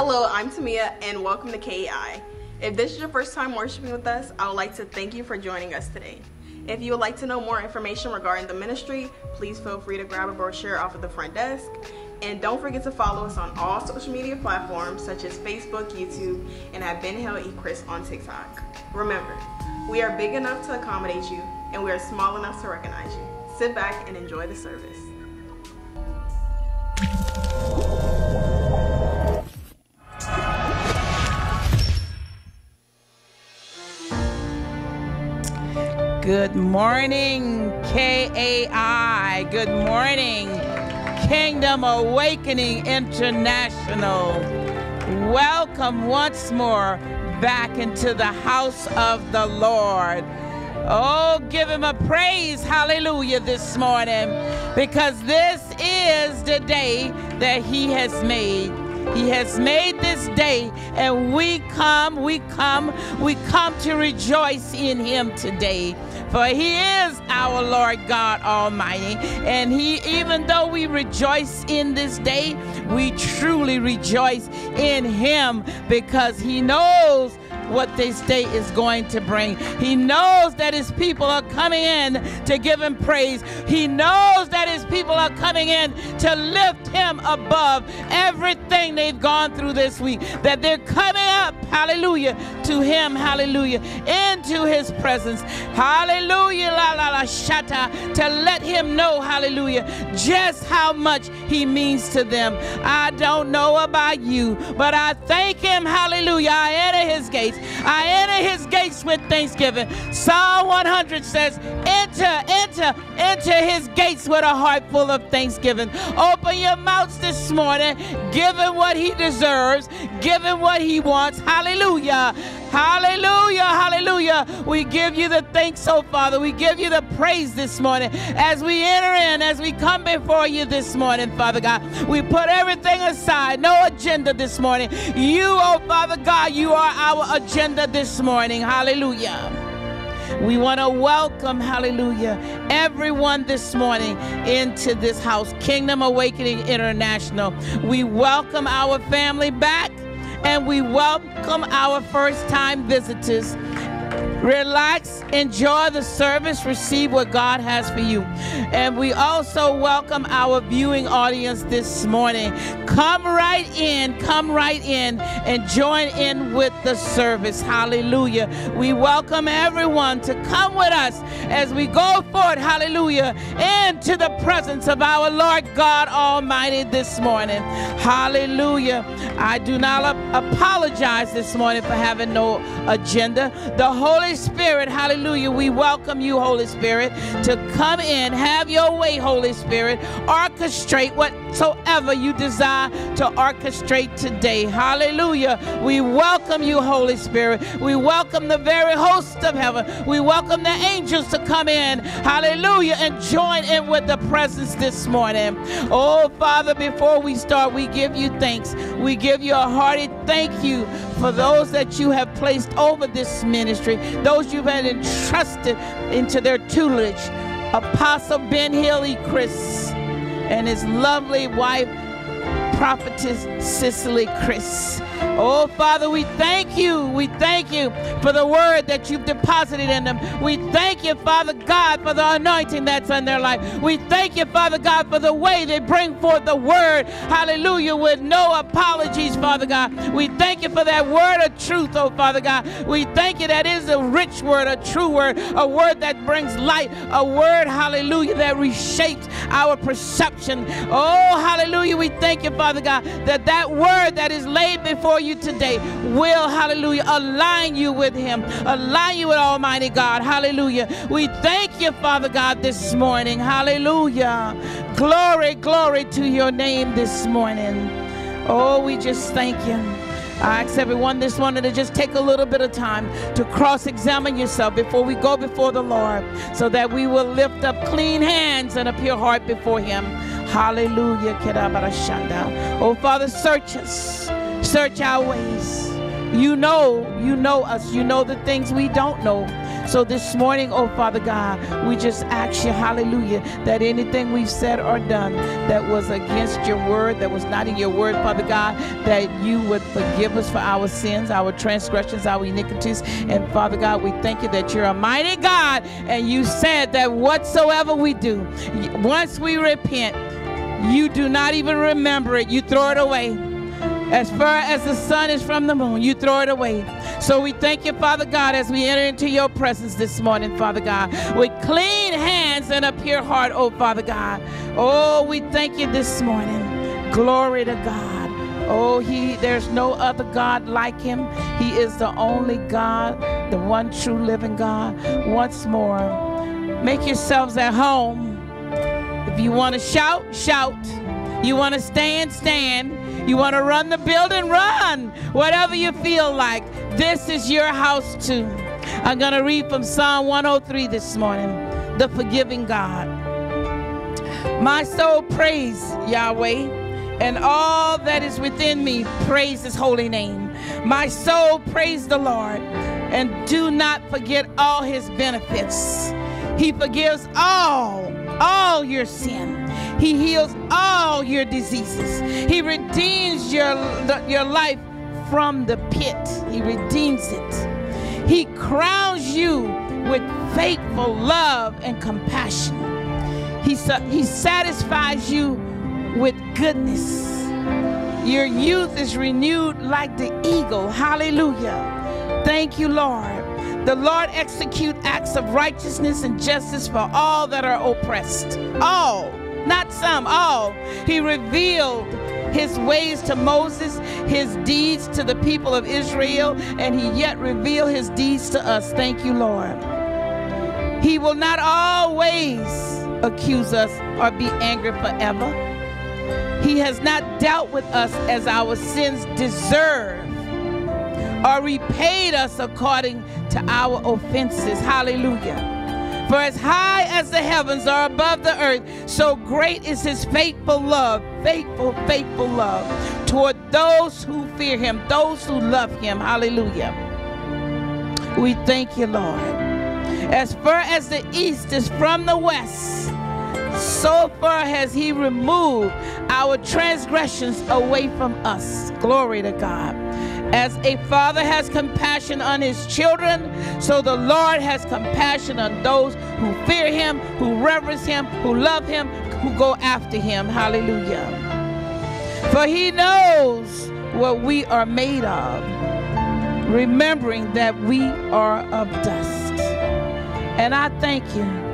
Hello, I'm Tamia, and welcome to KAI. If this is your first time worshiping with us, I would like to thank you for joining us today. If you would like to know more information regarding the ministry, please feel free to grab a brochure off of the front desk. And don't forget to follow us on all social media platforms such as Facebook, YouTube, and at Benhail E. Chris on TikTok. Remember, we are big enough to accommodate you, and we are small enough to recognize you. Sit back and enjoy the service. Good morning, KAI. Good morning, Kingdom Awakening International. Welcome once more back into the house of the Lord. Oh, give him a praise, hallelujah, this morning, because this is the day that he has made. He has made this day, and we come, we come, we come to rejoice in him today. For he is our Lord God Almighty. And he, even though we rejoice in this day, we truly rejoice in him because he knows what this day is going to bring. He knows that his people are coming in to give him praise. He knows that his people are coming in to lift him above everything they've gone through this week. That they're coming up, hallelujah, to him, hallelujah, into his presence. Hallelujah, la la la shata, to let him know, hallelujah, just how much he means to them. I don't know about you, but I thank him, hallelujah. I enter his gates. I enter his gates with thanksgiving. Psalm 100 says, Enter, enter, enter his gates with a heart full of thanksgiving. Open your mouths this morning. Give him what he deserves. Give him what he wants. Hallelujah. Hallelujah, hallelujah. We give you the thanks, oh Father. We give you the praise this morning as we enter in, as we come before you this morning, Father God. We put everything aside, no agenda this morning. You, oh Father God, you are our agenda this morning. Hallelujah. We want to welcome, hallelujah, everyone this morning into this house, Kingdom Awakening International. We welcome our family back and we welcome our first time visitors. Relax, enjoy the service, receive what God has for you. And we also welcome our viewing audience this morning. Come right in, come right in and join in with the service. Hallelujah. We welcome everyone to come with us as we go forward, hallelujah, into the presence of our Lord God Almighty this morning. Hallelujah. I do not apologize this morning for having no agenda. The Holy Spirit, hallelujah, we welcome you, Holy Spirit, to come in, have your way, Holy Spirit, orchestrate whatsoever you desire to orchestrate today. Hallelujah. We welcome you, Holy Spirit. We welcome the very host of heaven. We welcome the angels to come in, hallelujah, and join in with the presence this morning. Oh, Father, before we start, we give you thanks. We give you a hearty thank you for those that you have placed over this ministry, those you've had entrusted into their tutelage. Apostle Ben Healy Chris and his lovely wife, prophetess Cicely Chris. Oh, Father, we thank you. We thank you for the word that you've deposited in them. We thank you, Father God, for the anointing that's on their life. We thank you, Father God, for the way they bring forth the word. Hallelujah, with no apologies, Father God. We thank you for that word of truth, oh, Father God. We thank you that is a rich word, a true word, a word that brings light, a word, hallelujah, that reshapes our perception. Oh, hallelujah, we thank you, Father God, that that word that is laid before you today will, hallelujah, align you with Him, align you with Almighty God. Hallelujah. We thank you, Father God, this morning. Hallelujah. Glory, glory to your name this morning. Oh, we just thank you. I ask everyone this morning to just take a little bit of time to cross examine yourself before we go before the Lord so that we will lift up clean hands and a pure heart before Him. Hallelujah. Oh, Father, search us, search our ways. You know, you know us, you know the things we don't know. So this morning, oh Father God, we just ask you, hallelujah, that anything we've said or done that was against your word, that was not in your word, Father God, that you would forgive us for our sins, our transgressions, our iniquities. And Father God, we thank you that you're a mighty God. And you said that whatsoever we do, once we repent, you do not even remember it, you throw it away. As far as the sun is from the moon, you throw it away. So we thank you, Father God, as we enter into your presence this morning, Father God, with clean hands and a pure heart, oh Father God. Oh, we thank you this morning. Glory to God. Oh, he there's no other God like him. He is the only God, the one true living God. Once more, make yourselves at home. If you want to shout, shout. You want to stand, stand. You want to run the building, run. Whatever you feel like. This is your house too. I'm going to read from Psalm 103 this morning. The forgiving God. My soul praise Yahweh, and all that is within me praise his holy name. My soul praise the Lord, and do not forget all his benefits. He forgives all, all your sin. He heals all your diseases. He redeems your, your life from the pit. He redeems it. He crowns you with faithful love and compassion. He, he satisfies you with goodness. Your youth is renewed like the eagle. Hallelujah. Thank you, Lord. The Lord execute acts of righteousness and justice for all that are oppressed. All, not some, all. He revealed his ways to Moses, his deeds to the people of Israel, and he yet reveal his deeds to us. Thank you, Lord. He will not always accuse us or be angry forever. He has not dealt with us as our sins deserve or repaid us according to our offenses. Hallelujah. For as high as the heavens are above the earth, so great is his faithful love, faithful, faithful love toward those who fear him, those who love him. Hallelujah. We thank you, Lord. As far as the east is from the west, so far has he removed our transgressions away from us. Glory to God. As a father has compassion on his children, so the Lord has compassion on those who fear him, who reverence him, who love him, who go after him. Hallelujah. For he knows what we are made of, remembering that we are of dust. And I thank you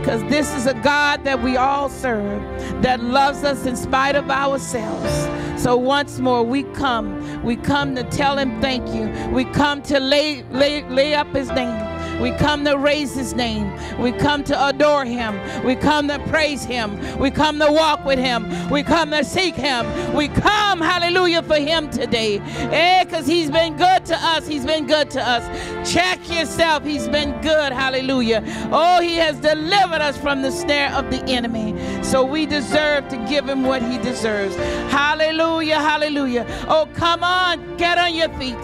because this is a God that we all serve that loves us in spite of ourselves. So once more, we come. We come to tell him thank you. We come to lay, lay, lay up his name. We come to raise his name. We come to adore him. We come to praise him. We come to walk with him. We come to seek him. We come, hallelujah, for him today. Eh, because he's been good to us. He's been good to us. Check yourself. He's been good, hallelujah. Oh, he has delivered us from the snare of the enemy. So we deserve to give him what he deserves. Hallelujah, hallelujah. Oh, come on, get on your feet.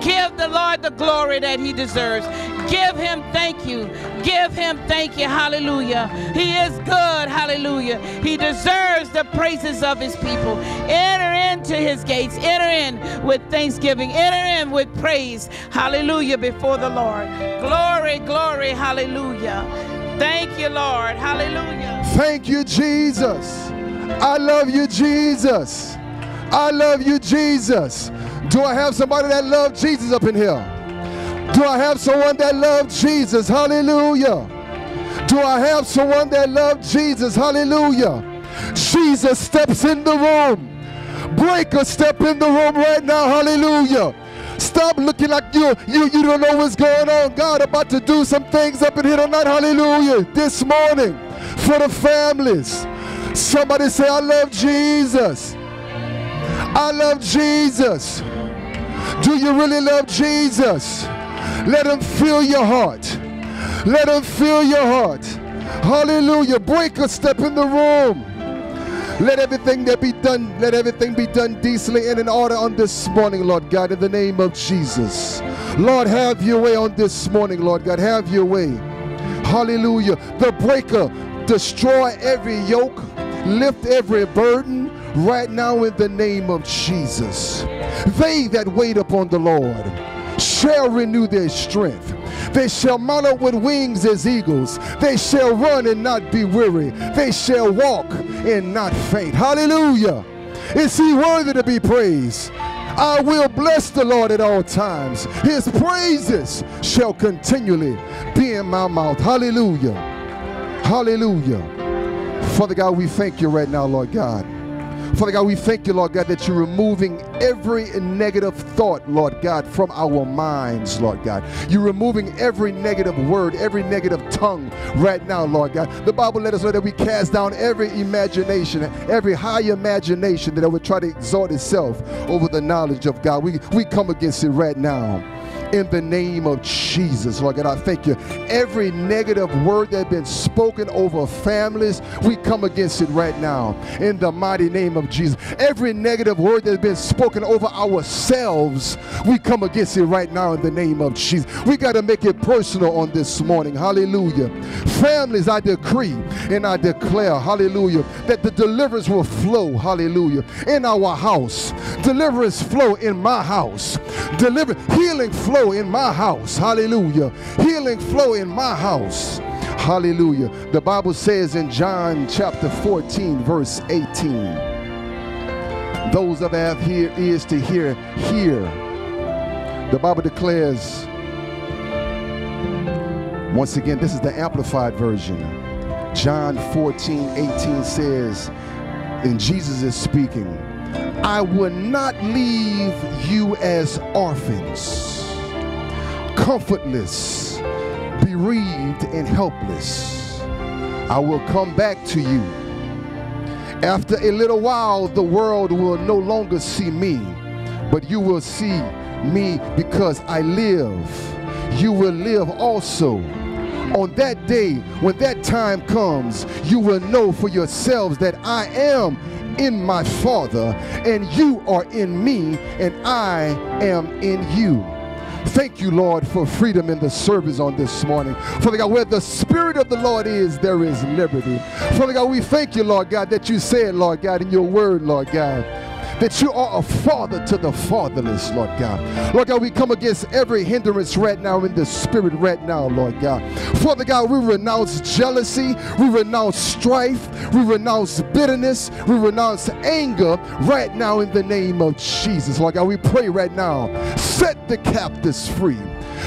Give the Lord the glory that he deserves. Give him thank you. Give him thank you. Hallelujah. He is good. Hallelujah. He deserves the praises of his people. Enter into his gates. Enter in with thanksgiving. Enter in with praise. Hallelujah before the Lord. Glory, glory. Hallelujah. Thank you, Lord. Hallelujah. Thank you, Jesus. I love you, Jesus. I love you, Jesus. Do I have somebody that loves Jesus up in here? Do I have someone that loves Jesus? Hallelujah. Do I have someone that loves Jesus? Hallelujah. Jesus steps in the room. Break a step in the room right now. Hallelujah. Stop looking like you, you, you don't know what's going on. God about to do some things up in here tonight. Hallelujah. This morning for the families. Somebody say, I love Jesus. I love Jesus. Do you really love Jesus? Let him fill your heart. Let him fill your heart. Hallelujah. Break a step in the room. Let everything that be done, let everything be done decently and in order on this morning, Lord God, in the name of Jesus. Lord, have your way on this morning, Lord God. Have your way. Hallelujah. The breaker, destroy every yoke, lift every burden right now in the name of Jesus. They that wait upon the Lord shall renew their strength. They shall mount up with wings as eagles. They shall run and not be weary. They shall walk and not faint. Hallelujah. Is he worthy to be praised? I will bless the Lord at all times. His praises shall continually be in my mouth. Hallelujah. Hallelujah. Father God, we thank you right now, Lord God. Father God, we thank you, Lord God, that you're removing every negative thought, Lord God, from our minds, Lord God. You're removing every negative word, every negative tongue right now, Lord God. The Bible let us know that we cast down every imagination, every high imagination that would try to exalt itself over the knowledge of God. We, we come against it right now in the name of Jesus. Lord God, I thank you. Every negative word that has been spoken over families, we come against it right now in the mighty name of Jesus. Every negative word that has been spoken over ourselves, we come against it right now in the name of Jesus. We got to make it personal on this morning. Hallelujah. Families, I decree and I declare, hallelujah, that the deliverance will flow, hallelujah, in our house. Deliverance flow in my house. Deliver healing flow in my house. Hallelujah. Healing flow in my house. Hallelujah. The Bible says in John chapter 14, verse 18, those that have here ears to hear, hear. The Bible declares, once again, this is the amplified version. John 14, 18 says, and Jesus is speaking, I will not leave you as orphans, comfortless, bereaved, and helpless. I will come back to you. After a little while, the world will no longer see me, but you will see me because I live. You will live also. On that day, when that time comes, you will know for yourselves that I am in my Father, and you are in me, and I am in you. Thank you, Lord, for freedom in the service on this morning. Father God, where the Spirit of the Lord is, there is liberty. Father God, we thank you, Lord God, that you said, Lord God, in your word, Lord God that you are a father to the fatherless, Lord God. Lord God, we come against every hindrance right now in the spirit right now, Lord God. Father God, we renounce jealousy, we renounce strife, we renounce bitterness, we renounce anger right now in the name of Jesus. Lord God, we pray right now, set the captives free.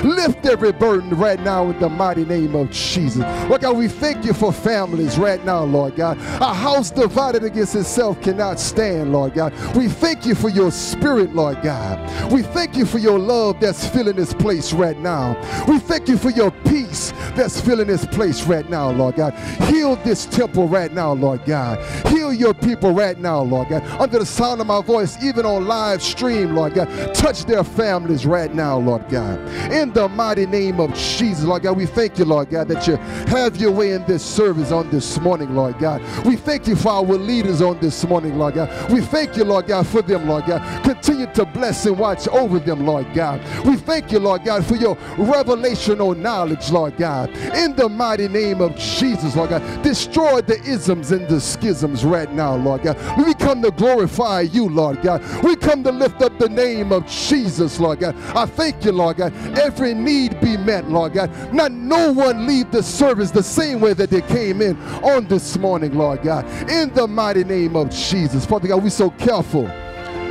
Lift every burden right now in the mighty name of Jesus. Lord God, we thank you for families right now, Lord God. A house divided against itself cannot stand, Lord God. We thank you for your spirit, Lord God. We thank you for your love that's filling this place right now. We thank you for your peace that's filling this place right now, Lord God. Heal this temple right now, Lord God. Heal your people right now, Lord God. Under the sound of my voice, even on live stream, Lord God. Touch their families right now, Lord God. In the mighty name of Jesus, Lord God, we thank you, Lord God, that you have your way in this service on this morning, Lord God. We thank you for our leaders on this morning, Lord God. We thank you, Lord God, for them, Lord God. Continue to bless and watch over them, Lord God. We thank you, Lord God, for your revelational knowledge, Lord God. In the mighty name of Jesus, Lord God. Destroy the isms and the schisms right now, Lord God. We come to glorify you, Lord God. We come to lift up the name of Jesus, Lord God. I thank you, Lord God. Every need be met, Lord God. Not no one leave the service the same way that they came in on this morning, Lord God. In the mighty name of Jesus. Father God, we so careful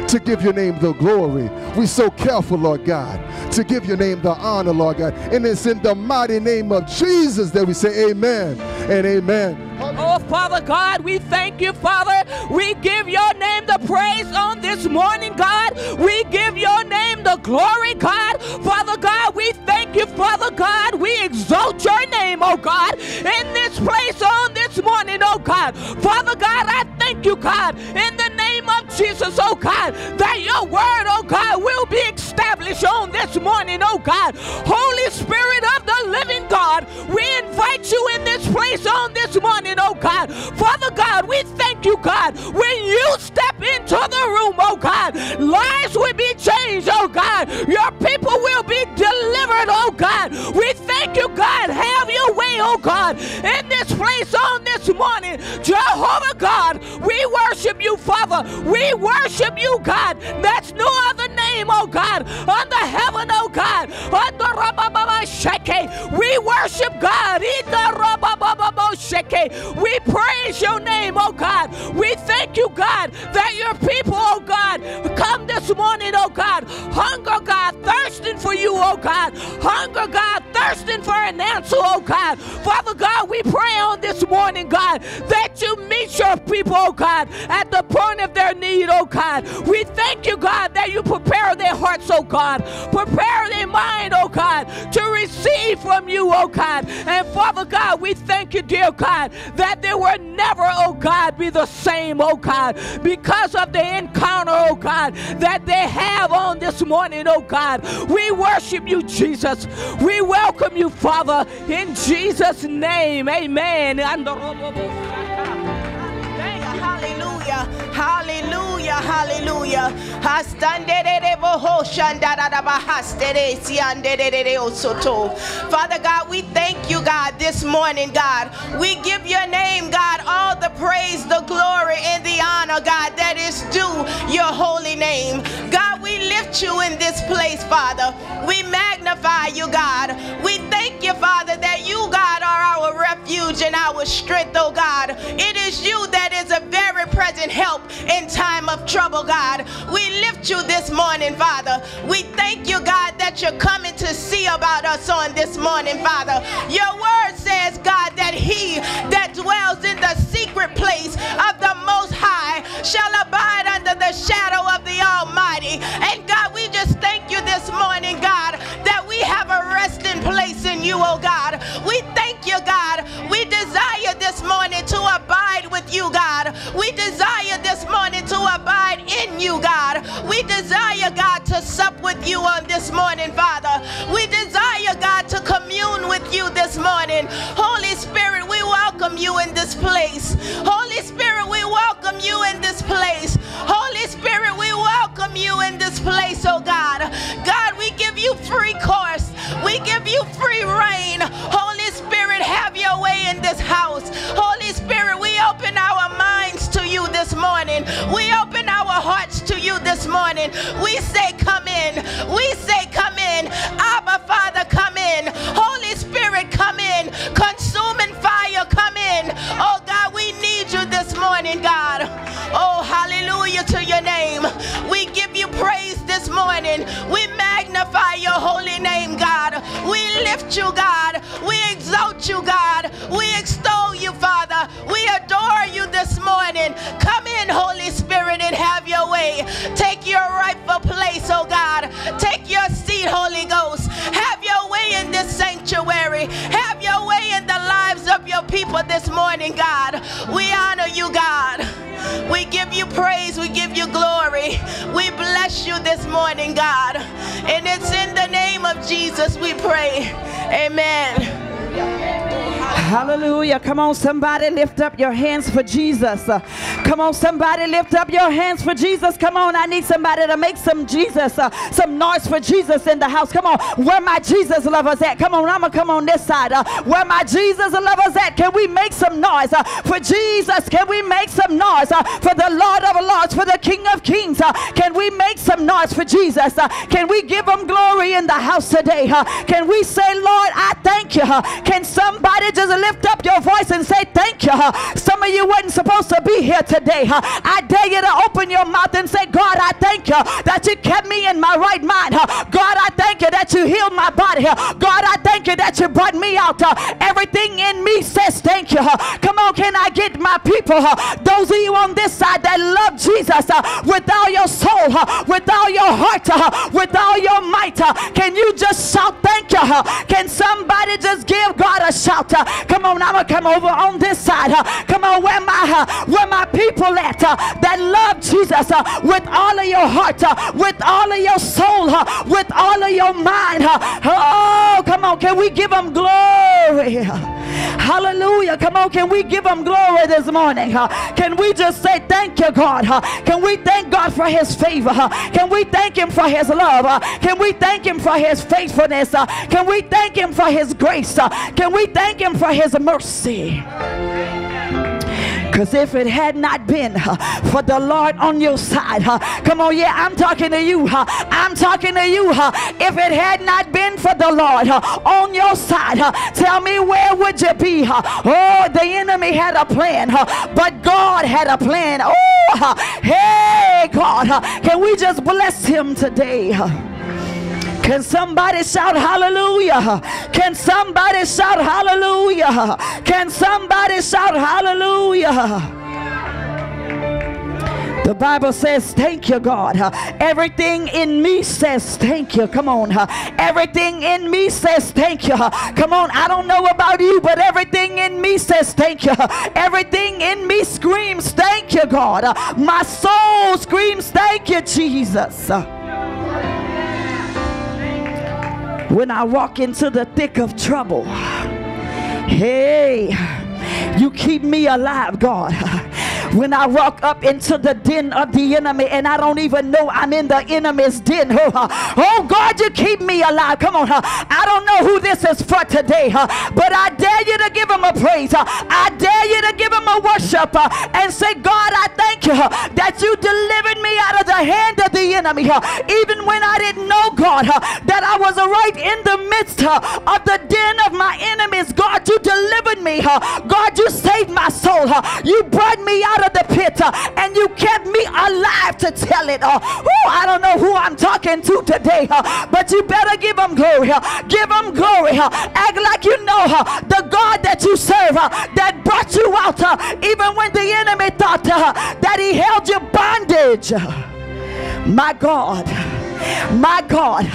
to give your name the glory. We're so careful, Lord God, to give your name the honor, Lord God. And it's in the mighty name of Jesus that we say amen and amen. Oh, Father God, we thank you, Father. We give your name the praise on this morning, God. We give your name the glory, God. Father God, we thank you, Father God. We exalt your name, oh God, in this place on this morning, oh God. Father God, I thank you, God, in the name of Jesus, oh God, that your word, oh God, will be established on this morning, oh God. Holy Spirit of the living God, we invite you in this place on this morning, oh God. Father God, we thank you, God, when you step into the room, oh God, lives will be changed, oh God. Your people will be delivered, oh God. We thank you, God. Have your way, oh God, in this place on this morning. Jehovah God, we worship you, Father. We worship you, God. That's no other name, oh God, under heaven, oh God. Under Sheke. We worship God. In the Sheke. We praise your name, oh God. We thank you, God, that your people, oh God, come this morning, oh God. Hunger, God, thirsting for you, oh God. Hunger, God, thirsting for an answer, oh God. Father God, we pray on this morning, God, that you meet your people, oh God, at the point of their need, oh God. We thank you, God, that you prepare their hearts, oh God. Prepare their mind, oh God, to receive from you, oh God. And Father God, we thank you, dear God, that they will never, oh God, be the same, oh God, because of the encounter, oh God, that they have on this morning, oh God. We worship you, Jesus. We welcome you, Father, in Jesus' name. Amen. Hallelujah. Hallelujah. Father God, we thank you, God, this morning, God. We give your name, God, all the praise, the glory, and the honor, God, that is due your holy name. God, we lift you in this place, Father. We magnify you, God. We thank you, Father, that you, God, refuge and our strength, oh God. It is you that is a very present help in time of trouble, God. We lift you this morning, Father. We thank you, God, that you're coming to see about us on this morning, Father. Your word says, God, that he that dwells in the secret place of the Most High shall abide under the shadow of the Almighty. And God, we just thank you this morning, God, resting place in you, oh God. We thank you, God. We desire this morning to abide with you, God. We desire this morning to abide in you, God. We desire, God, to sup with you on this morning, Father. We desire, God, to commune with you this morning. Holy Spirit, we welcome you in this place. Holy Spirit, we welcome you in this place. Holy Spirit, we welcome you in this place, oh God. God, we give you free course. We give you free reign. Holy Spirit, have your way in this house. Holy Spirit, we open our minds to you this morning. We open our hearts to you this morning. We say, Come in. We say, Come in. Abba, Father, come in. Holy Spirit, come in. Consuming fire, come in. Oh God, we need you this morning, God. Oh, hallelujah to your name. We give you praise this morning. We magnify your holy name, God. We lift you, God. We exalt you, God. We extol you, Father. We adore you this morning. Come in, Holy Spirit, and have your way. Take your rightful place, oh God. Take your seat, Holy Ghost. Have your way in this sanctuary. Have your way in the lives of your people this morning, God. We honor you, God. We give you praise. We give you glory. We bless you this morning, God. And it's in the name of Jesus we pray. Amen. Hallelujah. Come on, somebody lift up your hands for Jesus. Uh, come on, somebody lift up your hands for Jesus. Come on, I need somebody to make some Jesus, uh, some noise for Jesus in the house. Come on, where my Jesus lovers at? Come on, I'm going to come on this side. Uh, where my Jesus lovers at? Can we make some noise uh, for Jesus? Can we make some noise uh, for the Lord of Lords, for the King of Kings? Uh, can we make some noise for Jesus? Can we give him glory in the house today? Can we say, Lord, I thank you? Can somebody just lift up your voice and say thank you. Some of you weren't supposed to be here today. I dare you to open your mouth and say, God, I thank you that you kept me in my right mind. God, I thank you that you healed my body. God, I thank you that you brought me out. Everything in me says thank you. Come on, can I get my people, those of you on this side that love Jesus with all your soul, with all your heart, with all your might, can you just shout thank you? Can somebody just give God a shout? Come on, I'm gonna come over on this side. Come on, where my where my people at that love Jesus with all of your heart, with all of your soul, with all of your mind. oh, come on, can we give them glory? Hallelujah. Come on, can we give him glory this morning? Can we just say thank you, God? Can we thank God for his favor? Can we thank him for his love? Can we thank him for his faithfulness? Can we thank him for his grace? Can we thank him for his mercy? Because if it had not been uh, for the Lord on your side, uh, come on, yeah, I'm talking to you. Uh, I'm talking to you. Uh, if it had not been for the Lord uh, on your side, uh, tell me where would you be? oh, the enemy had a plan, but God had a plan. Oh, hey, God, can we just bless him today? Can somebody shout hallelujah? Can somebody shout hallelujah? Can somebody shout hallelujah? The Bible says, Thank you, God. everything in me says, Thank you. Come on. everything in me says, Thank you. come on. I don't know about you, but everything in me says, Thank you. everything in me screams, Thank you, God. my soul screams, Thank you, Jesus when I walk into the thick of trouble. Hey, you keep me alive, God. When I walk up into the den of the enemy and I don't even know I'm in the enemy's den. Oh God, you keep me alive. Come on. I don't know who this is for today, but I dare you to give him a praise. I dare you to give him a worship and say, God, I thank you that you delivered me out of the hand of the enemy. Even when I didn't know, God, that I was right in the midst of the den of my enemies. God, you delivered me. God, you saved my soul. You brought me out of the pit uh, and you kept me alive to tell it. Oh, I don't know who I'm talking to today, uh, but you better give him glory. Give him glory. Act like you know the God that you serve that brought you out even when the enemy thought that he held you bondage. My God. My God.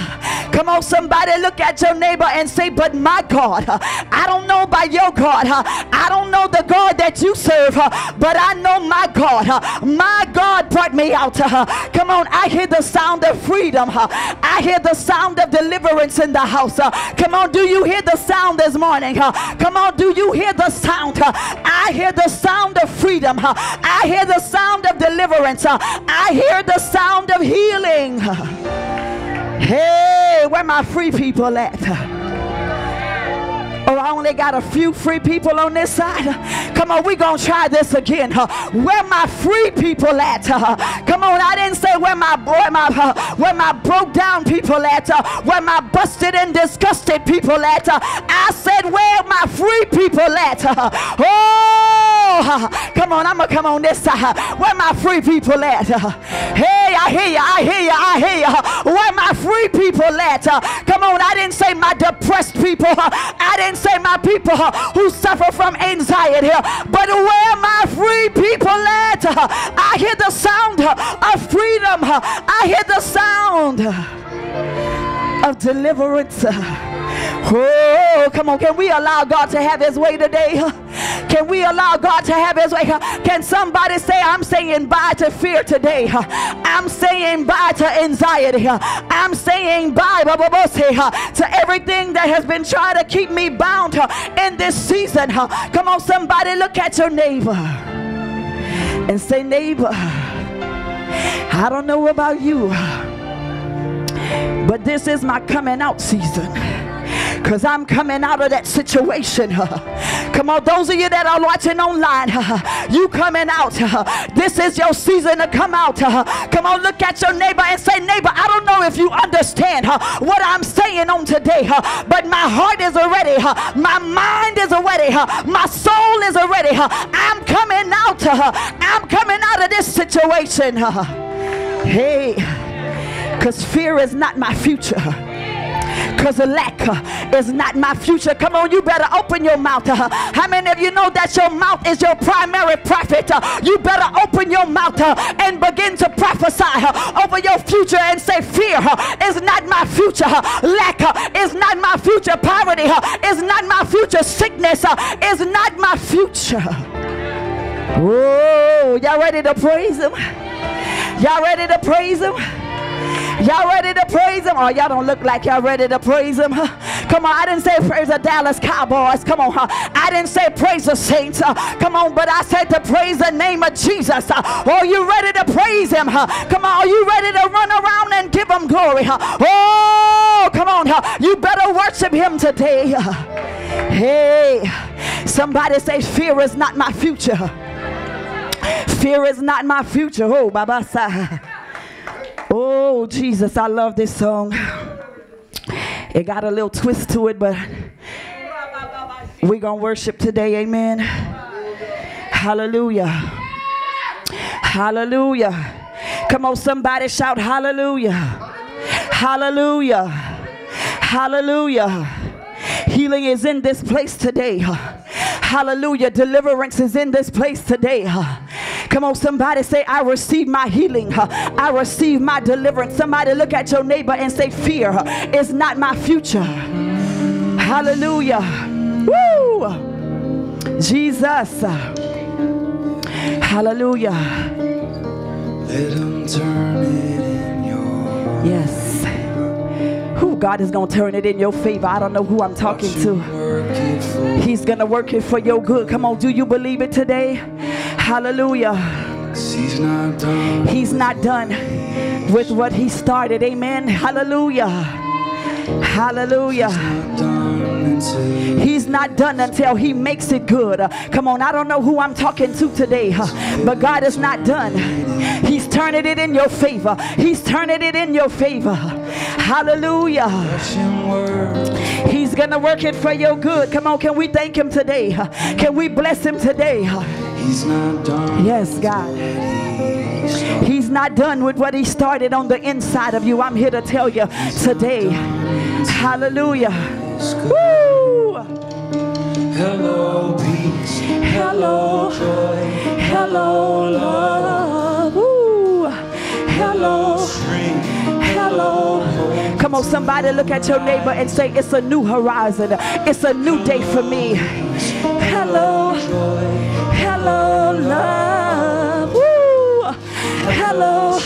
Come on, somebody look at your neighbor and say, But my God, I don't know about your God. I don't know the God that you serve, but I know my God. My God brought me out. Come on, I hear the sound of freedom. I hear the sound of deliverance in the house. Come on, do you hear the sound this morning? Come on, do you hear the sound? I hear the sound of freedom. I hear the sound of deliverance. I hear the sound of healing. Hey, where my free people at? Oh, I only got a few free people on this side. Come on, we gonna try this again. Where my free people at? Come on, I didn't say where my boy, my where my broke down people at, where my busted and disgusted people at. I said where my free people at. Oh, come on, I'm gonna come on this side. Where my free people at? Hey, I hear you, I hear you, I hear you. Where my free people at? Come on, I didn't say my depressed people. I didn't say my people who suffer from anxiety, but where my free people at? I hear the sound of freedom. I hear the sound of deliverance. Oh, come on. Can we allow God to have his way today? Can we allow God to have his way? Can somebody say, I'm saying bye to fear today? I'm saying bye to anxiety. I'm saying bye to everything that has been trying to keep me bound in this season. Come on, somebody look at your neighbor and say, neighbor, I don't know about you, but this is my coming out season because I'm coming out of that situation. Come on, those of you that are watching online, you coming out. This is your season to come out. Come on, look at your neighbor and say, neighbor, I don't know if you understand what I'm saying on today, but my heart is already, my mind is already, my soul is already. I'm coming out. I'm coming out of this situation. Hey, because fear is not my future because lack uh, is not my future. Come on, you better open your mouth. Uh, how many of you know that your mouth is your primary prophet? Uh, you better open your mouth and begin to prophesy over your future and say, Fear is not my future. Lack is not my future. Poverty is not my future. Sickness is not my future. Oh, y'all ready to praise him? Y'all ready to praise him? Y'all ready to praise him? Oh, y'all don't look like y'all ready to praise him. Come on, I didn't say praise the Dallas Cowboys. Come on, I didn't say praise the Saints. Come on, but I said to praise the name of Jesus. Oh, you ready to praise him? Come on, are you ready to run around and give him glory? Oh, come on, you better worship him today. Hey, somebody say fear is not my future. Fear is not my future. Oh, Baba. Oh, Jesus, I love this song. It got a little twist to it, but we're going to worship today. Amen. Hallelujah. Hallelujah. Come on, somebody shout hallelujah. Hallelujah. Hallelujah. Healing is in this place today. Hallelujah. Deliverance is in this place today. Come on, somebody say, I receive my healing. I receive my deliverance. Somebody look at your neighbor and say, Fear is not my future. Hallelujah. Woo! Jesus. Hallelujah. Let him turn it in your Yes. Who God is going to turn it in your favor. I don't know who I'm talking to. He's going to work it for your good. Come on, do you believe it today? Hallelujah. He's not done. He's not done with what he started. Amen. Hallelujah. Hallelujah. He's not done until he makes it good. Uh, come on, I don't know who I'm talking to today, uh, but God is not done. He's turning it in your favor. He's turning it in your favor. Hallelujah. He's gonna work it for your good. Come on, can we thank him today? Can we bless him today? He's not done. Yes, God. He's not done with what he started on the inside of you. I'm here to tell you today. Hallelujah. Woo! Hello, peace. Hello. joy. Hello, love. Woo! Hello. Strength. Hello. Come on, somebody look at your neighbor and say, It's a new horizon. It's a new day for me. Hello. Hello, love. Woo! Hello.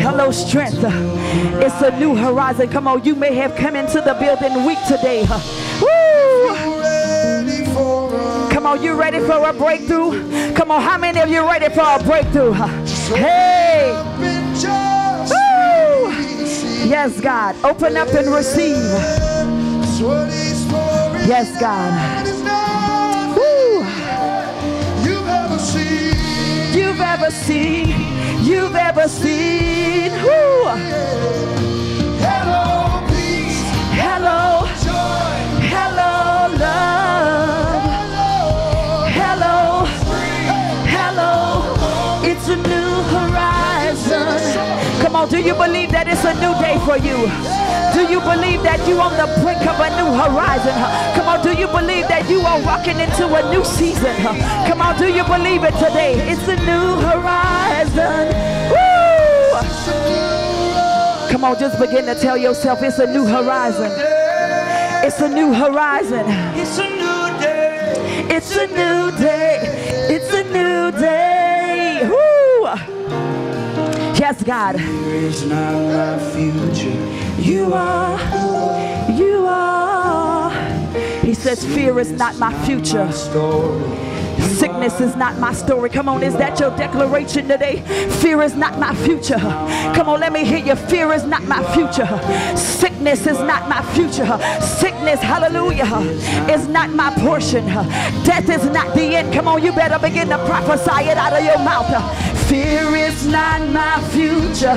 Hello. Strength. It's a new horizon. Come on, you may have come into the building weak today. Woo! Come on, you ready for a breakthrough? Come on, how many of you ready for a breakthrough? Hey! Yes, God. Open up and receive. Yes, God. You've ever seen. You've ever seen, you've ever seen. Woo! Hello, peace. Hello, Joy. hello, love. On, do you believe that it's a new day for you? Do you believe that you're on the brink of a new horizon? Come on, do you believe that you are walking into a new season? Come on, do you believe it today? It's a new horizon. Woo! Come on, just begin to tell yourself it's a new horizon. It's a new horizon. It's a new day. It's a new day. It's a new day. Yes, God. Here is not my future. You are. You are. He says, Fear is not my future. Sickness is not my story. Come on, is that your declaration today? Fear is not my future. Come on, let me hear you. Fear is not my future. Sickness is not my future. Sickness, hallelujah, is not my portion. Death is not the end. Come on, you better begin to prophesy it out of your mouth. Fear is not my future.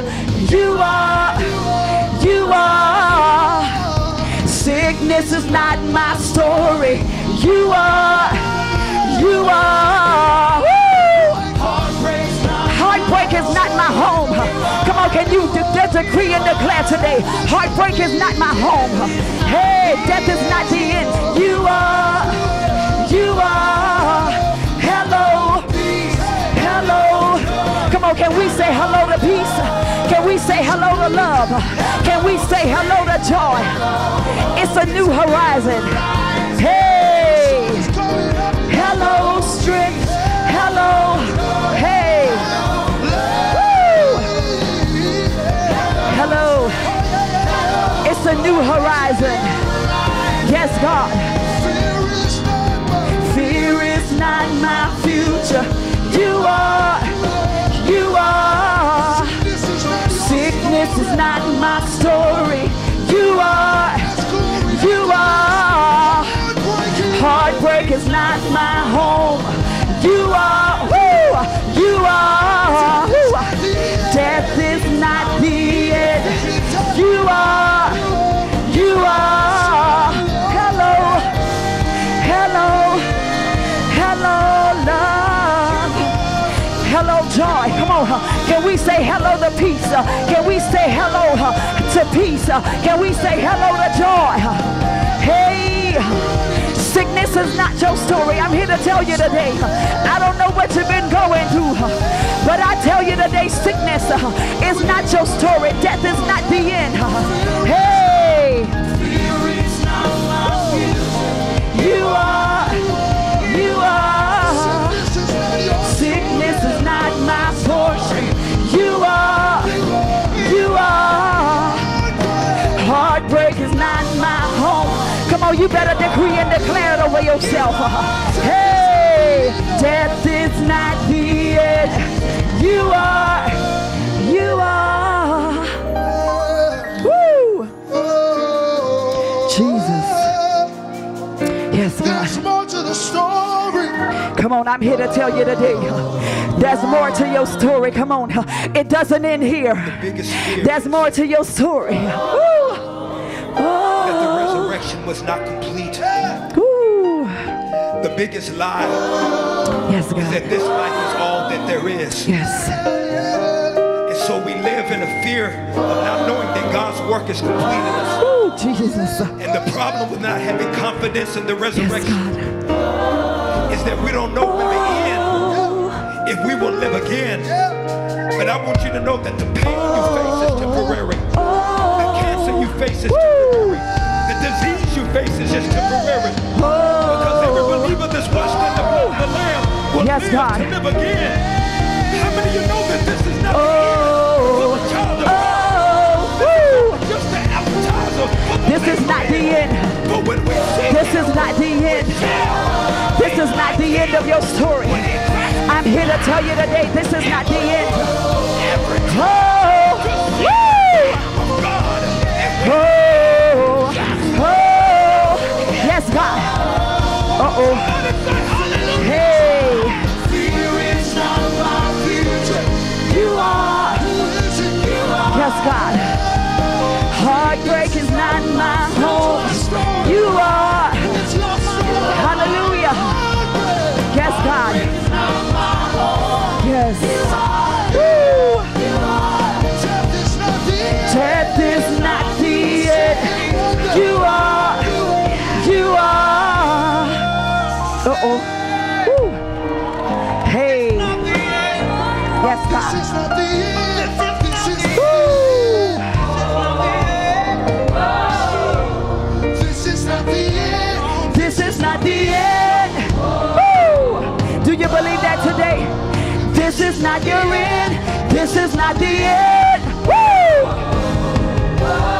You are. You are. Sickness is not my story. You are. You are. Heartbreak is not my home. Come on, can you de- decree and declare today? Heartbreak is not my home. Hey, death is not the end. You are. You are. Hello. Hello. Come on, can we say hello to peace? Can we say hello to love? Can we say hello to joy? It's a new horizon. A new horizon. Yes, God. Fear is not my future. You are. You are. Sickness is not my story. You are. You are. Heartbreak is not my home. You are. Woo, you are. Death is not the end. You are. You are. Hello. Hello. Hello, love. Hello, joy. Come on. Can we say hello to peace? Uh, Can we say hello to peace? Uh, Can we say hello to joy? Hey. Sickness is not your story. I'm here to tell you today. I don't know what you've been going through, but I tell you today, sickness uh, is not your story. Death is not the end. Hey, you are, you are. Sickness is not my portion. You are, you are. Heartbreak is not my home. Come on, you better decree and declare it over yourself. Hey, death is not the end. You are, Come on, I'm here to tell you today. There's more to your story. Come on. It doesn't end here. There's more to your story. Woo. that the Oh. resurrection was not complete. Woo. The biggest lie Yes, is God. that this life is all that there is. Yes. And so we live a fear of not knowing that God's work is complete in us. Woo, Jesus. And the problem with not having confidence in the resurrection God. is that we don't know when the end if we will live again. But I want you to know that the pain you face is temporary. The cancer you face is temporary. The disease you face is just temporary. Because every believer that's washed in the blood of the Lamb will Yes, live God. to live again. How many of you know that this This is not the end. This is not the end. This is not the end of your story. I'm here to tell you today, this is not the end. Oh, woo! Oh, oh, yes, God. Uh-oh. Hey, you are. Yes, God. Heartbreak is not my home. You are. Hallelujah. Yes, God. Yes. Death is not the end. You are. You are. Uh oh. Hey. Yes, God. Not your end. This is not the end. Woo.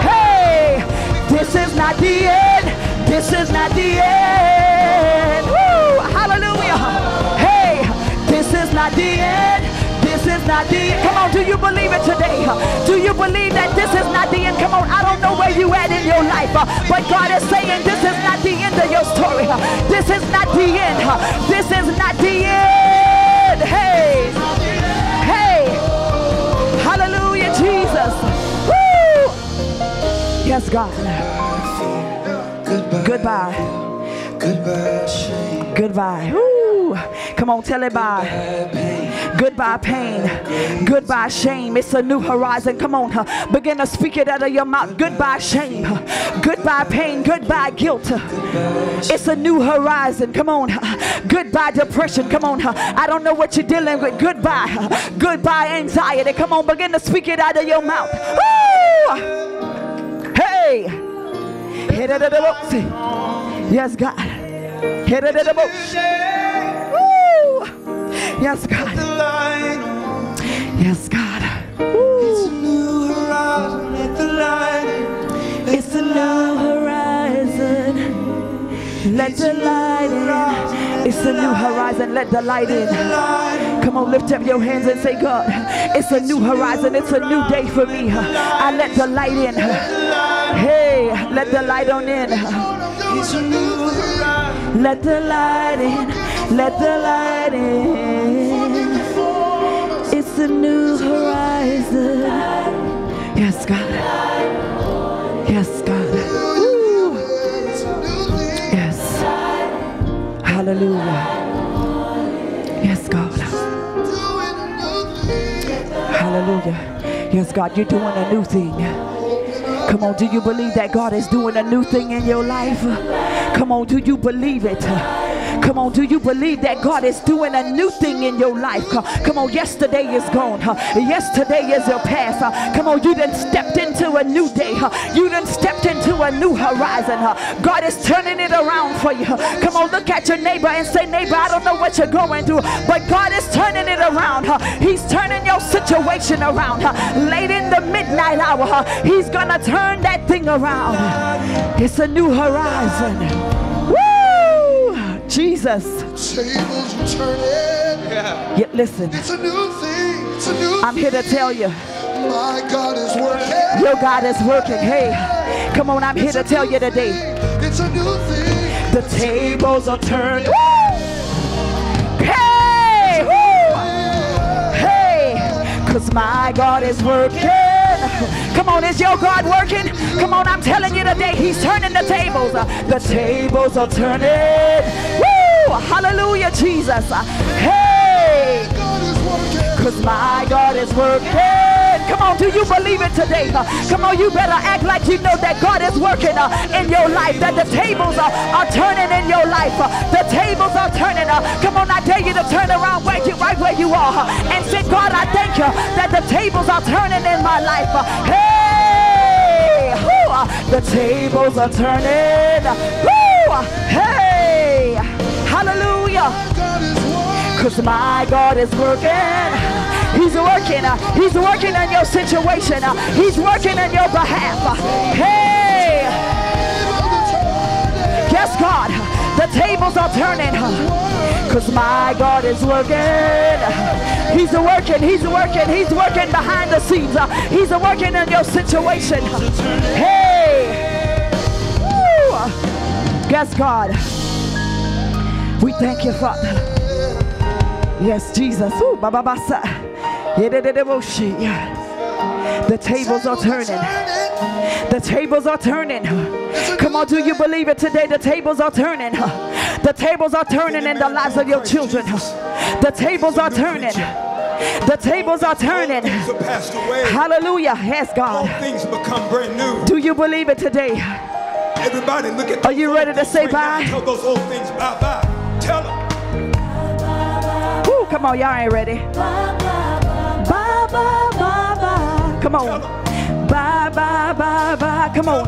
Hey, this is not the end. This is not the end. Woo. Hallelujah. Hey, this is not the end. This is not the end. Come on, do you believe it today? Do you believe that this is not the end? Come on, I don't know where you at in your life, uh, but God is saying this is not the end of your story. uh, This is not the end. uh, This is not the end. Hey, Yes, God. Goodbye. Goodbye. Goodbye. Woo! Come on, tell it bye. Goodbye, pain. Goodbye, shame. It's a new horizon. Come on, huh? begin to speak it out of your mouth. Goodbye, shame. Goodbye, pain. Goodbye, guilt. It's a new horizon. Come on. huh? Goodbye, depression. Come on. huh? I don't know what you're dealing with. Goodbye. Goodbye, anxiety. Come on, begin to speak it out of your mouth. Woo! Hey. Yes, God. Woo! Yes, God. Yes, God. Woo. New horizon, let the light. It's a new. Let the light in. It's a new horizon. Let the light in. Come on, lift up your hands and say, God, it's a new horizon. It's a new day for me. I let the light in. Hey, let the light on in. Let the light in. Let the light in. It's a new horizon. Yes, God. Yes, God. Hallelujah. Yes, God. Hallelujah. Yes, God, you're doing a new thing. Come on, do you believe that God is doing a new thing in your life? Come on, do you believe it? Come on, do you believe that God is doing a new thing in your life? Come on, yesterday is gone. Yesterday is your past. Come on, you done stepped into a new day. You done stepped into a new horizon. God is turning it around for you. Come on, look at your neighbor and say, neighbor, I don't know what you're going through, but God is turning it around. He's turning your situation around. Late in the midnight hour. He's gonna turn that thing around. It's a new horizon. Jesus. Tables are turning. Yeah. Yet listen. It's a new thing. It's a new I'm here to tell you. My God is working. Your God is working. Hey, come on, I'm it's here to tell you today. Thing. It's a new thing. The it's tables are turning. Hey, woo. hey, cause my God is working. Come on, is your God working? Come on, I'm telling you today, He's turning the tables. The tables are turning. Woo! Hallelujah, Jesus. Hey! Cause my God is working. Come on, do you believe it today? Uh, Come on, you better act like you know that God is working uh, in your life, that the tables are, are turning in your life. Uh, the tables are turning. Uh, come on, I dare you to turn around where you, right where you are uh, and say, God, I thank you that the tables are turning in my life. Uh, hey! Uh, the tables are turning. Uh, hey! Hallelujah. Cause my God is working. He's working. uh, He's working in your situation. uh, He's working on your behalf. uh, Hey! Yes, God. The tables are turning. uh, Cause my God is working. He's working. He's working. He's working behind the scenes. He's working in your situation. Hey! Yes, God. We thank you, Father. Yes, Jesus. Ooh, ba, ba, ba. The tables are turning. The tables are turning. Come on, do you believe it today? The tables are turning. The tables are turning in the lives of your children. The tables are turning. The tables are turning. Things are passed away. Hallelujah. Yes, All God. things become brand new. Do you believe it today? Everybody look at Are you ready to say bye? Tell those old things bye bye. Tell them. Woo, come on, y'all ain't ready. Come on. Bye, bye, bye, bye. Come on.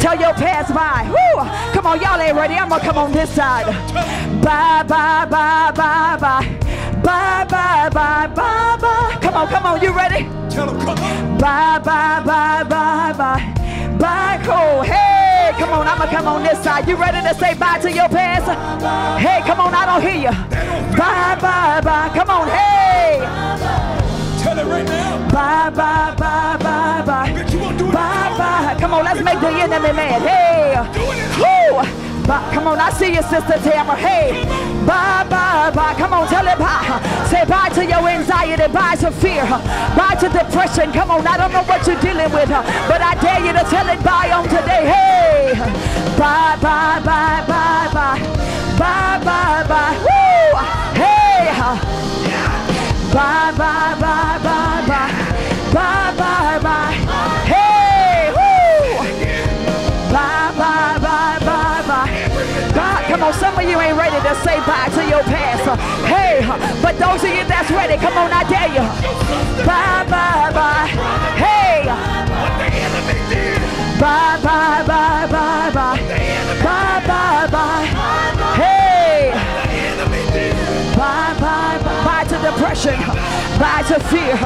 Tell your past bye. Woo. Come on, y'all ain't ready. I'm gonna come on this side. Bye, bye, bye, bye, bye. Bye, bye, bye, bye, bye. Come on, come on. You ready? Tell them, come on. Bye, bye, bye, bye, bye. Bye, Cole. Hey, come on, I'ma come on this side. You ready to say bye to your past? Hey, come on, I don't hear you. Bye, bye, bye. Come on, hey. It right now. Bye, bye, bye, bye, bye. Bet you won't do it. Bye, bye. Come on, let's make the enemy mad. Hey. Woo. Bye. Come on, I see you, Sister Tamara. Hey. Bye, bye, bye. Come on, tell it bye. Say bye to your anxiety, bye to fear, bye to depression. Come on, I don't know what you're dealing with, but I dare you to tell it bye on today. Hey. Bye, bye, bye, bye, bye. Bye, bye, bye. Woo. Hey. Bye, bye, bye, bye, bye. Bye, bye, bye. Hey, woo! Bye, bye, bye, bye, bye. God, come on, some of you ain't ready to say bye to your past. Hey, but those of you that's ready, come on, I dare you. Bye, bye, bye. Hey. Bye, bye, bye, bye, bye. Bye, bye, bye. Hey. Bye, bye, bye. To depression. Bye to fear.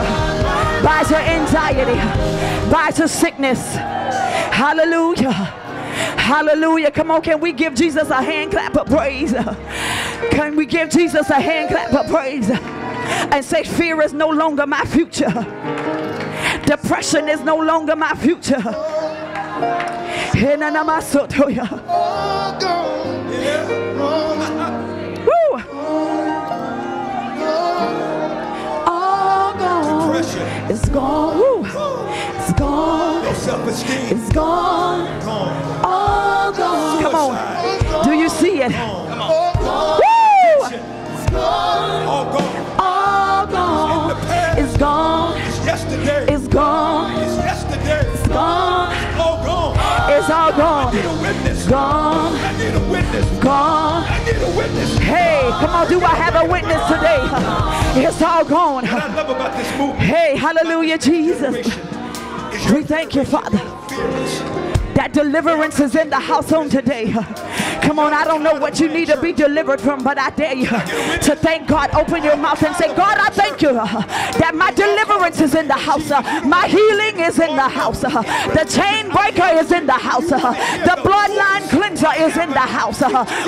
Bye to anxiety. Bye to sickness. Hallelujah. Hallelujah. Come on, can we give Jesus a hand clap of praise? Can we give Jesus a hand clap of praise? And say, Fear is no longer my future. Depression is no longer my future. Oh, Hinanamasotoya. It's gone. Woo. It's gone. Low self-esteem. It's gone. Gone. All gone. Come on. Suicide. Do you see it? Woo. All gone. All gone. It's gone. It's yesterday. It's gone. It's yesterday. It's gone. All It's all I gone. need a witness. Gone. I need a witness. Gone. I need a witness. Hey, come on. Do I have a witness today? It's all gone. What I love about this movement. Hey, hallelujah, Jesus. We thank you, Father. That deliverance is in the house on today. Come on, I don't know what you need to be delivered from, but I dare you to thank God. Open your mouth and say, God, I thank you that my deliverance is in the house. My healing is in the house. The chain breaker is in the house. The bloodline cleanser is in the house.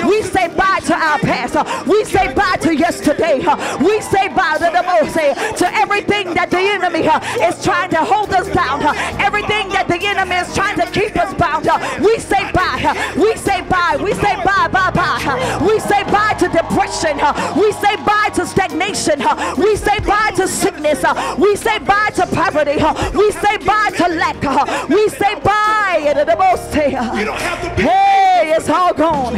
We say bye to our past. We say bye to yesterday. We say bye to the most to everything that the enemy is trying to hold us down. Everything that the enemy is trying to keep us bound. We say bye. We say bye. We say bye, bye, bye. We say bye to depression. We say bye to stagnation. We say bye to sickness. We say bye to poverty. We say bye to lack. We say bye to the most. We don't have to be Hey, it's all gone.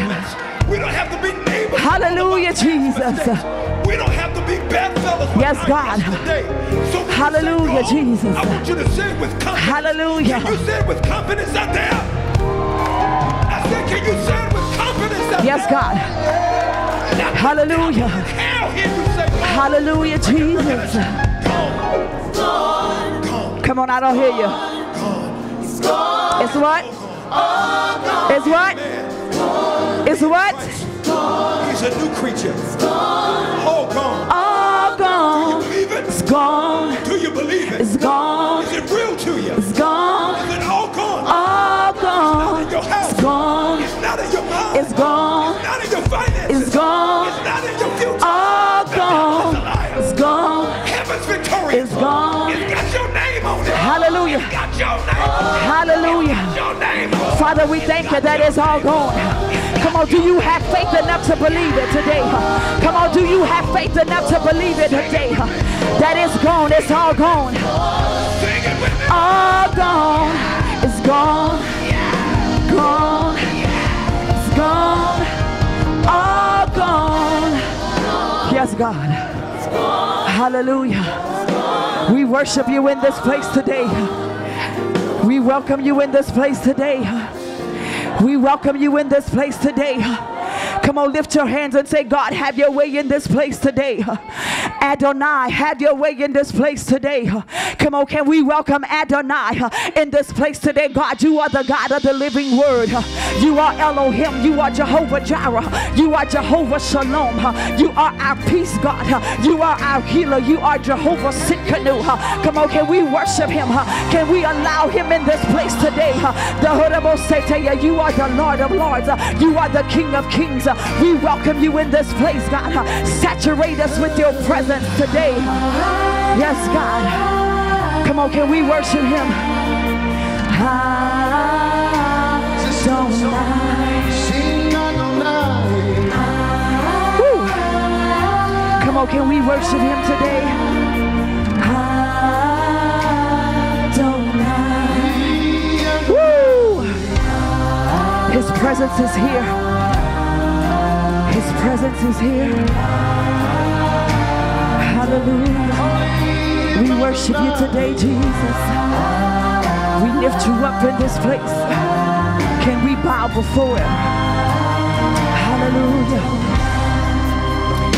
We don't have to be neighbors. Hallelujah, Jesus. We don't have to be bedfellows. with Yes, God. So Hallelujah, Jesus. I want you to say it with confidence. Hallelujah. Can you say it with confidence out there? I said, can you say Yes. God. Hallelujah. Hell, hear you say, go, Hallelujah, Jesus. Come on, I don't hear you. It's what? It's what? It's what? He's a new creature. Oh, gone. All gone. Believe it? It's gone. Do you believe it? It's gone. Is it real to you? It's gone. Is it all gone? All gone. in your house. It's gone. It's not in your mind. It's gone. It's not in your finances. It's gone. It's not in your future. All gone. It's gone. Heaven's victorious. It's gone. It's got your name on it. Hallelujah. It's got your name on it. Hallelujah. Your name on it. Father, we thank you that it's all gone. Come on, do you have faith enough to believe it today? Come on, do you have faith enough to believe it today? That it's gone, it's all gone. Sing it with me. All gone, it's gone. Gone, it's gone. All gone. Yes, God. Hallelujah. We worship you in this place today. We welcome you in this place today. We welcome you in this place today. Come on, lift your hands and say, God, have your way in this place today. Adonai, have your way in this place today. Come on, can we welcome Adonai in this place today? God, you are the God of the living word. You are Elohim. You are Jehovah Jireh. You are Jehovah Shalom. You are our peace, God. You are our healer. You are Jehovah Tsidkenu. Come on, can we worship him? Can we allow him in this place today? The Horebo Seteya, you are the Lord of Lords. You are the King of Kings. We welcome you in this place, God. Saturate us with your presence today. Yes, God. Come on, can we worship him? Woo. Come on, can we worship him today? Woo. His presence is here. Presence is here. Hallelujah. We worship you today, Jesus. We lift you up in this place. Can we bow before him? Hallelujah.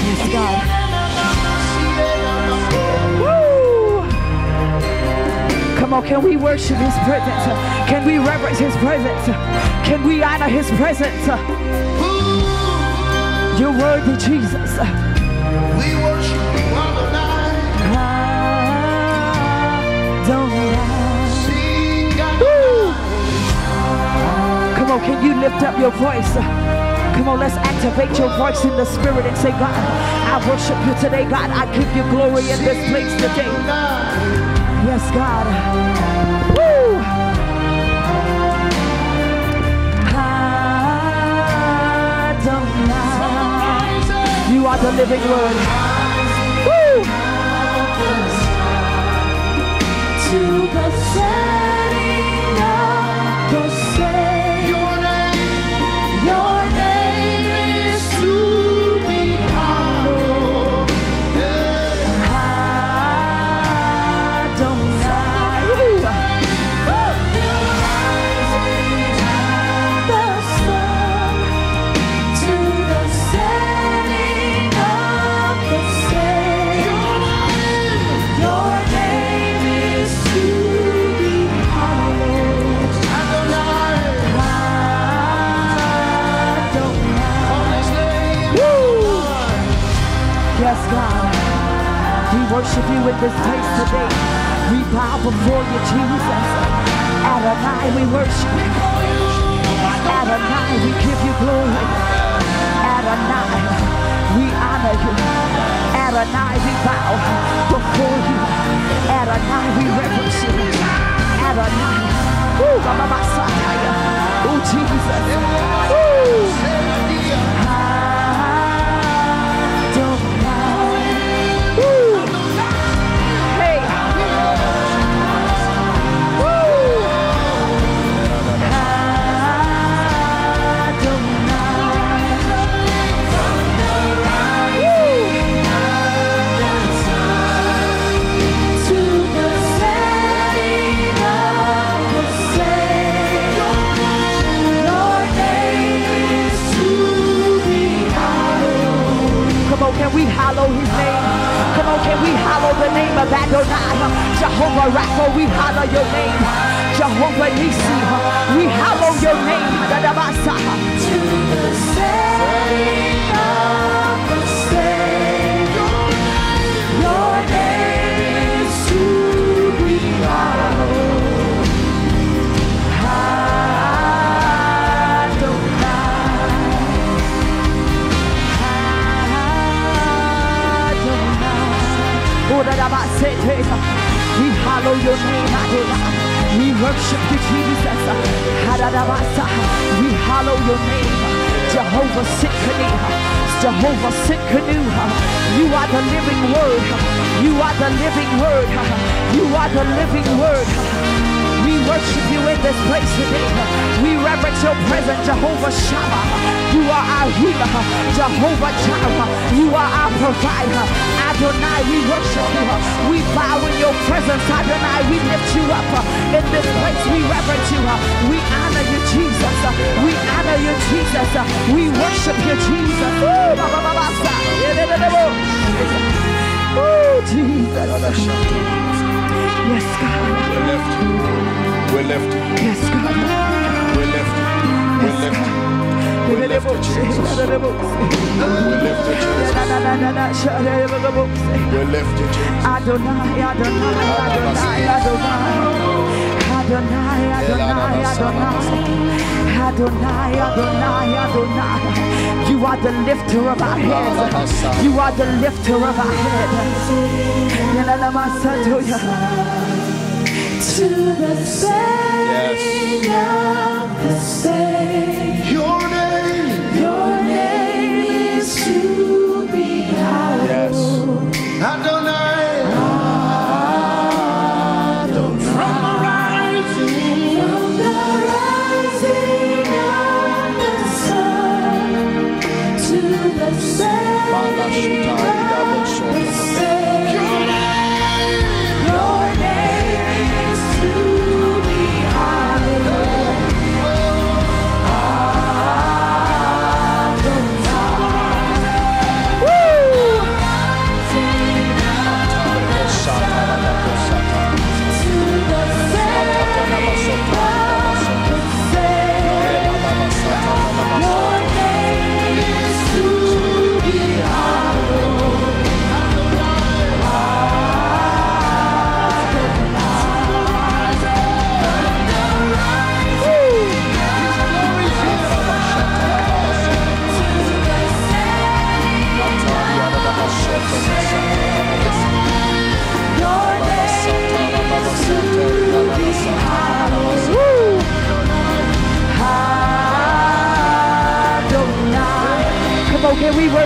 Yes, God. Woo! Come on, can we worship his presence? Can we reverence his presence? Can we honor his presence? You're worthy, Jesus. We worship you, all the night. I don't Woo! Come on, can you lift up your voice? Come on, let's activate your voice in the spirit and say, God, I worship you today. God, I give you glory in this place today. Yes, God. Woo! Adonai. You the living word. Woo! To the worship you in this place today. We bow before you, Jesus. Adonai, we worship you. Adonai, we give you glory. Adonai, we honor you. Adonai, we bow before you. Adonai, we reverence you. Adonai. Ooh, Mama Masataya. Oh, Jesus. Ooh. we hallow his name? Come on, can we hallow the name of Adonai? Jehovah Rapha, we hallow your name. Jehovah Nissi, we hallow your name. We hallow your name. We worship you, Jesus. We hallow your name, Jehovah Tsidkenu. Jehovah Tsidkenu. You are the living word. You are the living word. You are the living word. We worship you in this place today. We reverence your presence, Jehovah Shammah. You are our healer, Jehovah Jireh. You are our provider. Adonai, we worship you. We bow in your presence, Adonai. We lift you up in this place. We reverence you. We honor you, Jesus. We honor you, Jesus. We worship you, Jesus. Ooh, Jesus. Yes, God. We're lifted. We're lifted. Yes, God. We're lifted. We're lifted. Adonai, Adonai, Adonai, Adonai. Adonai, Adonai, Adonai. Adonai, Adonai, Adonai. You are the lifter of our heads. You are the lifter of our heads. To the setting of the same.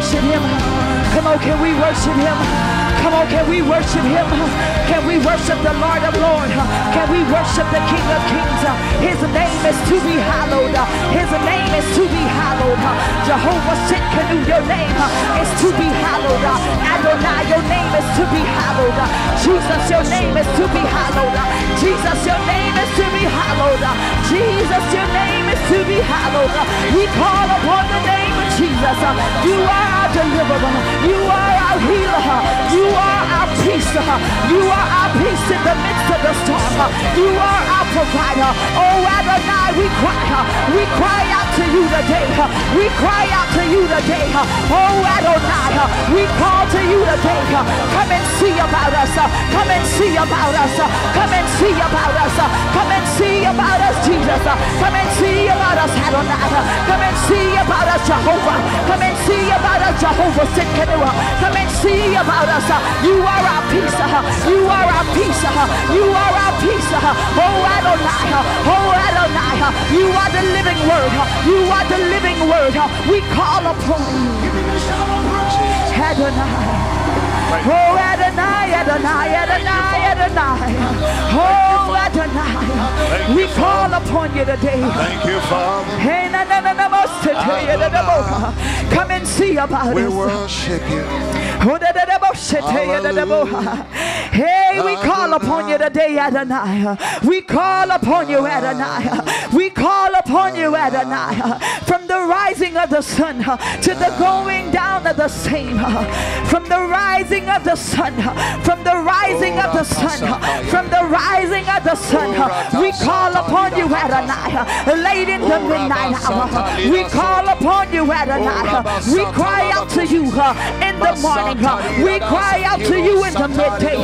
Worship him? Come on, can we worship him? Come on, can we worship him? Can we worship the Lord of Lords? Can we worship the King of Kings? His name is to be hallowed. His name is to be hallowed. Jehovah Tsidkenu, your name is to be hallowed. Adonai, your name is to be hallowed. Jesus, your name is to be hallowed. Jesus, your name is to be hallowed. Jesus, your name is to be hallowed. We call upon the name of Jesus. You are our deliverer. You are our healer. You are our peace. You are our peace in the midst of the storm. You are our provider. Oh, Adonai, we cry. We cry out to you today. We cry out to you today. Oh, Adonai, we call to you today. Come and see about us. Come and see about us. Come and see about us. Come and see about us, Jesus. Come and see about us, Adonai. Come and see about us, Jehovah. Come and see about us, Jehovah. Come and see about us. You are our peace. You are our peace. You are our peace. Oh Adonai. Oh Adonai. You are the living word. You are the living word. We call upon you. Adonai. Oh Adonai, Adonai, Adonai, Adonai. Oh Adonai. We call upon you today. Thank you, Father. Come and see about We us. worship you. Hey, we call upon you today, Adonai. We call upon you, Adonai. We call upon you, Adonai. From the rising of the sun to the going down of the same. From the rising of the sun, from the rising of the sun, from the rising of the sun, we call upon you, Adonai. Late in the midnight hour, we call upon you, Adonai. We cry out to you in the morning. We cry out to you in the midday.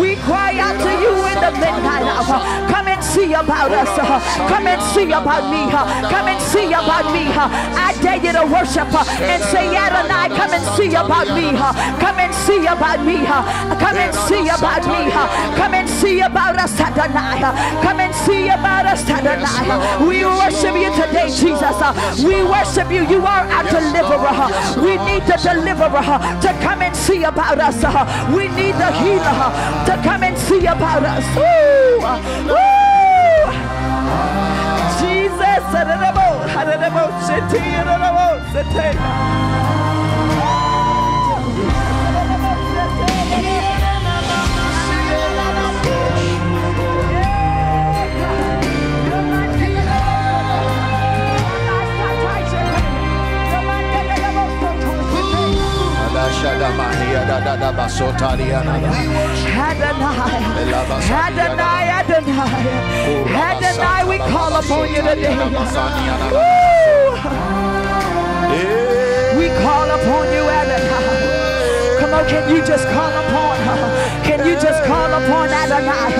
We cry out to you in the midnight hour. Come and see about us. uh, Come and see about me. uh, Come and see about me. uh. I dare you to worship uh, and say, Adonai, come and see about me. uh, Come and see about me. uh, Come and see about me. uh, Come and see about us, Adonai. uh, Come and see about us, Adonai. uh. We worship you today, Jesus. uh, We worship you. You are our deliverer. uh. We need the deliverer uh, to come and see about us. uh. We need the healer uh, to come and see about us. Woo! uh, Woo! Jesus. Adonai, Adonai, Shiti, Adonai, Adonai, Adonai, Adonai, Adonai, we call upon you today. We call upon you, Adonai. Come on, can you just call upon her? Can you just call upon Adonai?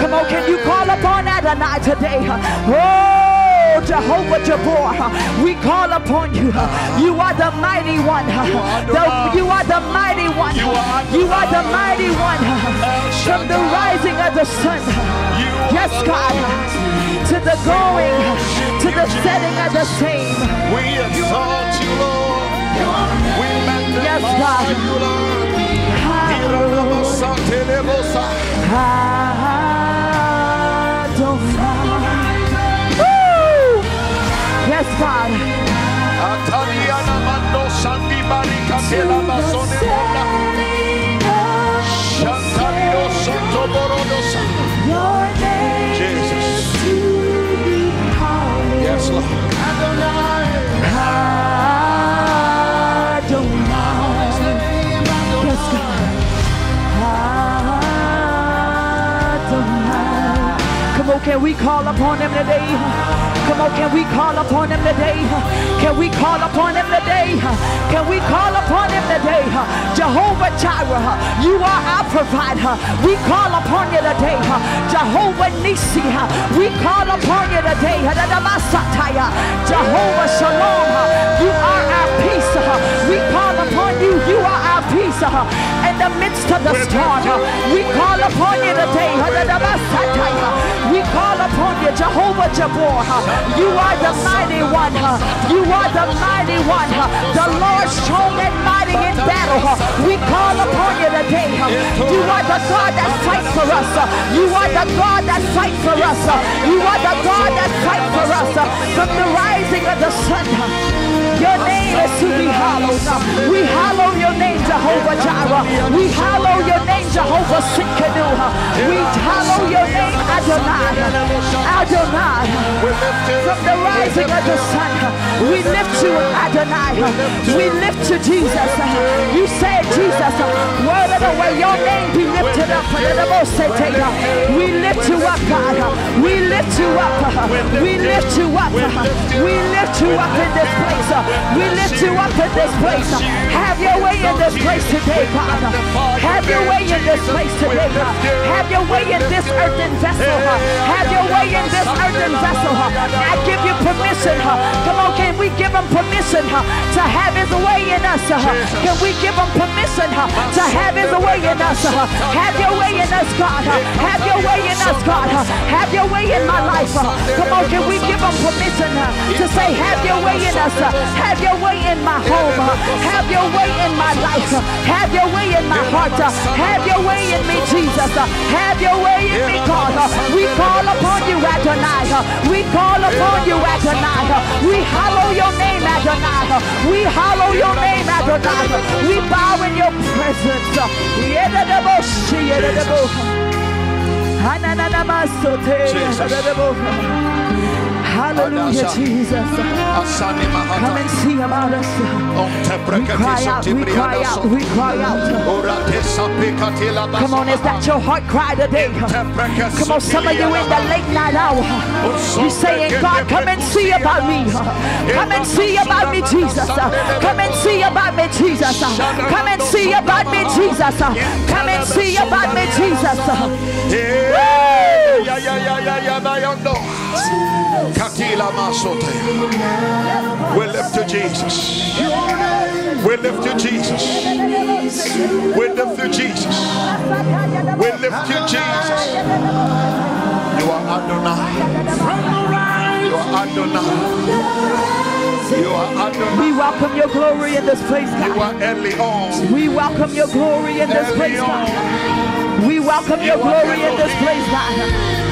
Come on, can you call upon Adonai today? Oh, Jehovah Jabor, we call upon you. You are the mighty one. You are the mighty one. You are the mighty one. From the rising of the sun. Yes, God. To the going, to the setting of the same. We exalt you, Lord. We Yes, God. you, Lord. Iranamasatelebosa. Adonai. Soto borodosa. Jesus. Yes, Lord. Yes, God. Come on, can we call upon him today? Come on, can we call upon him today? Can we call upon him today? Can we call upon him today? Jehovah Jireh, you are our provider. We call upon you today. Jehovah Nissi, we call upon you today. Jehovah Shalom, you are our peace. We call you. You are our peace. Uh, in the midst of the storm, uh, we call upon you today. Uh, we call upon you, Jehovah Jabor. You are the mighty one. You are the mighty one. The Lord strong and mighty in battle. We call upon you today. You are the God that fights for us. You are the God that fights for us. You are the God that fights for us. From the rising of the sun. Your name is to be hallowed. We hallow your name, Jehovah Jireh. We hallow your Jehovah Tsidkenu. We hallow your name, Adonai. Adonai. From the rising of the sun, we lift you, Adonai. We lift you, Jesus. You said, Jesus, word of the way, your name be lifted up. We lift you up, God. We lift you up. We lift you up. We lift you up in this place. We lift you up in this place. Have your way in this place today, God. Have your way in this place today. Have your way in this earthen vessel. Have your way in this earthen vessel. I give you permission. Come on, can we give him permission to have his way in us? Can we give him permission to have his way in us? Have your way in us, God. Have your way in us, God. Have your way in my life. Come on, can we give him permission to say, have your way in us? Have your way in my home. Have your way in my life. Have your way in my heart. Have your way in me, Jesus. Have your way in me, God. We call upon you, Adonai. We call upon you, Adonai. We hallow your name, Adonai. We hallow your name, Adonai. We bow in your presence. Yedadabo, yedadabo. Hananamasote, yedadabo. Hallelujah, Jesus. Come and see about us. We cry out, we cry out, we cry out. Orate sapikati la Come on, is that your heart cry today? Come on, some of you in the late night hour. You saying, God, come and see about me. Come and see about me, Jesus. Come and see about me, Jesus. Come and see about me, Jesus. Come and see about me, Jesus. Yeah, yeah, yeah, yeah, yeah, yeah, bayondo. Katila masote. We lift to Jesus. We lift to Jesus. We lift to Jesus. We lift to Jesus. You are Adonai. You are Adonai. You are Adonai. We welcome your glory in this place, You God. We welcome your glory in this place, God. We welcome your glory in this place, God.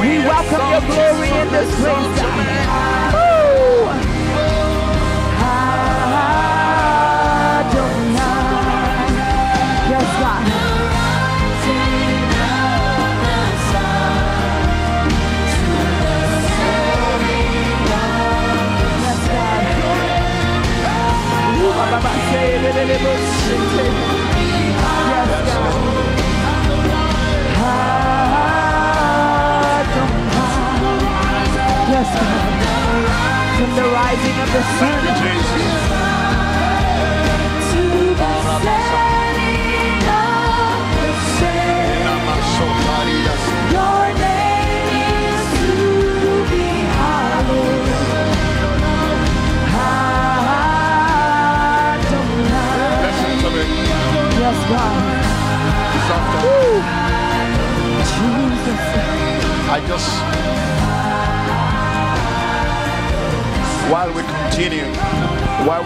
We welcome your glory in this place, God. Woo! Adonai. Yes. Yes, God. Rising of the sun Thank you, Jesus.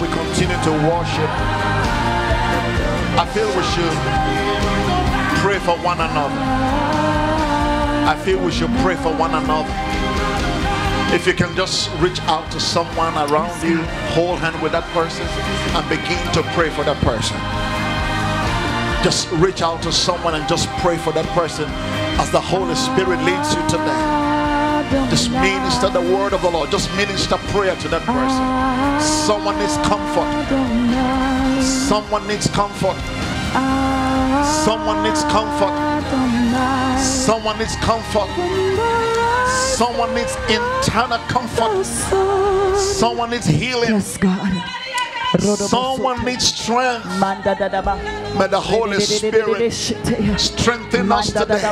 We continue to worship, I feel we should pray for one another. I feel we should pray for one another. If you can just reach out to someone around you, hold hand with that person, and begin to pray for that person. Just reach out to someone and just pray for that person as the Holy Spirit leads you today. Just minister the word of the Lord. Just minister prayer to that person. Someone needs comfort. Someone needs comfort. Someone needs comfort. Someone needs comfort. Someone needs internal comfort. Someone needs healing. Yes, God. Someone needs strength. May the Holy Spirit strengthen us today.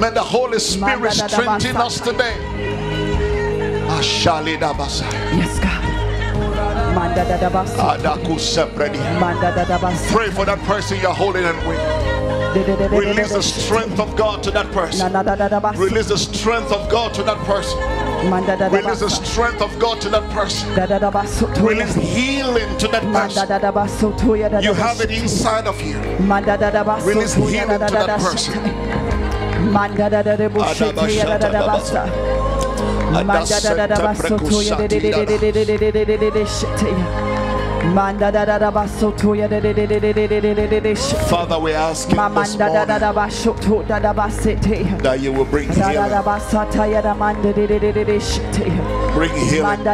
May the Holy Spirit strengthen us today. Yes, God. Pray for that person you're holding and with. Release the strength of God to that person. Release the strength of God to that person. Release the strength of God to that person. Release healing to that person. You have it inside of you. Release healing to that person. Adabasha, Father, we ask you this morning that you will bring healing. Bring healing.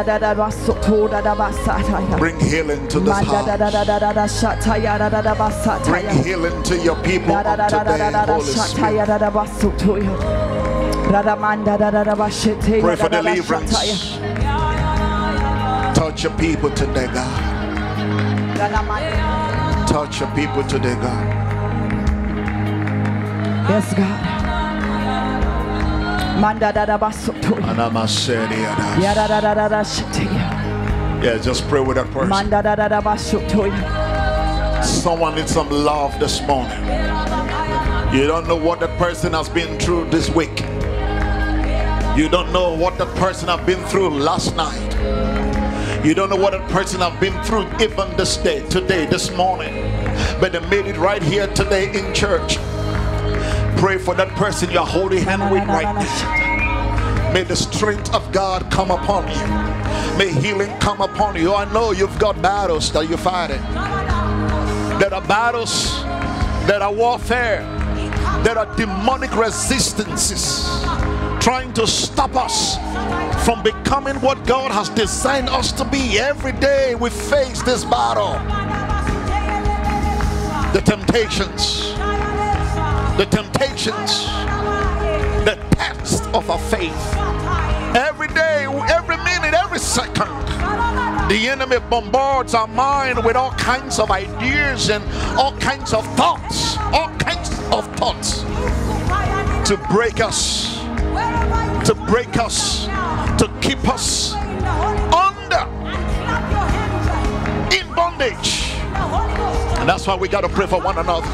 Bring healing to this house. Bring healing to your people today, Pray for deliverance. Touch your people today, God. Da da manda. Touch your people today, God. Yes, God. Yeah, just pray with that person. Someone needs some love this morning. You don't know what that person has been through this week. You don't know what that person have been through last night. You don't know what that person have been through even this day, today, this morning. But they made it right here today in church. Pray for that person you're holding hand with right now. May the strength of God come upon you. May healing come upon you. I know you've got battles that you're fighting. There are battles, there are warfare, there are demonic resistances trying to stop us from becoming what God has designed us to be. Every day we face this battle. The temptations, the temptations, the test of our faith. Every day, every minute, every second, the enemy bombards our mind with all kinds of ideas and all kinds of thoughts, all kinds of thoughts to break us, to break us, to keep us under in bondage. And that's why we got to pray for one another.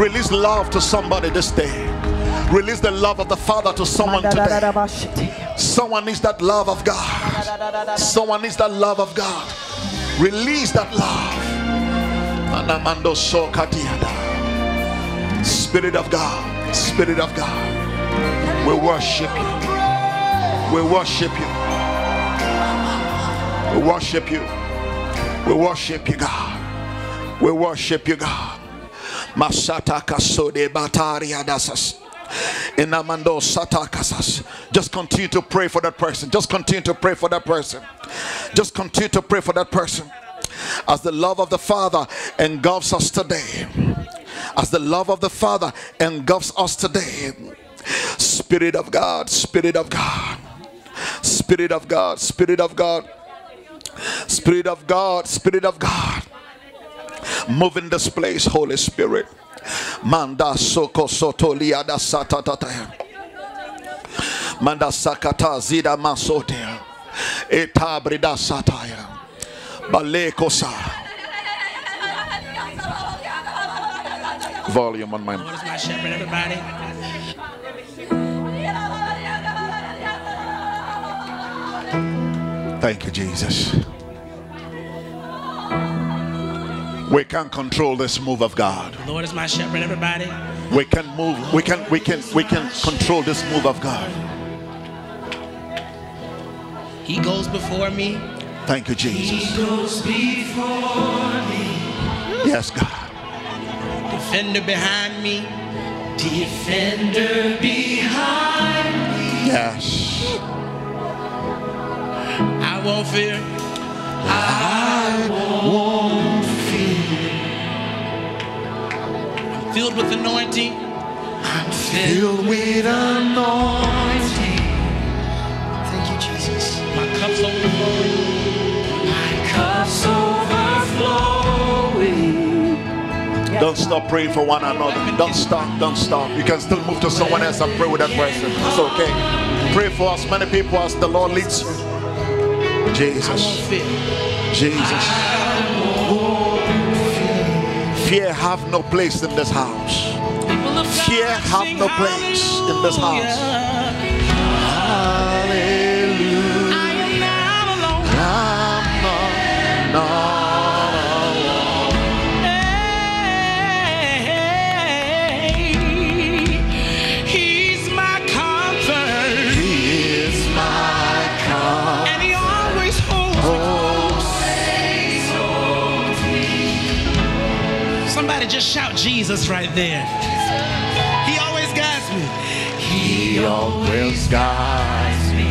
Release love to somebody this day. Release the love of the Father to someone today. Someone needs that love of God. Someone needs that love of God. Release that love. Spirit of God. Spirit of God. We worship you. We worship you. We worship you. We worship you, God. We worship you, God. Masata kasode bataria dasas. Inamando satakasas. Just continue to pray for that person. Just continue to pray for that person. Just continue to pray for that person. As the love of the Father engulfs us today. As the love of the Father engulfs us today. Spirit of God, Spirit of God, Spirit of God, Spirit of God, Spirit of God, Spirit of God. Move in this place, Holy Spirit. Manda soko soto liada satatata. Manda sakata zida masotea. Etabrida sataya. Balekosa. Volume on my. Thank you, Jesus. We can control this move of God. The Lord is my shepherd, everybody. We can move. We can. We can. We can control this move of God. He goes before me. Thank you, Jesus. He goes before me. Yes, God. Defender behind me. Defender behind me. Yes. I won't fear. I won't fear. I'm filled with anointing. I'm filled with anointing. Thank you, Jesus. My cup's overflowing. My cup's overflowing. Don't stop praying for one another. Don't stop. Don't stop. You can still move to someone else and pray with that person. It's okay. Pray for as many people as the Lord leads you. Jesus. Jesus. Fear have no place in this house. Fear have no place in this house. Jesus right there. He always guides me. He always guides me.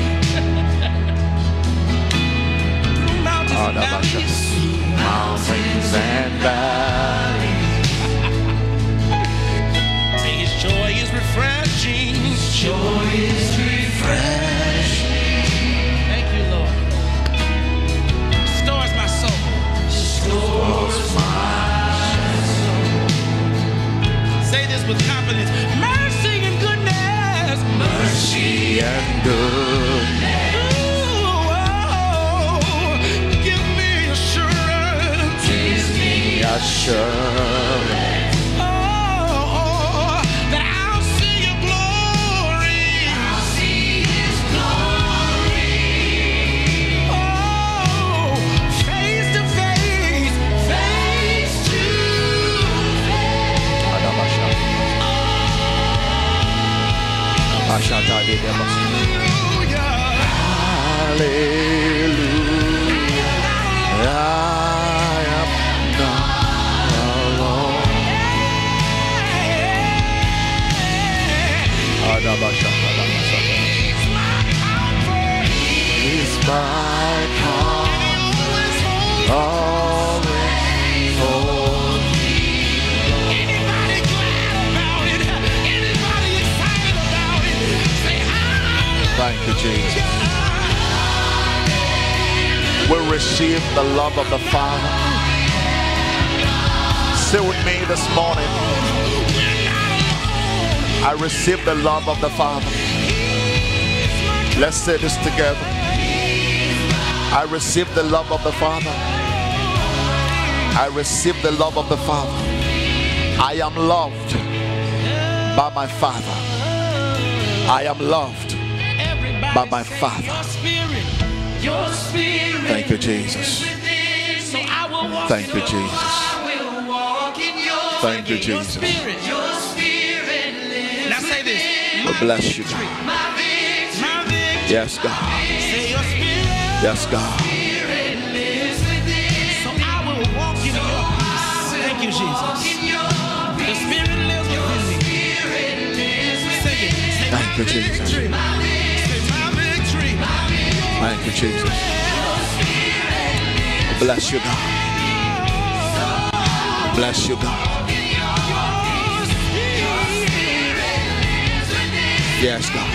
Mountains and valleys. Mountains and valleys. His joy is refreshing. His joy is refreshing. Receive the love of the Father. Let's say this together. I receive the love of the Father. I receive the love of the Father. I am loved by my Father. I am loved by my Father. Thank you, Jesus. Thank you, Jesus. Thank you, Jesus. We bless you, God. My victory. My victory. Yes, God. Say your spirit. Yes, God. So I will walk in your peace. Thank you, Jesus. The spirit lives within me. Say it. Thank you, Jesus. victory. Say my victory. Thank you, Jesus. Bless you, God. Bless you, God. Yes, God.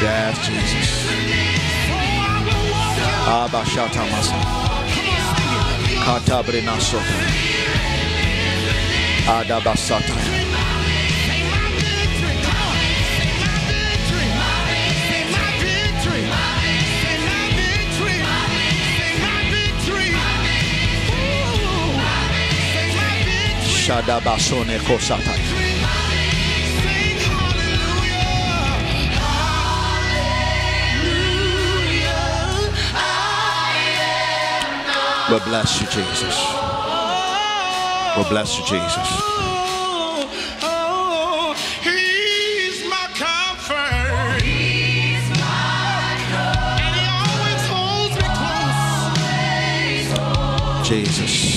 Yes, Jesus. Abba Shata Masa. Katabrina Sota. Adabasata. We bless you, Jesus. We bless you, Jesus. He's my comfort. And he always holds me close. Jesus.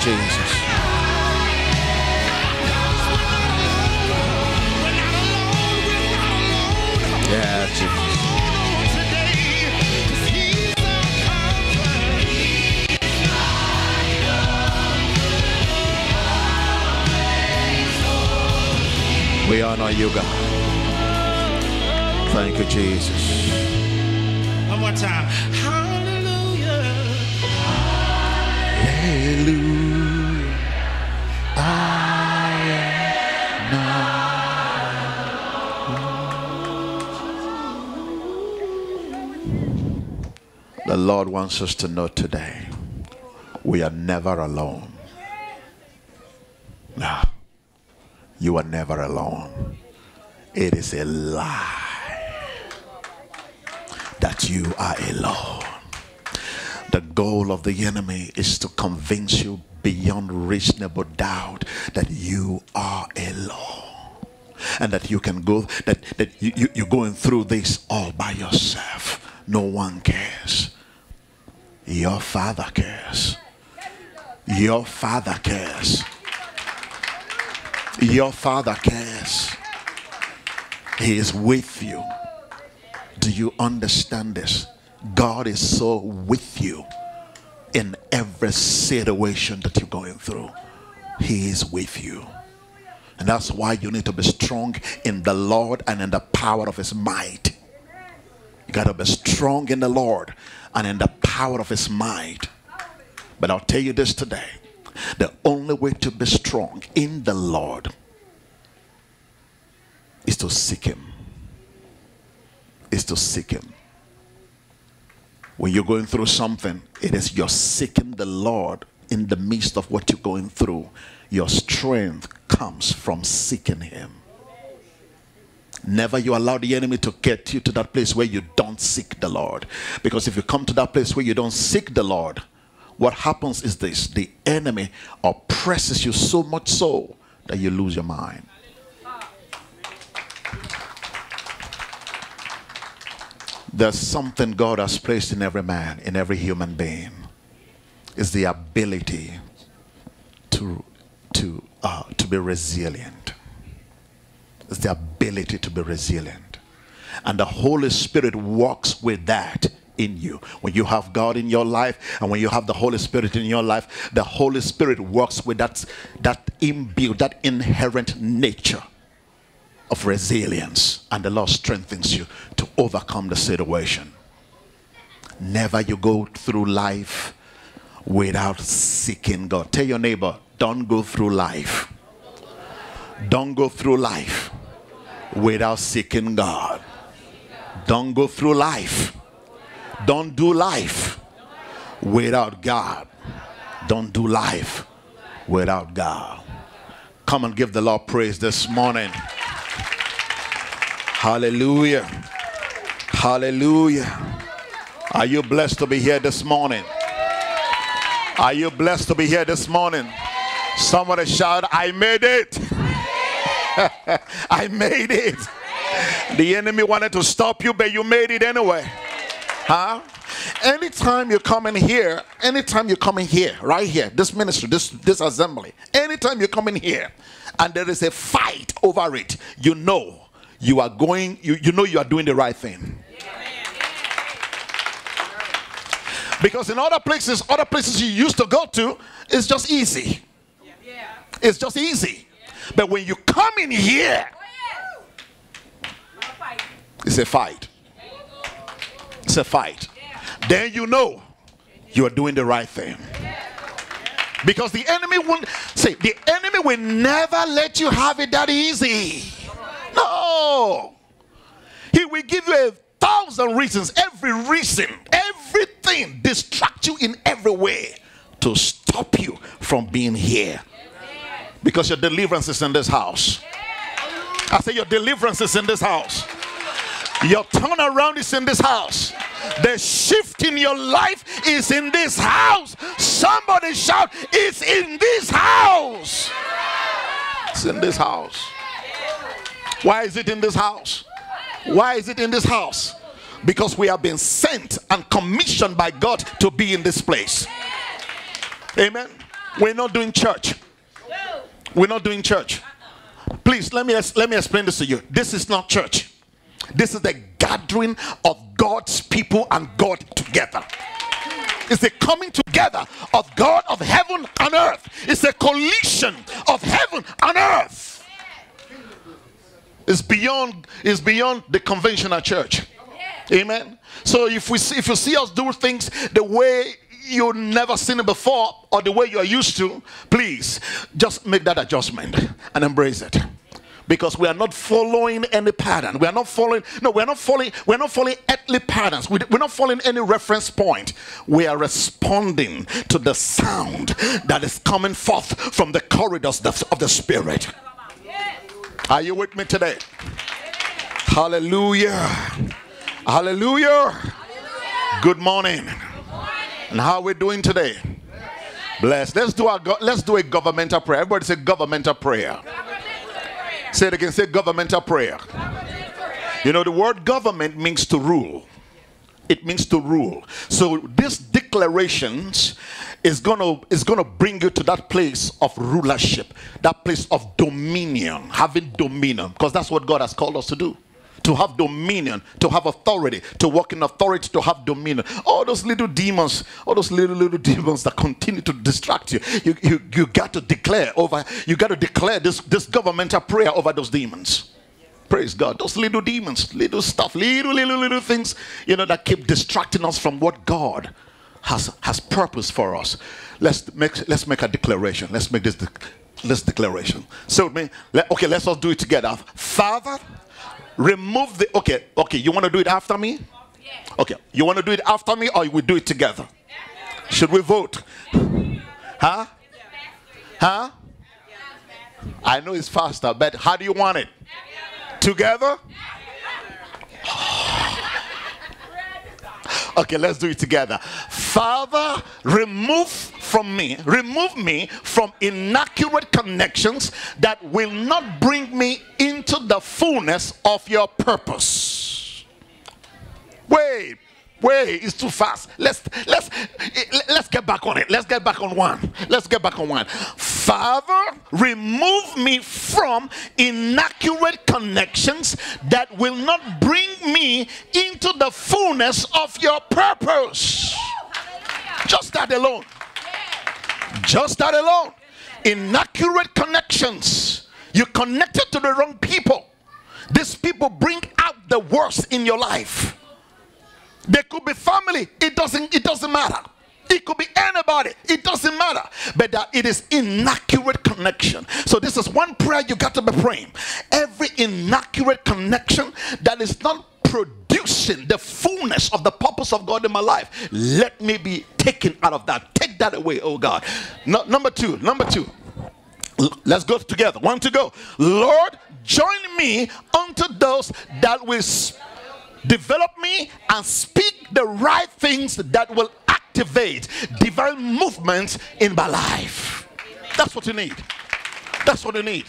Jesus. Yeah, Jesus. We honor you, God. Thank you, Jesus. One more time. Hallelujah. Hallelujah. Lord wants us to know today we are never alone. No, you are never alone. It is a lie that you are alone. The goal of the enemy is to convince you beyond reasonable doubt that you are alone. And that you can go, that, that you, you, you're going through this all by yourself. No one cares. Your father cares. Your father cares. Your father cares. He is with you. Do you understand this? God is so with you in every situation that you're going through. He is with you. And that's why you need to be strong in the Lord and in the power of His might. You got to be strong in the Lord and in the power of His might. But I'll tell you this today the only way to be strong in the Lord is to seek Him. Is to seek Him. When you're going through something, it is you're seeking the Lord in the midst of what you're going through. Your strength comes from seeking Him. Never you allow the enemy to get you to that place where you don't seek the Lord. Because if you come to that place where you don't seek the Lord, what happens is this the enemy oppresses you so much so that you lose your mind. There's something God has placed in every man, in every human being. Is the ability to to uh, to be resilient. It's the ability to be resilient, and the Holy Spirit works with that in you. When you have God in your life, and when you have the Holy Spirit in your life, the Holy Spirit works with that that inbuilt, that inherent nature of resilience, and the Lord strengthens you to overcome the situation. Never you go through life without seeking God. Tell your neighbor, don't go through life. Don't go through life without seeking God. Don't go through life. Don't do life without God. Don't do life without God. Come and give the Lord praise this morning. Hallelujah. Hallelujah. Are you blessed to be here this morning? Are you blessed to be here this morning? Somebody shout, I made it. I made it. The enemy wanted to stop you, but you made it anyway. Huh? Anytime you come in here, anytime you come in here, right here, this ministry, this this assembly, anytime you come in here and there is a fight over it, you know you are going, you, you know you are doing the right thing. Because in other places, other places you used to go to, it's just easy. It's just easy. But when you come in here, it's a fight. It's a fight. Then you know you are doing the right thing. Because the enemy won't say the enemy will never let you have it that easy. No. He will give you a thousand reasons, every reason, everything distract you in every way to stop you from being here. Because your deliverance is in this house. I say your deliverance is in this house. Your turnaround is in this house. The shift in your life is in this house. Somebody shout, It's in this house. It's in this house. Why is it in this house? Why is it in this house? Because we have been sent and commissioned by God to be in this place. Amen. We're not doing church. We're not doing church. Please let me let me explain this to you. This is not church. This is the gathering of God's people and God together. It's the coming together of God of heaven and earth. It's a collision of heaven and earth. It's beyond, it's beyond the conventional church. Amen. So if we see, if you see us do things the way you've never seen it before or the way you are used to, please just make that adjustment and embrace it. Because we are not following any pattern. We are not following, no, we're not following, we're not following earthly patterns. We, we're not following any reference point. We are responding to the sound that is coming forth from the corridors of the spirit. Are you with me today? Hallelujah. Hallelujah. Good morning. And how are we doing today? Blessed. Let's do our let's do a governmental prayer. Everybody say governmental prayer. Say it again. Say governmental prayer. You know the word government means to rule. It means to rule. So these declarations is gonna is gonna bring you to that place of rulership, that place of dominion, having dominion, because that's what God has called us to do to have dominion, to have authority, to walk in authority, to have dominion. All those little demons, all those little little demons that continue to distract you, you, you, you got to declare over, you got to declare this, this governmental prayer over those demons. Praise God. Those little demons, little stuff, little, little, little things, you know, that keep distracting us from what God has has purpose for us. Let's make let's make a declaration. Let's make this de- this declaration. So me, let, okay, let's all do it together. Father, remove the okay, okay, you want to do it after me? Okay, you want to do it after me or we do it together? Should we vote? Huh? Huh? I know it's faster, but how do you want it? Together? Okay, let's do it together. Father, remove from me, remove me from inaccurate connections that will not bring me into the fullness of your purpose. Wait, wait, it's too fast. Let's let's let's get back on it. Let's get back on one. Let's get back on one. Father, remove me from inaccurate connections that will not bring me into the fullness of your purpose. Just that alone. Just that alone. Inaccurate connections. You connected to the wrong people. These people bring out the worst in your life. They could be family. It doesn't. It doesn't matter. It could be anybody. It doesn't matter. But that it is inaccurate connection. So this is one prayer you got to be praying. Every inaccurate connection that is not producing the fullness of the purpose of God in my life, let me be taken out of that. Take that away, oh God. No, number two. Number two. Let's go together. One to go. Lord, join me unto those that will s- develop me and speak the right things that will activate divine movement in my life. That's what you need. That's what you need.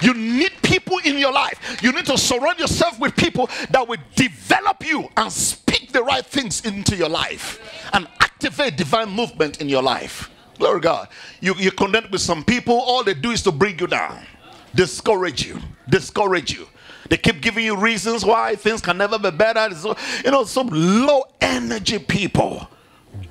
You need people in your life. You need to surround yourself with people that will develop you and speak the right things into your life and activate divine movement in your life. Glory God. You, you connect with some people, all they do is to bring you down, discourage you, discourage you. They keep giving you reasons why things can never be better. So, you know, some low energy people.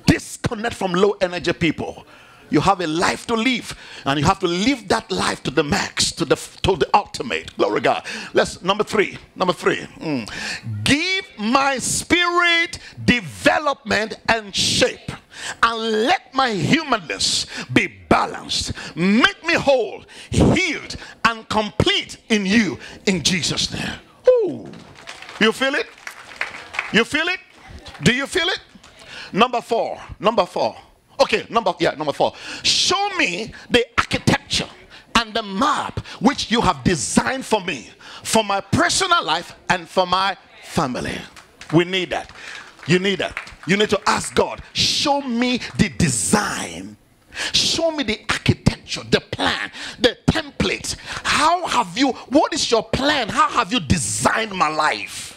Disconnect from low energy people. You have a life to live, and you have to live that life to the max, to the to the ultimate. Glory God. Let's number three. Number three. Mm. Give my spirit development and shape, and let my humanness be balanced. Make me whole, healed, and complete in you. In Jesus' name. Ooh. You feel it? You feel it? Do you feel it? Number four. Number four. Okay, number yeah, number four. Show me the architecture and the map which you have designed for me, for my personal life and for my family. We need that. You need that. You need to ask God, show me the design. Show me the architecture, the plan, the template. How have you, what is your plan? How have you designed my life?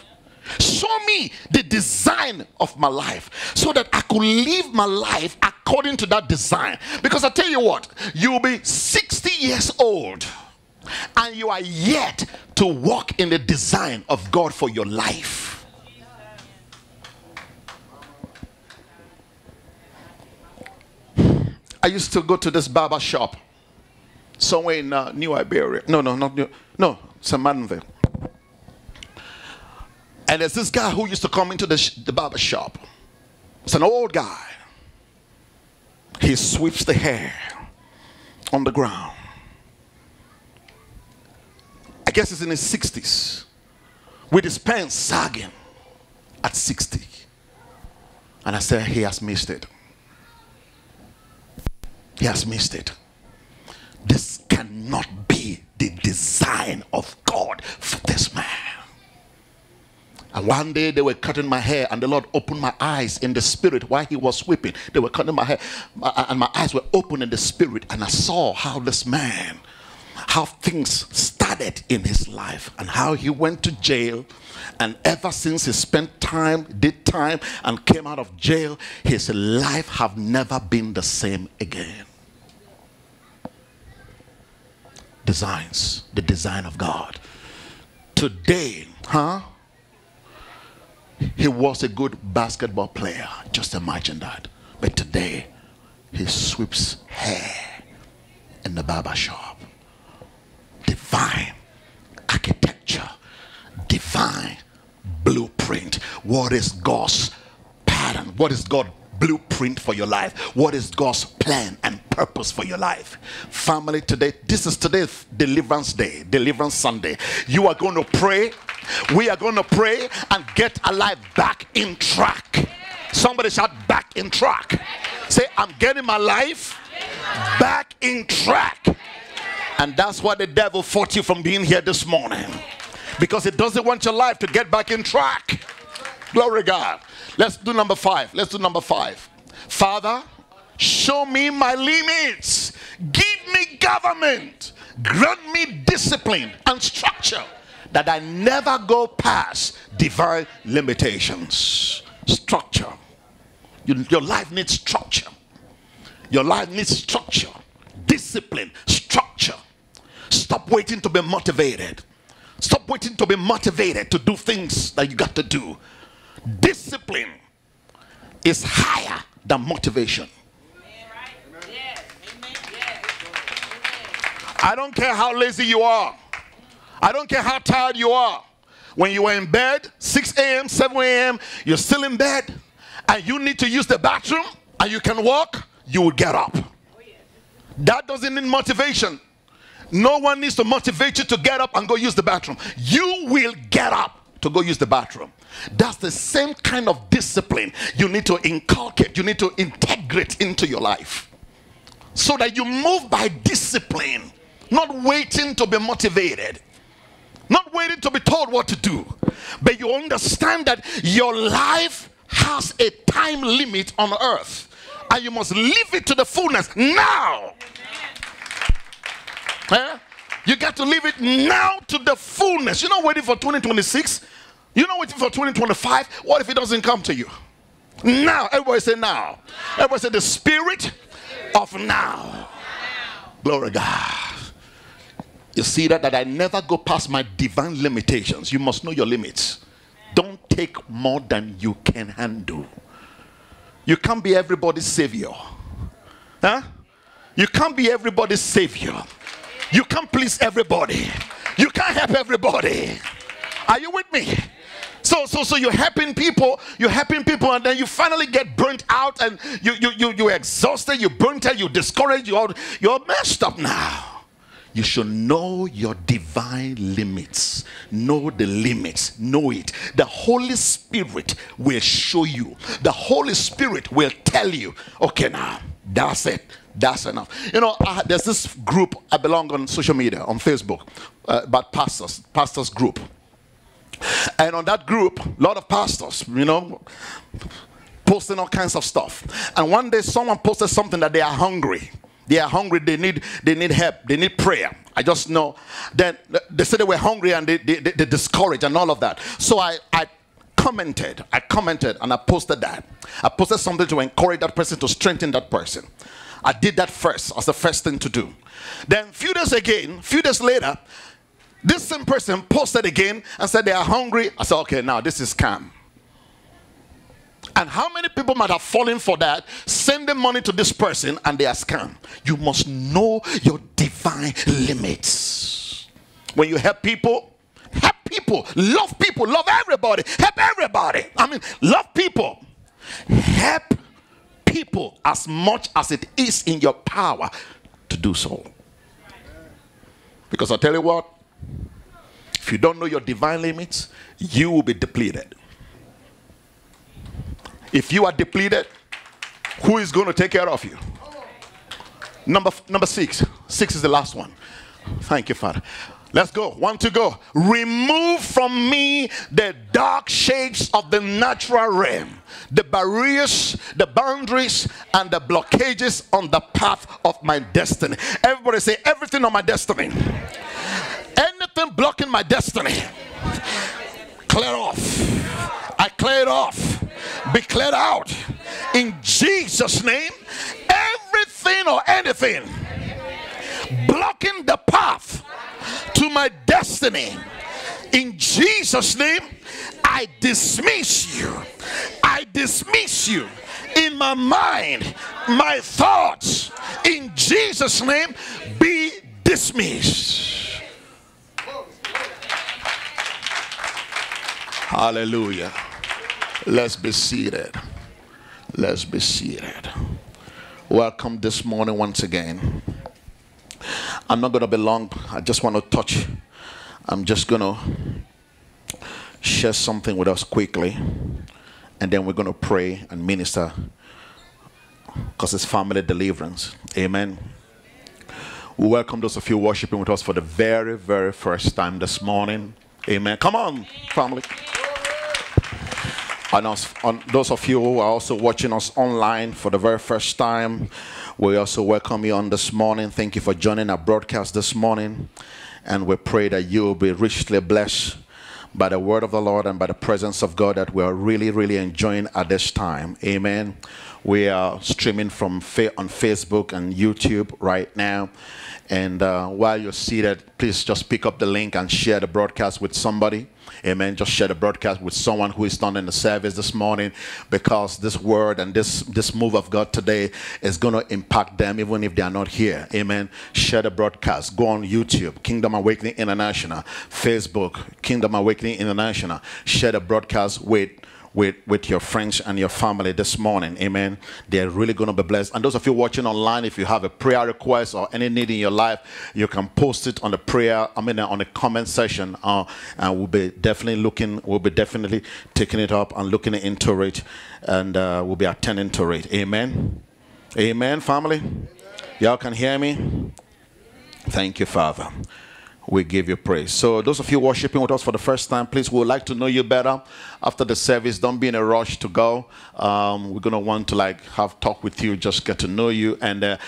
Show me the design of my life so that I could live my life according to that design. Because I tell you what, you'll be 60 years old and you are yet to walk in the design of God for your life. I used to go to this barber shop somewhere in uh, New Iberia. No, no, not New. No, St. And there's this guy who used to come into the, sh- the barber shop. It's an old guy. He sweeps the hair on the ground. I guess he's in his 60s with his pants sagging at 60. And I said, He has missed it. He has missed it. This cannot be the design of God for this man. And one day they were cutting my hair, and the Lord opened my eyes in the spirit while He was sweeping. They were cutting my hair, uh, and my eyes were open in the spirit, and I saw how this man, how things started in his life, and how he went to jail. And ever since he spent time, did time, and came out of jail, his life have never been the same again. Designs, the design of God. Today, huh? He was a good basketball player. Just imagine that. But today, he sweeps hair in the barber shop. Divine architecture, divine blueprint. What is God's pattern? What is God's blueprint for your life? What is God's plan and purpose for your life? Family, today, this is today's deliverance day, deliverance Sunday. You are going to pray. We are going to pray and get our life back in track. Somebody shout back in track. Say, I'm getting my life back in track. And that's why the devil fought you from being here this morning. because it doesn't want your life to get back in track. Glory God. Let's do number five. Let's do number five. Father, show me my limits. Give me government. Grant me discipline and structure that I never go past divine limitations. Structure. You- your life needs structure. Your life needs structure, discipline, structure. Stop waiting to be motivated. Stop waiting to be motivated to do things that you got to do. Discipline is higher than motivation. I don't care how lazy you are. I don't care how tired you are. When you are in bed, 6 a.m., 7 a.m., you're still in bed, and you need to use the bathroom, and you can walk, you will get up. That doesn't need motivation. No one needs to motivate you to get up and go use the bathroom. You will get up to go use the bathroom. That's the same kind of discipline you need to inculcate, you need to integrate into your life so that you move by discipline, not waiting to be motivated, not waiting to be told what to do, but you understand that your life has a time limit on earth and you must live it to the fullness now. Eh? You got to live it now to the fullness. You're not waiting for 2026. You're not waiting for 2025. What if it doesn't come to you? Now. Everybody say now. Everybody say the spirit of now. Glory God. You see that that I never go past my divine limitations. You must know your limits. Don't take more than you can handle. You can't be everybody's savior. Huh? You can't be everybody's savior. You can't please everybody. You can't help everybody. Are you with me? So, so, so you're helping people, you're helping people, and then you finally get burnt out, and you, you, you, you're exhausted, you're burnt out, you're discouraged, you're, you're messed up now. You should know your divine limits. Know the limits. Know it. The Holy Spirit will show you. The Holy Spirit will tell you, okay, now that's it. That's enough. You know, I, there's this group I belong on social media, on Facebook, uh, about pastors, pastors group. And on that group, a lot of pastors, you know, posting all kinds of stuff. And one day someone posted something that they are hungry. They are hungry, they need they need help, they need prayer. I just know. Then they said they were hungry and they, they, they, they discouraged and all of that. So I, I commented, I commented and I posted that. I posted something to encourage that person to strengthen that person. I did that first as the first thing to do. Then few days again, few days later, this same person posted again and said they are hungry. I said, okay, now this is scam. And how many people might have fallen for that, sending money to this person and they are scam? You must know your divine limits. When you help people, help people, love people, love everybody, help everybody. I mean, love people. Help people as much as it is in your power to do so. Because I tell you what, if you don't know your divine limits, you will be depleted. If you are depleted, who is going to take care of you? Number number six. Six is the last one. Thank you, Father. Let's go. One to go. Remove from me the dark shades of the natural realm, the barriers, the boundaries, and the blockages on the path of my destiny. Everybody say everything on my destiny. Anything blocking my destiny. Clear off. I clear it off. Be cleared out. In Jesus' name, everything or anything blocking the path to my destiny. In Jesus' name, I dismiss you. I dismiss you in my mind, my thoughts. In Jesus' name, be dismissed. Hallelujah. Let's be seated. Let's be seated. Welcome this morning once again. I'm not going to be long. I just want to touch. I'm just going to share something with us quickly. And then we're going to pray and minister because it's family deliverance. Amen. We welcome those of you worshiping with us for the very, very first time this morning. Amen. Come on, family. And us, those of you who are also watching us online for the very first time, we also welcome you on this morning. Thank you for joining our broadcast this morning. And we pray that you will be richly blessed by the word of the Lord and by the presence of God that we are really, really enjoying at this time. Amen. We are streaming from on Facebook and YouTube right now. And uh, while you're seated, please just pick up the link and share the broadcast with somebody. Amen. Just share the broadcast with someone who is not in the service this morning because this word and this, this move of God today is going to impact them even if they are not here. Amen. Share the broadcast. Go on YouTube, Kingdom Awakening International, Facebook, Kingdom Awakening International. Share the broadcast with with, with your friends and your family this morning. Amen. They're really going to be blessed. And those of you watching online, if you have a prayer request or any need in your life, you can post it on the prayer, I mean, on the comment section. Uh, and we'll be definitely looking, we'll be definitely taking it up and looking into it. And uh, we'll be attending to it. Amen. Amen, family. Y'all can hear me? Thank you, Father we give you praise. So, those of you worshiping with us for the first time, please, we would like to know you better after the service. Don't be in a rush to go. Um, we're gonna want to like have talk with you, just get to know you, and uh,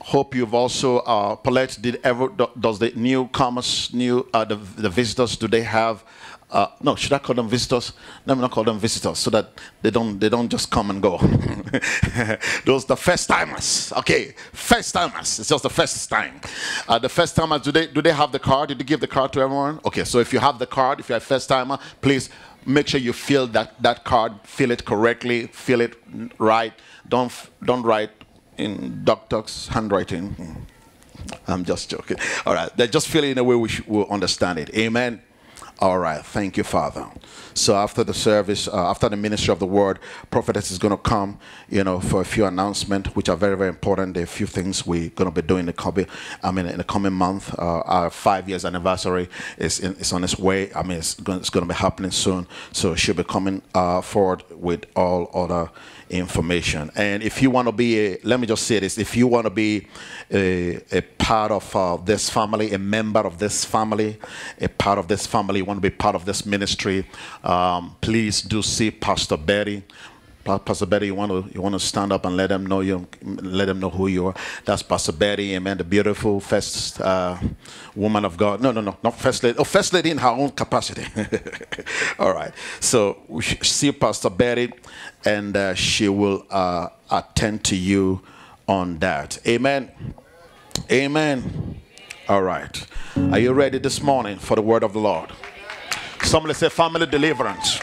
hope you've also. Uh, Paulette, did ever does the newcomers, new uh, the the visitors, do they have? Uh, no, should I call them visitors? Let me not call them visitors, so that they don't they don't just come and go. Those the first timers. Okay, first timers. It's just the first time. Uh, the first timers. Do they do they have the card? Did you give the card to everyone? Okay, so if you have the card, if you're a first timer, please make sure you fill that that card. Fill it correctly. Fill it right. Don't don't write in doctor's handwriting. I'm just joking. All right, they just fill it in a way we will understand it. Amen. All right. Thank you, Father. So after the service, uh, after the ministry of the word, prophetess is going to come, you know, for a few announcements, which are very, very important. There are a few things we're going to be doing in the coming, I mean, in the coming month. Uh, our five years anniversary is in, is on its way. I mean, it's going, it's to be happening soon. So she'll be coming uh, forward with all other information. And if you want to be, a, let me just say this: if you want to be a, a part of uh, this family, a member of this family, a part of this family, you want to be part of this ministry, um, please do see Pastor Betty. Pastor Betty, you want to you want to stand up and let them know you, let them know who you are. That's Pastor Betty, amen. The beautiful first uh, woman of God. No, no, no, not first lady. Oh, first lady in her own capacity. All right. So see Pastor Betty, and uh, she will uh, attend to you on that. Amen. Amen. All right. Are you ready this morning for the word of the Lord? Somebody say family deliverance.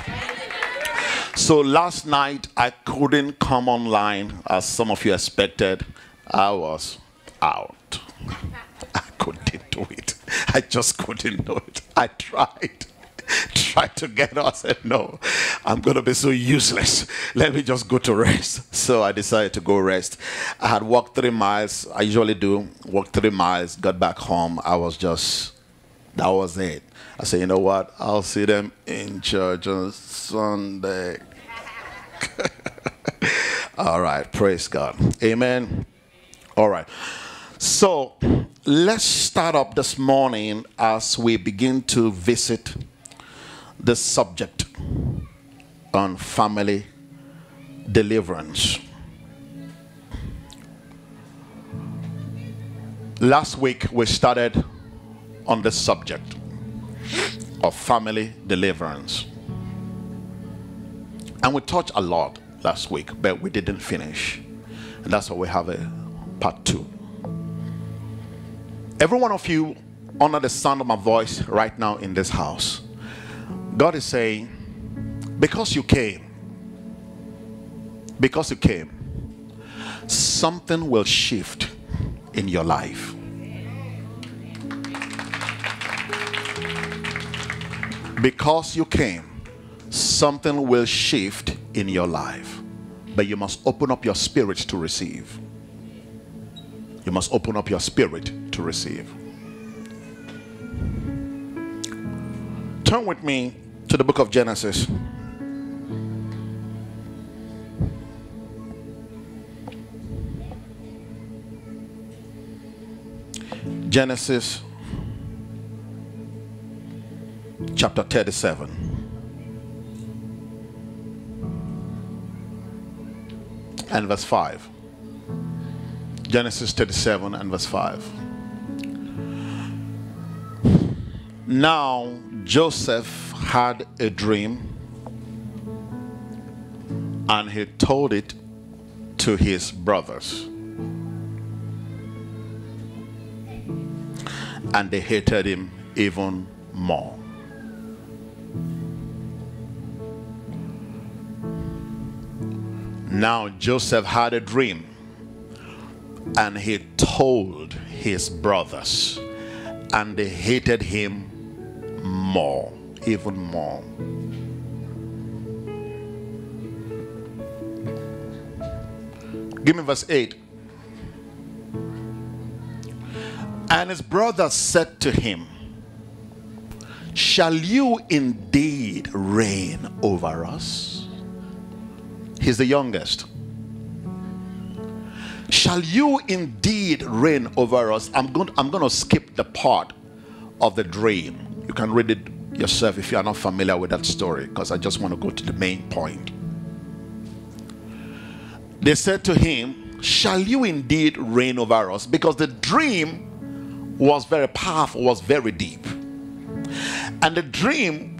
So last night I couldn't come online as some of you expected. I was out. I couldn't do it. I just couldn't do it. I tried. Tried to get out. I said, no, I'm going to be so useless. Let me just go to rest. So I decided to go rest. I had walked three miles. I usually do. Walked three miles, got back home. I was just, that was it. I said, you know what? I'll see them in church on Sunday. All right, praise God. Amen. All right. So let's start up this morning as we begin to visit the subject on family deliverance. Last week we started on the subject of family deliverance. And we touched a lot last week, but we didn't finish. And that's why we have a part two. Every one of you, under the sound of my voice right now in this house, God is saying, because you came, because you came, something will shift in your life. Because you came, something will shift in your life. But you must open up your spirit to receive. You must open up your spirit to receive. Turn with me to the book of Genesis. Genesis chapter 37. And verse 5. Genesis 37 and verse 5. Now Joseph had a dream and he told it to his brothers. And they hated him even more. Now Joseph had a dream and he told his brothers, and they hated him more, even more. Give me verse 8. And his brothers said to him, Shall you indeed reign over us? He's the youngest. Shall you indeed reign over us? I'm going, I'm going to skip the part of the dream. You can read it yourself if you are not familiar with that story, because I just want to go to the main point. They said to him, Shall you indeed reign over us? Because the dream was very powerful, was very deep. And the dream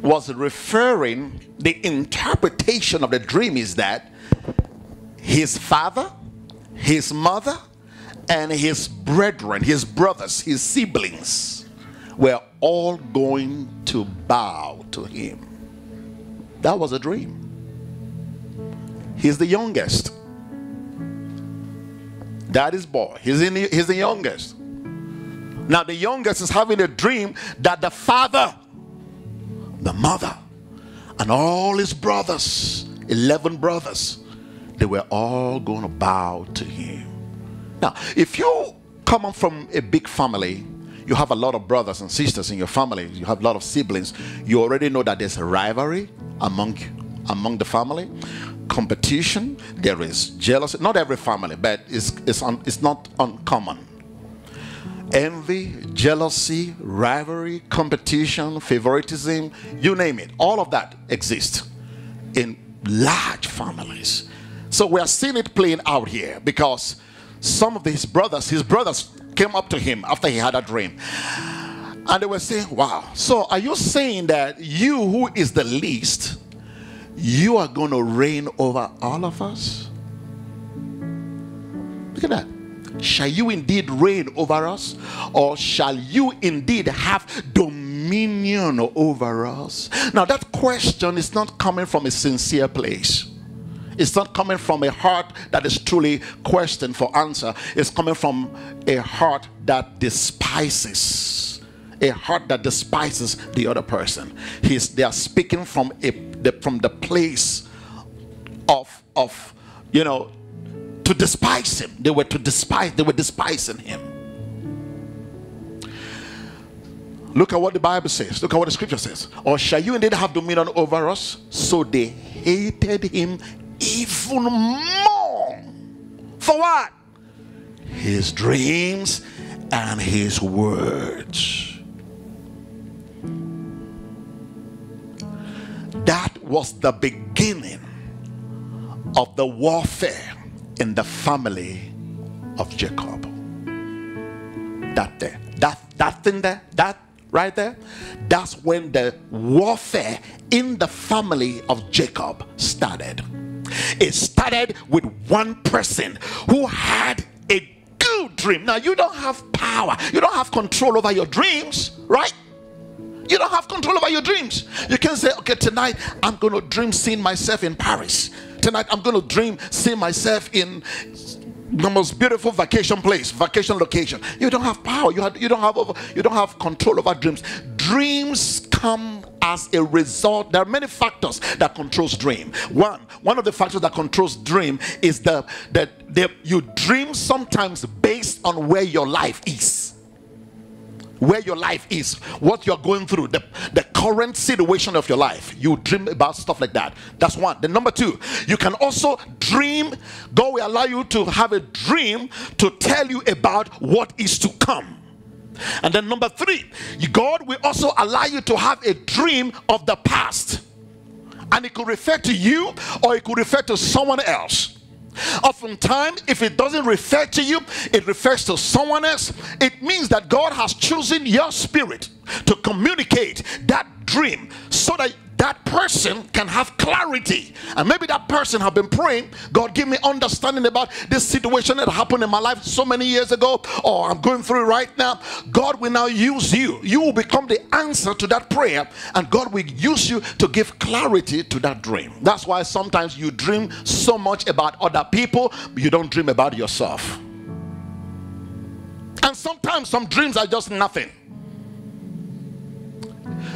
was referring, the interpretation of the dream is that his father, his mother, and his brethren, his brothers, his siblings were all going to bow to him. That was a dream. He's the youngest. That is boy. He's, in he's the youngest. Now, the youngest is having a dream that the father, the mother, and all his brothers, 11 brothers, they were all going to bow to him. Now, if you come from a big family, you have a lot of brothers and sisters in your family, you have a lot of siblings, you already know that there's a rivalry among among the family, competition, there is jealousy. Not every family, but it's it's, un, it's not uncommon. Envy, jealousy, rivalry, competition, favoritism, you name it. All of that exists in large families. So we are seeing it playing out here because some of his brothers, his brothers came up to him after he had a dream. And they were saying, Wow, so are you saying that you, who is the least, you are going to reign over all of us? Look at that. Shall you indeed reign over us? Or shall you indeed have dominion over us? Now, that question is not coming from a sincere place. It's not coming from a heart that is truly questioned for answer. It's coming from a heart that despises. A heart that despises the other person. He's, they are speaking from a the, from the place of of you know to despise him. They were to despise. They were despising him. Look at what the Bible says. Look at what the scripture says. Or shall you indeed have dominion over us? So they hated him even more. For what? His dreams and his words. That was the beginning of the warfare in the family of Jacob. That there, that that thing there, that right there, that's when the warfare in the family of Jacob started. It started with one person who had a good dream. Now, you don't have power, you don't have control over your dreams, right? You don't have control over your dreams. You can say, okay, tonight I'm going to dream seeing myself in Paris. Tonight I'm going to dream seeing myself in the most beautiful vacation place, vacation location. You don't have power. You, have, you don't have over, you don't have control over dreams. Dreams come as a result. There are many factors that controls dream. One, one of the factors that controls dream is the that you dream sometimes based on where your life is where your life is, what you're going through, the, the current situation of your life. You dream about stuff like that. That's one. The number two, you can also dream. God will allow you to have a dream to tell you about what is to come. And then number three, God will also allow you to have a dream of the past. And it could refer to you or it could refer to someone else. Oftentimes, if it doesn't refer to you, it refers to someone else. It means that God has chosen your spirit to communicate that dream so that that person can have clarity. And maybe that person have been praying god give me understanding about this situation that happened in my life so many years ago or i'm going through right now. God will now use you. You will become the answer to that prayer and god will use you to give clarity to that dream. That's why sometimes you dream so much about other people you don't dream about yourself. And sometimes some dreams are just nothing.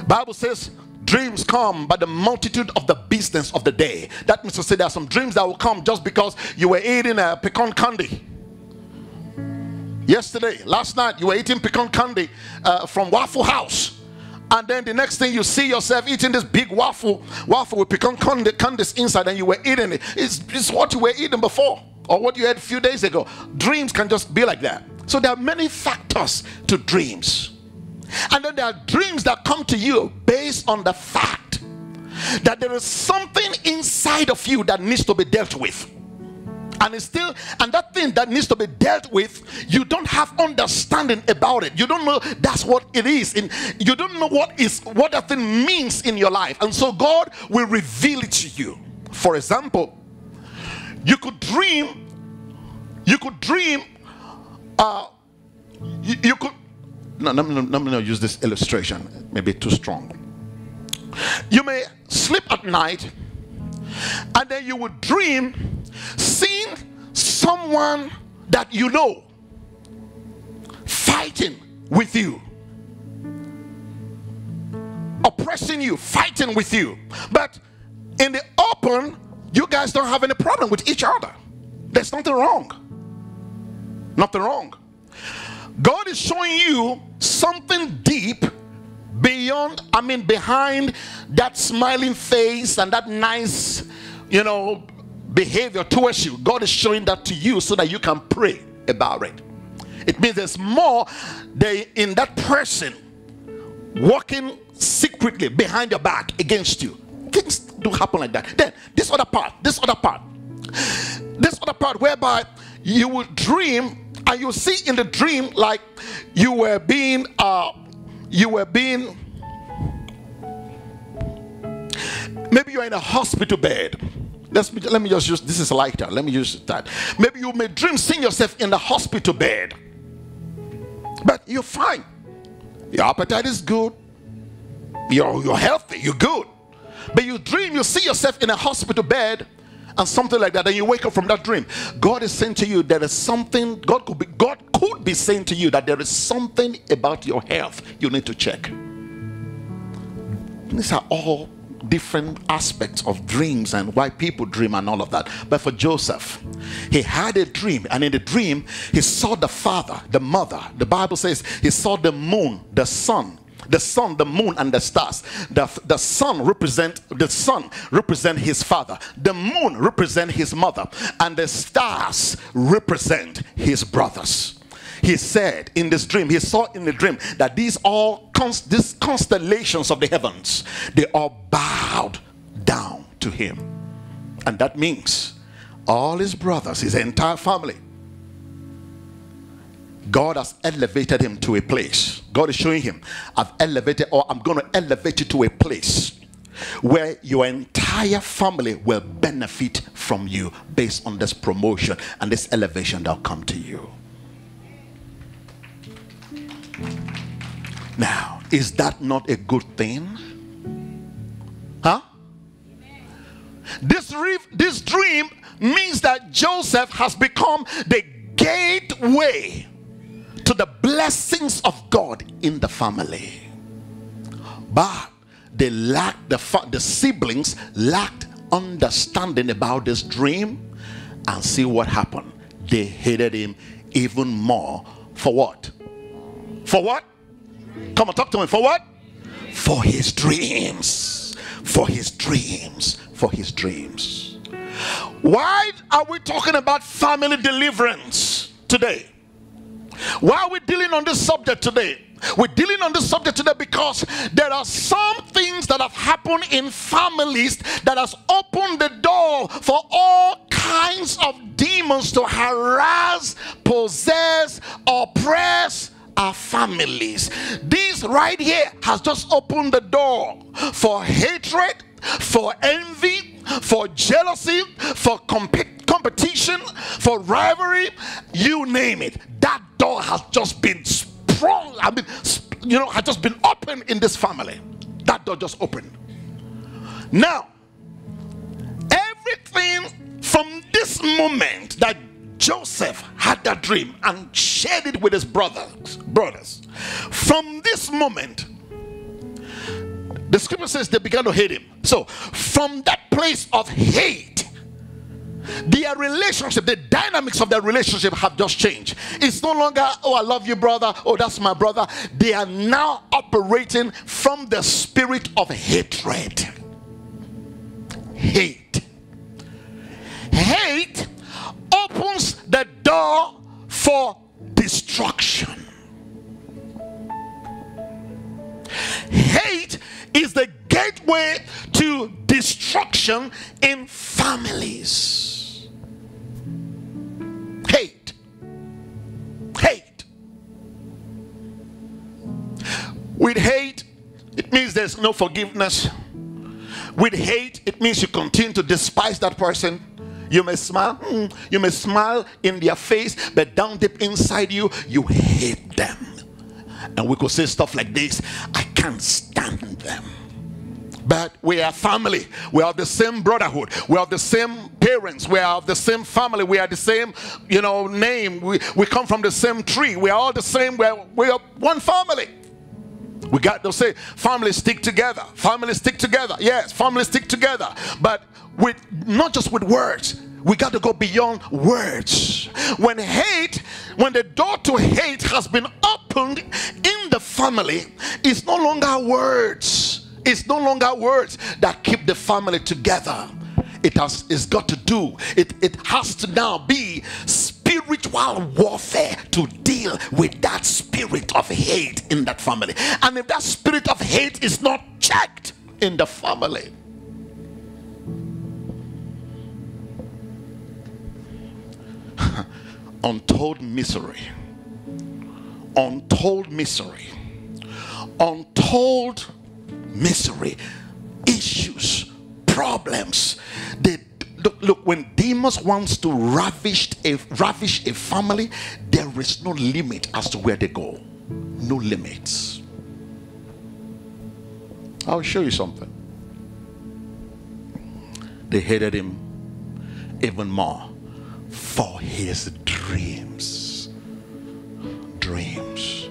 Bible says Dreams come by the multitude of the business of the day. That means to say there are some dreams that will come just because you were eating a pecan candy. Yesterday, last night, you were eating pecan candy uh, from Waffle House. And then the next thing you see yourself eating this big waffle, waffle with pecan candy, candies inside, and you were eating it. It's, it's what you were eating before, or what you had a few days ago. Dreams can just be like that. So there are many factors to dreams. And then there are dreams that come to you based on the fact that there is something inside of you that needs to be dealt with. And it's still, and that thing that needs to be dealt with, you don't have understanding about it. You don't know that's what it is. And you don't know what is what that thing means in your life. And so God will reveal it to you. For example, you could dream, you could dream, uh, you, you could no, let me, let me not use this illustration, maybe too strong. You may sleep at night and then you would dream seeing someone that you know fighting with you, oppressing you, fighting with you. But in the open, you guys don't have any problem with each other. There's nothing wrong. Nothing wrong. God is showing you something deep beyond, I mean, behind that smiling face and that nice, you know, behavior towards you. God is showing that to you so that you can pray about it. It means there's more they, in that person walking secretly behind your back against you. Things do happen like that. Then, this other part, this other part, this other part whereby you will dream and you see in the dream like you were being uh you were being maybe you're in a hospital bed. Let's, let me just use this is lighter. Let me use that. Maybe you may dream seeing yourself in the hospital bed. But you're fine. Your appetite is good. You're, you're healthy. You're good. But you dream you see yourself in a hospital bed and something like that and you wake up from that dream. God is saying to you there is something god could be god could be saying to you that there is something about your health you need to check. These are all different aspects of dreams and why people dream and all of that. But for joseph he had a dream and in the dream he saw the father the mother. The bible says he saw the moon the sun the sun the moon and the stars. The, the sun represent the sun represent his father. The moon represent his mother. And the stars represent his brothers. He said in this dream he saw in the dream that these all const- these constellations of the heavens they all bowed down to him. And that means all his brothers his entire family God has elevated him to a place. God is showing him, I've elevated, or I'm going to elevate you to a place where your entire family will benefit from you based on this promotion and this elevation that'll come to you. Now, is that not a good thing? Huh? This, re- this dream means that Joseph has become the gateway to the blessings of God in the family. But they lacked, the, the siblings lacked understanding about this dream. And see what happened. They hated him even more. For what? For what? Come on, talk to me. For what? For his dreams. For his dreams. For his dreams. Why are we talking about family deliverance today? Why are we dealing on this subject today? We're dealing on this subject today because there are some things that have happened in families that has opened the door for all kinds of demons to harass, possess, oppress our families. This right here has just opened the door for hatred, for envy, for jealousy, for comp- competition, for rivalry, you name it. That door has just been sprung, I mean, you know, has just been opened in this family. That door just opened. Now, everything from this moment that Joseph had that dream and shared it with his brothers, brothers. From this moment, the scripture says they began to hate him. So, from that place of hate, their relationship, the dynamics of their relationship have just changed. It's no longer, oh, I love you, brother. Oh, that's my brother. They are now operating from the spirit of hatred. Hate. Hate opens the door for destruction. Hate is the gateway to destruction in families. Hate. Hate. With hate, it means there's no forgiveness. With hate, it means you continue to despise that person. You may smile, mm, you may smile in their face, but down deep inside you, you hate them. And we could say stuff like this I can't stand them. But we are family. We are the same brotherhood. We are the same parents. We are the same family. We are the same, you know, name. We, we come from the same tree. We are all the same. We are, we are one family. We got to say, families stick together. Families stick together. Yes, families stick together. But with not just with words, we got to go beyond words. When hate, when the door to hate has been opened in the family, it's no longer words. It's no longer words that keep the family together. It has it's got to do, it, it has to now be spiritual warfare to deal with that spirit of hate in that family. And if that spirit of hate is not checked in the family, untold misery, untold misery, untold misery, issues, problems. They look, look when demons wants to ravish a ravish a family, there is no limit as to where they go. No limits. I'll show you something. They hated him even more for his dreams. Dreams.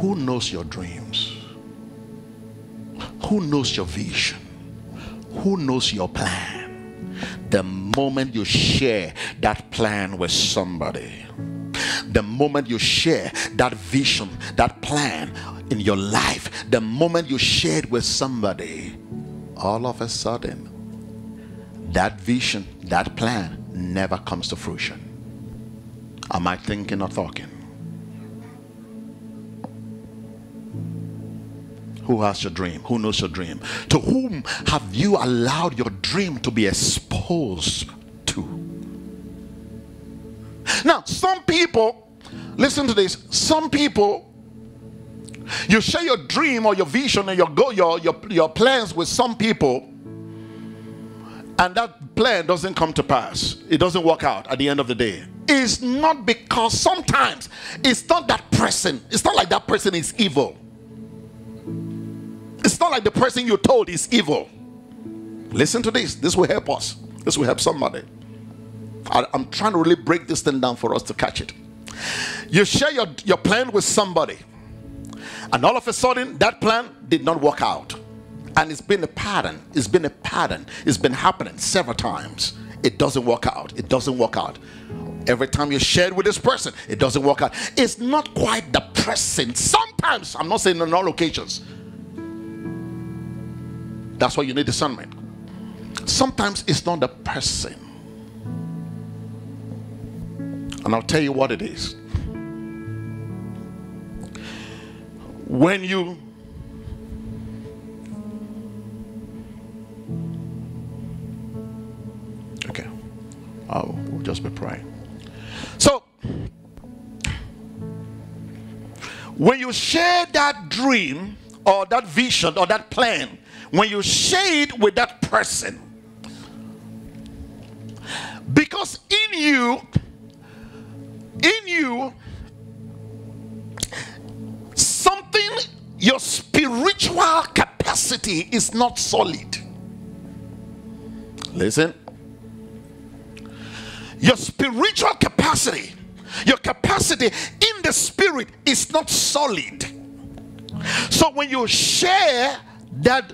Who knows your dreams? Who knows your vision? Who knows your plan? The moment you share that plan with somebody, the moment you share that vision, that plan in your life, the moment you share it with somebody, all of a sudden, that vision, that plan never comes to fruition. Am I thinking or talking? Who has your dream? Who knows your dream? To whom have you allowed your dream to be exposed to? Now, some people, listen to this, some people you share your dream or your vision and your goal, your, your, your plans with some people, and that plan doesn't come to pass. It doesn't work out at the end of the day. It's not because sometimes it's not that person, it's not like that person is evil. It's not like the person you told is evil. Listen to this. This will help us. This will help somebody. I, am trying to really break this thing down for us to catch it. You share your, your plan with somebody, and all of a sudden, that plan did not work out. And it's been a pattern. It's been a pattern. It's been happening several times. It doesn't work out. It doesn't work out. Every time you share it with this person, it doesn't work out. It's not quite the person. Sometimes, I'm not saying on all occasions, that's why you need discernment. Sometimes it's not the person. And I'll tell you what it is. when you we'll just be praying. So when you share that dream or that vision or that plan when you share it with that person because in you in you something your spiritual capacity is not solid. Listen your spiritual capacity your capacity in the spirit is not solid. So when you share that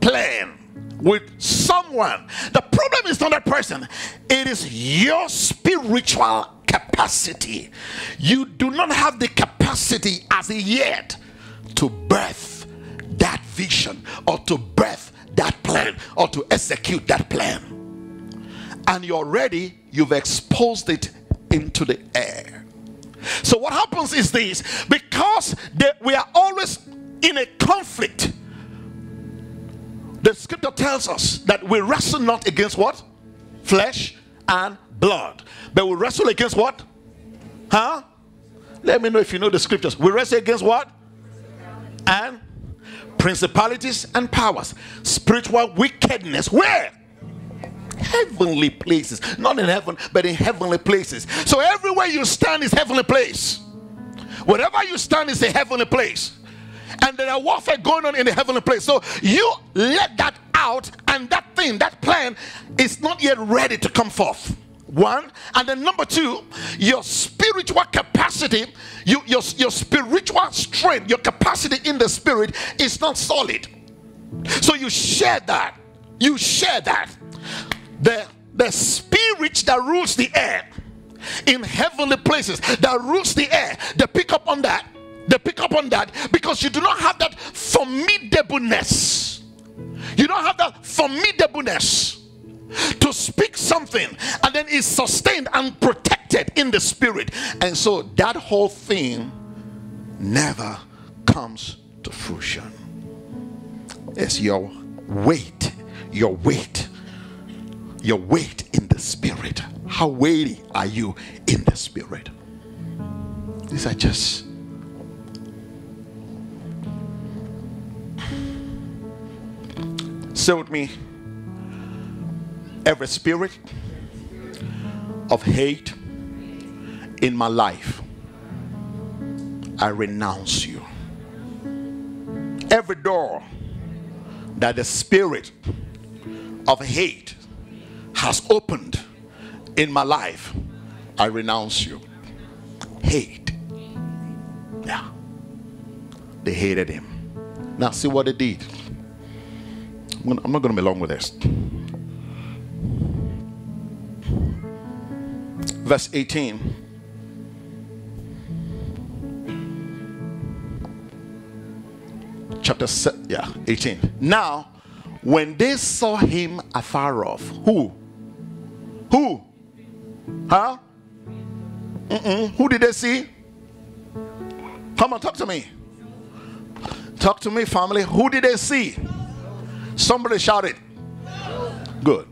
plan with someone the problem is not that person. It is your spiritual capacity. You do not have the capacity as yet to birth that vision or to birth that plan or to execute that plan. And you're ready you've exposed it into the air. So what happens is this because they, we are always in a conflict the scripture tells us that we wrestle not against what? Flesh and blood. But we wrestle against what? Huh? Let me know if you know the scriptures. We wrestle against what? And principalities and powers spiritual wickedness. Where heavenly places. Not in heaven but in heavenly places. So everywhere you stand is heavenly place. Wherever you stand is a heavenly place. And there are warfare going on in the heavenly place. So you let that out and that thing that plan is not yet ready to come forth. One. And then number two your spiritual capacity you your, your spiritual strength your capacity in the spirit is not solid. So you share that. You share that the the spirit that rules the air in heavenly places that rules the air they pick up on that. They pick up on that because you do not have that formidableness. You don't have that formidableness to speak something and then it's sustained and protected in the spirit. And so that whole thing never comes to fruition. It's your weight your weight your weight in the spirit how weighty are you in the spirit these are just say with me every spirit of hate in my life, I renounce you. Every door that the spirit of hate has opened in my life, I renounce you. Hate. Yeah. They hated him. Now, see what they did. I'm not going to be long with this. verse 18. Chapter se- yeah, 18. Now, when they saw him afar off, who? Who? Huh? Mm-mm. Who did they see? Come on, talk to me. Talk to me, family. Who did they see? Somebody shouted. Good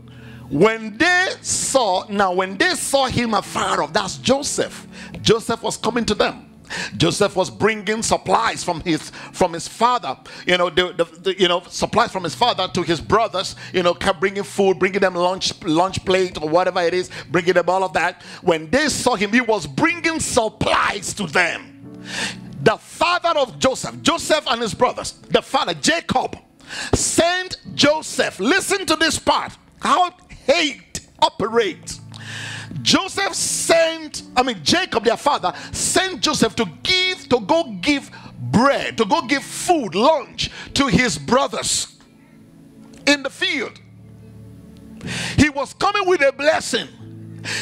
when they saw now when they saw him afar off that's joseph joseph was coming to them joseph was bringing supplies from his from his father. You know the, the, the, you know supplies from his father to his brothers you know kept bringing food bringing them lunch lunch plate or whatever it is bringing them all of that. When they saw him he was bringing supplies to them. The father of joseph joseph and his brothers the father jacob sent joseph. Listen to this part. How hate operates. Joseph sent, I mean, Jacob, their father, sent Joseph to give, to go give bread, to go give food, lunch to his brothers in the field. He was coming with a blessing,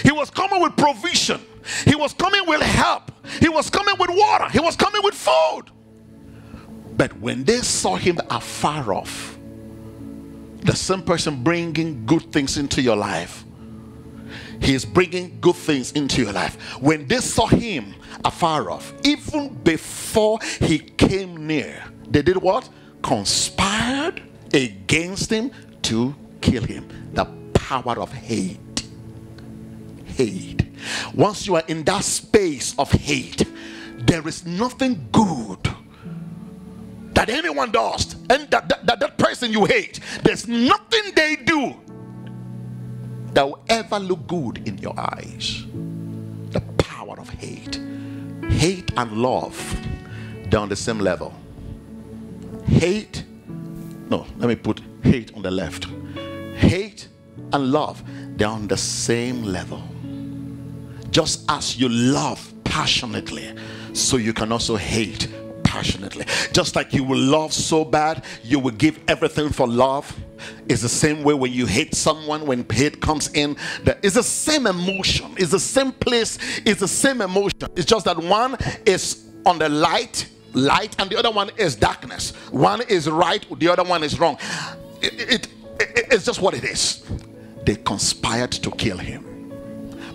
he was coming with provision, he was coming with help, he was coming with water, he was coming with food. But when they saw him afar off, the same person bringing good things into your life He is bringing good things into your life. When they saw him afar off, even before he came near, they did what? Conspired against him to kill him. The power of hate. Hate. Once you are in that space of hate, there is nothing good that anyone does and that, that, that, that person you hate there's nothing they do that will ever look good in your eyes. The power of hate. Hate and love on the same level. Hate no let me put hate on the left. Hate and love on the same level. Just as you love passionately so you can also hate passionately. Just like you will love so bad, you will give everything for love. It's the same way when you hate someone, when hate comes in, that is the same emotion, it's the same place, it's the same emotion. It's just that one is on the light, light, and the other one is darkness. One is right, the other one is wrong. It, it, it, it's just what it is. They conspired to kill him.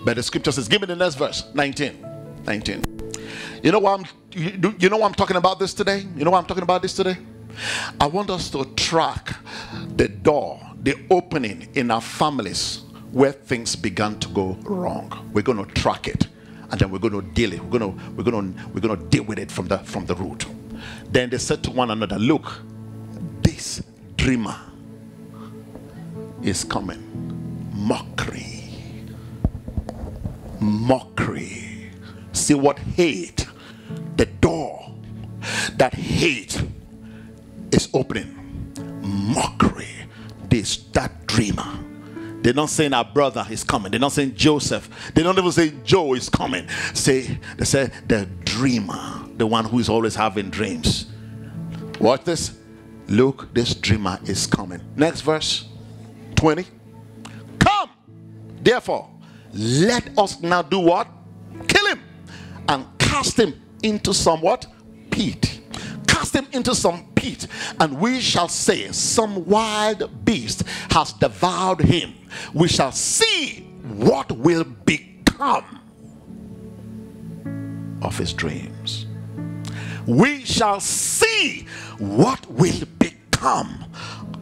But the scripture says, give me the next verse 19. 19. You know why I'm you, you know why I'm talking about this today? You know why I'm talking about this today? I want us to track the door, the opening in our families where things began to go wrong. We're going to track it and then we're going to deal it. We're going to we're going to we're going to deal with it from the from the root. Then they said to one another, "Look, this dreamer is coming. Mockery. Mockery. See what hate the door that hate is opening. Mockery. This, that dreamer. They're not saying our brother is coming. They're not saying Joseph. They don't even say Joe is coming. Say they say the dreamer, the one who is always having dreams. Watch this. Look, this dreamer is coming. Next verse 20. Come, therefore, let us now do what? Kill him and cast him into somewhat pit. Cast him into some pit, and we shall say, Some wild beast has devoured him. We shall see what will become of his dreams. We shall see what will become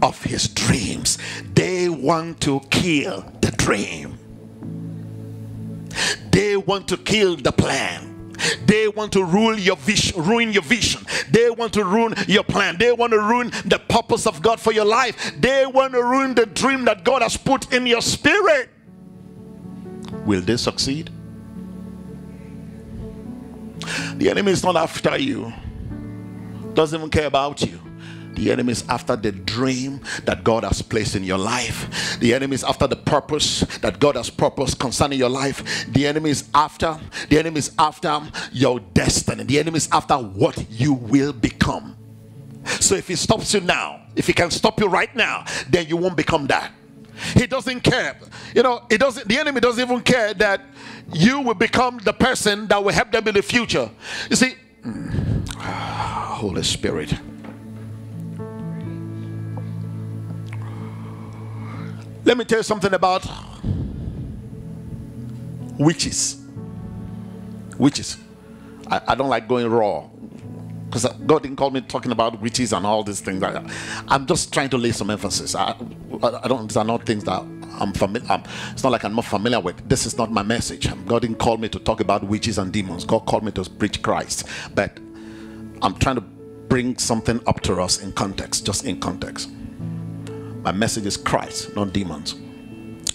of his dreams. They want to kill the dream, they want to kill the plan. They want to rule your vision, ruin your vision. They want to ruin your plan. They want to ruin the purpose of God for your life. They want to ruin the dream that God has put in your spirit. Will they succeed? The enemy is not after you. Doesn't even care about you. The enemy is after the dream that God has placed in your life. The enemy is after the purpose that God has purposed concerning your life. The enemy is after, the enemy is after your destiny. The enemy is after what you will become. So if he stops you now, if he can stop you right now, then you won't become that. He doesn't care. You know, it doesn't the enemy doesn't even care that you will become the person that will help them in the future. You see, Holy Spirit. Let me tell you something about witches. Witches. I, I don't like going raw because God didn't call me talking about witches and all these things. I, I'm just trying to lay some emphasis. I, I don't. These are not things that I'm familiar. it's not like I'm not familiar with. This is not my message. God didn't call me to talk about witches and demons. God called me to preach Christ. But I'm trying to bring something up to us in context, just in context. My message is Christ, not demons.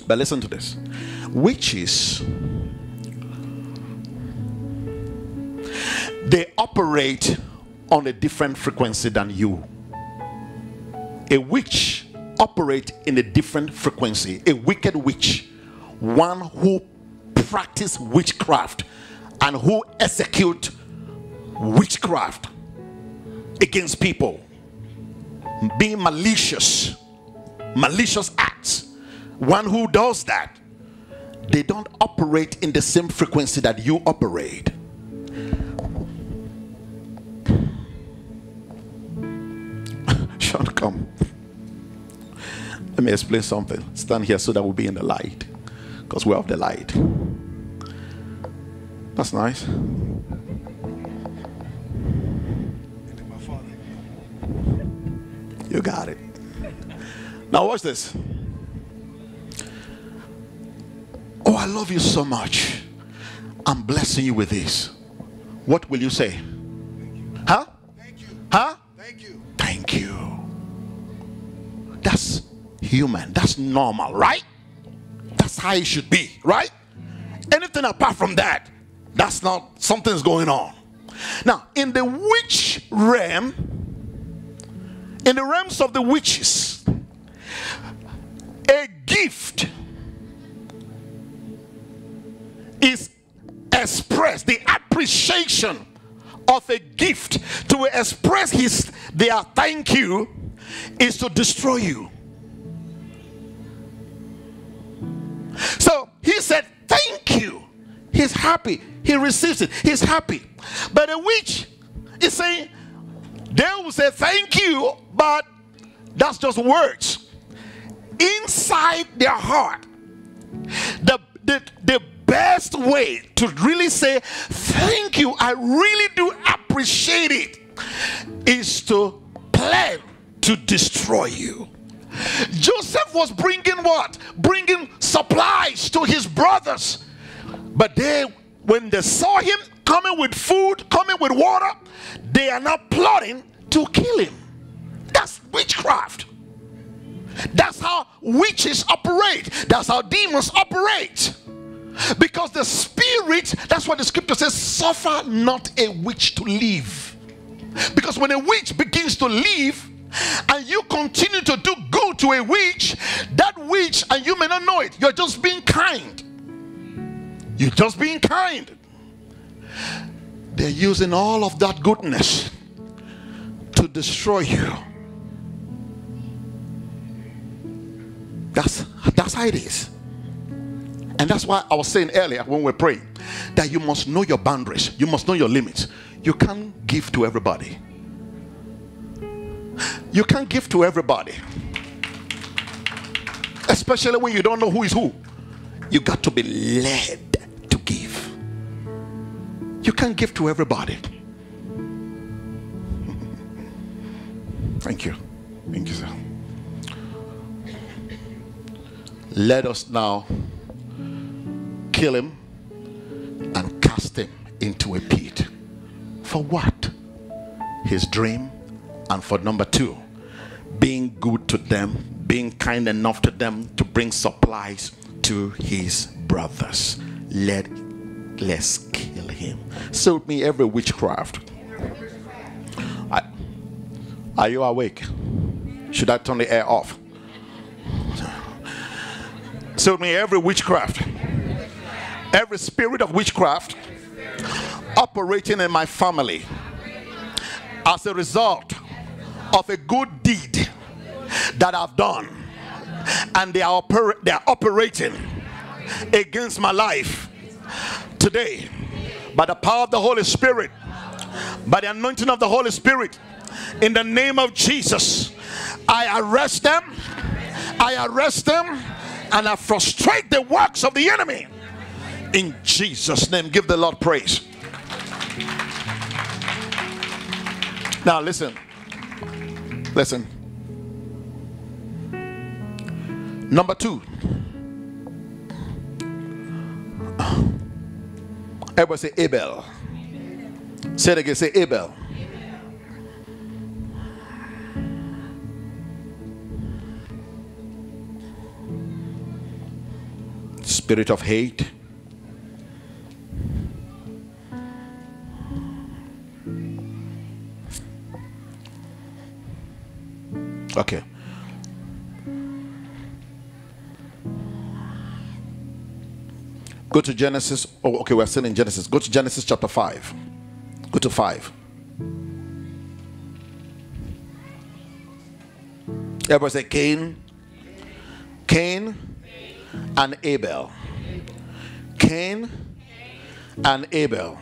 But listen to this witches, they operate on a different frequency than you. A witch operate in a different frequency. A wicked witch, one who practice witchcraft and who execute witchcraft against people, being malicious malicious acts, one who does that, they don't operate in the same frequency that you operate. Sean, come. Let me explain something. Stand here so that we'll be in the light. because we're of the light. That's nice. You got it. Now, watch this. Oh, I love you so much. I'm blessing you with this. What will you say? Huh? Thank you. Huh? Thank you. Thank you. That's human. That's normal, right? That's how it should be, right? Anything apart from that, that's not something's going on. Now, in the witch realm, in the realms of the witches, expressed, the appreciation of a gift to express his their thank you is to destroy you. So he said, Thank you. He's happy. He receives it. He's happy. But a witch is saying, They will say thank you, but that's just words. Inside their heart, the, the, the best way to really say thank you, I really do appreciate it, is to plan to destroy you. Joseph was bringing what? Bringing supplies to his brothers. But they, when they saw him coming with food, coming with water, they are now plotting to kill him. That's witchcraft. That's how witches operate. That's how demons operate. Because the spirit, that's what the scripture says, suffer not a witch to live. Because when a witch begins to live, and you continue to do good to a witch, that witch, and you may not know it, you're just being kind. You're just being kind. They're using all of that goodness to destroy you. That's that's how it is. And that's why I was saying earlier when we are praying that you must know your boundaries, you must know your limits. You can't give to everybody. You can't give to everybody. Especially when you don't know who is who. You got to be led to give. You can't give to everybody. Thank you. Thank you, sir. Let us now kill him and cast him into a pit. For what? His dream. And for number two, being good to them, being kind enough to them to bring supplies to his brothers. Let let's kill him. Suit me every witchcraft. I, are you awake? Should I turn the air off? Suit me every witchcraft. Every spirit of witchcraft operating in my family as a result of a good deed that I've done, and they are, oper- they are operating against my life today by the power of the Holy Spirit, by the anointing of the Holy Spirit, in the name of Jesus, I arrest them, I arrest them, and I frustrate the works of the enemy. In Jesus' name, give the Lord praise. Now, listen. Listen. Number two. Everybody say Abel. Say it again. Say Abel. Spirit of hate. Okay. Go to Genesis. Oh, okay, we're still in Genesis. Go to Genesis chapter 5. Go to 5. Everybody say Cain. Cain and Abel. Cain and Abel.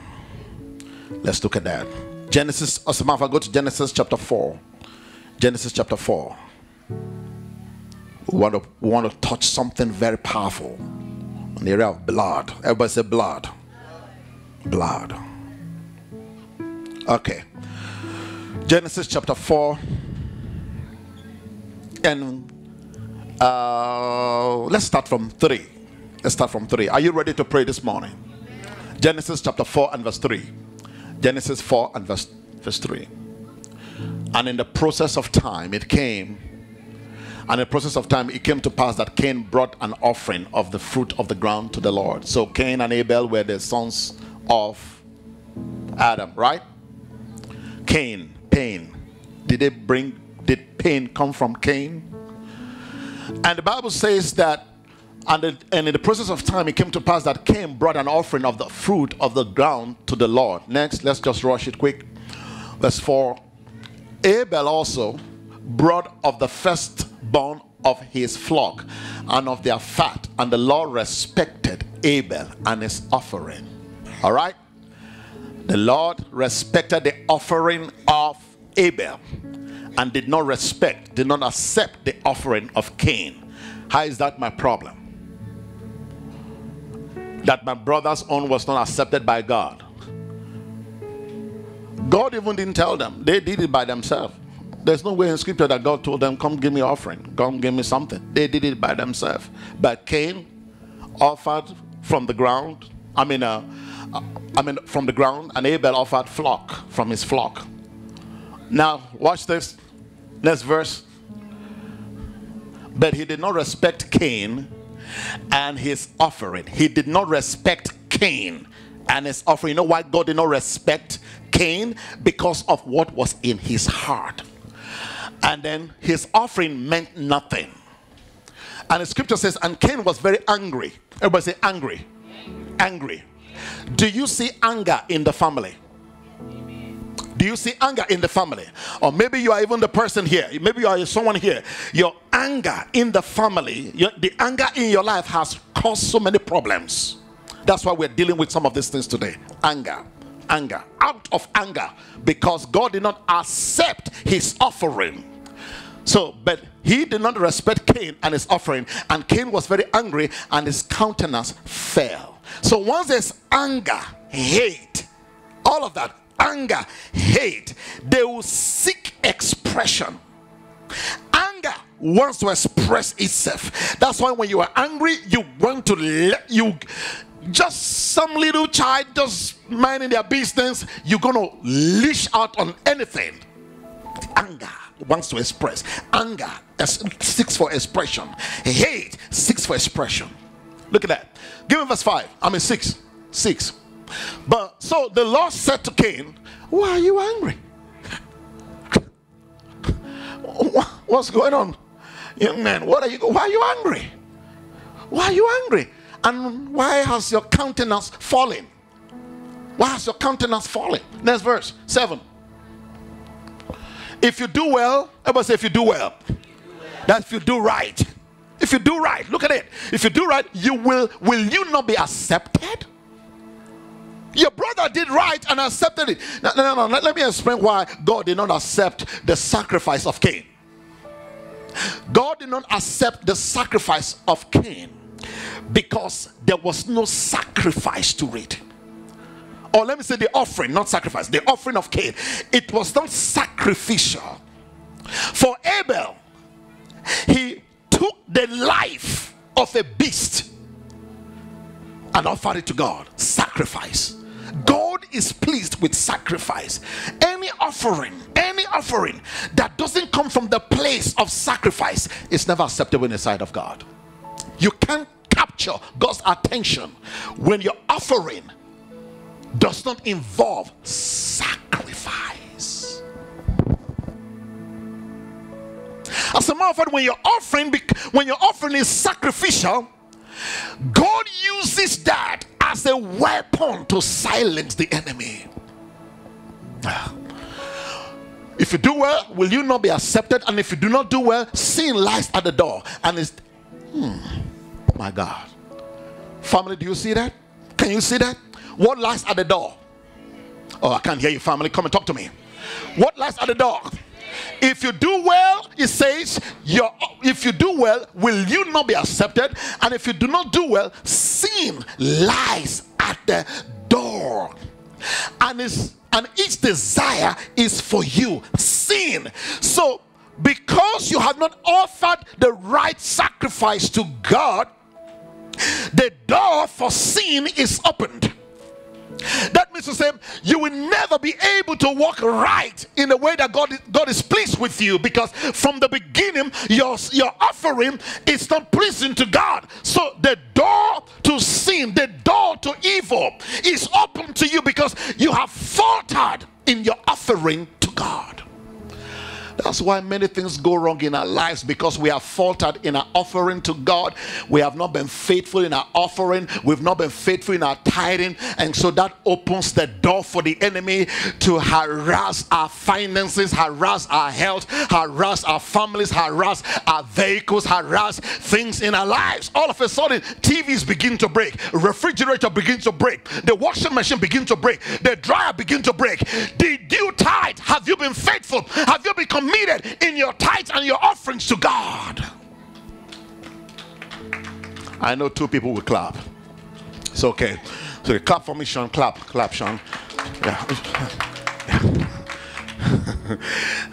Let's look at that. Genesis, as go to Genesis chapter 4. Genesis chapter 4. We want to, we want to touch something very powerful. On the area of blood. Everybody say blood. Blood. Okay. Genesis chapter 4. And uh, let's start from 3. Let's start from 3. Are you ready to pray this morning? Genesis chapter 4 and verse 3. Genesis 4 and verse, verse 3. And in the process of time, it came, and in the process of time, it came to pass that Cain brought an offering of the fruit of the ground to the Lord. So Cain and Abel were the sons of Adam, right? Cain, pain. Did they bring, did pain come from Cain? And the Bible says that, and, it, and in the process of time, it came to pass that Cain brought an offering of the fruit of the ground to the Lord. Next, let's just rush it quick. Verse 4 Abel also brought of the firstborn of his flock and of their fat, and the Lord respected Abel and his offering. All right? The Lord respected the offering of Abel and did not respect, did not accept the offering of Cain. How is that my problem? That my brother's own was not accepted by God. God even didn't tell them, they did it by themselves. There's no way in scripture that God told them, Come give me offering, come give me something. They did it by themselves. But Cain offered from the ground, I mean, uh, I mean, from the ground, and Abel offered flock from his flock. Now, watch this. Next verse. But he did not respect Cain and his offering. He did not respect Cain and his offering. You know why God did not respect Cain? Because of what was in his heart. And then his offering meant nothing. And the scripture says, and Cain was very angry. Everybody say angry. Angry. Do you see anger in the family? Do you see anger in the family? Or maybe you are even the person here. Maybe you are someone here. Your anger in the family, your, the anger in your life has caused so many problems. That's why we're dealing with some of these things today. Anger. Anger. Out of anger. Because God did not accept his offering. So, but he did not respect Cain and his offering, and Cain was very angry, and his countenance fell. So, once there's anger, hate, all of that, anger, hate, they will seek expression. Anger wants to express itself. That's why when you are angry, you want to let you just some little child just minding their business, you're gonna leash out on anything. Anger wants to express. Anger seeks for expression. Hate seeks for expression. Look at that. Give me verse 5. I mean 6. 6. But so the Lord said to Cain, Why are you angry? What's going on? Young man, what are you why are you angry? Why are you angry? And why has your countenance fallen? Why has your countenance fallen? Next verse 7. If you do well, everybody say if you do well. That if you do right. If you do right, look at it. If you do right, you will will you not be accepted? Your brother did right and accepted it. No, no, no, no. Let me explain why God did not accept the sacrifice of Cain. God did not accept the sacrifice of Cain because there was no sacrifice to it. Or let me say the offering, not sacrifice, the offering of Cain. It was not sacrificial. For Abel, he took the life of a beast and offered it to God. Sacrifice. God is pleased with sacrifice. Any offering, any offering that doesn't come from the place of sacrifice is never acceptable in the sight of God. You can't capture God's attention when your offering does not involve sacrifice. As a matter of fact, when your offering when your offering is sacrificial, God uses that as a weapon to silence the enemy. If you do well, will you not be accepted? And if you do not do well, sin lies at the door. And it's, hmm, my God. Family, do you see that? Can you see that? What lies at the door? Oh, I can't hear you, family. Come and talk to me. What lies at the door? If you do well, it says, your, if you do well, will you not be accepted? And if you do not do well, sin lies at the door. And, it's, and its desire is for you. Sin. So, because you have not offered the right sacrifice to God, the door for sin is opened. That means to say you will never be able to walk right in the way that God, God is pleased with you because from the beginning your, your offering is not pleasing to God. So the door to sin, the door to evil is open to you because you have faltered in your offering to God. That's why many things go wrong in our lives because we have faltered in our offering to God. We have not been faithful in our offering. We've not been faithful in our tithing. And so that opens the door for the enemy to harass our finances, harass our health, harass our families, harass our vehicles, harass things in our lives. All of a sudden, TVs begin to break, refrigerator begin to break, the washing machine begin to break, the dryer begin to break. Did you tithe? Have you been faithful? Have you become committed in your tithes and your offerings to God. I know two people will clap. It's okay. So clap for me, Sean. Clap, clap, Sean. Yeah.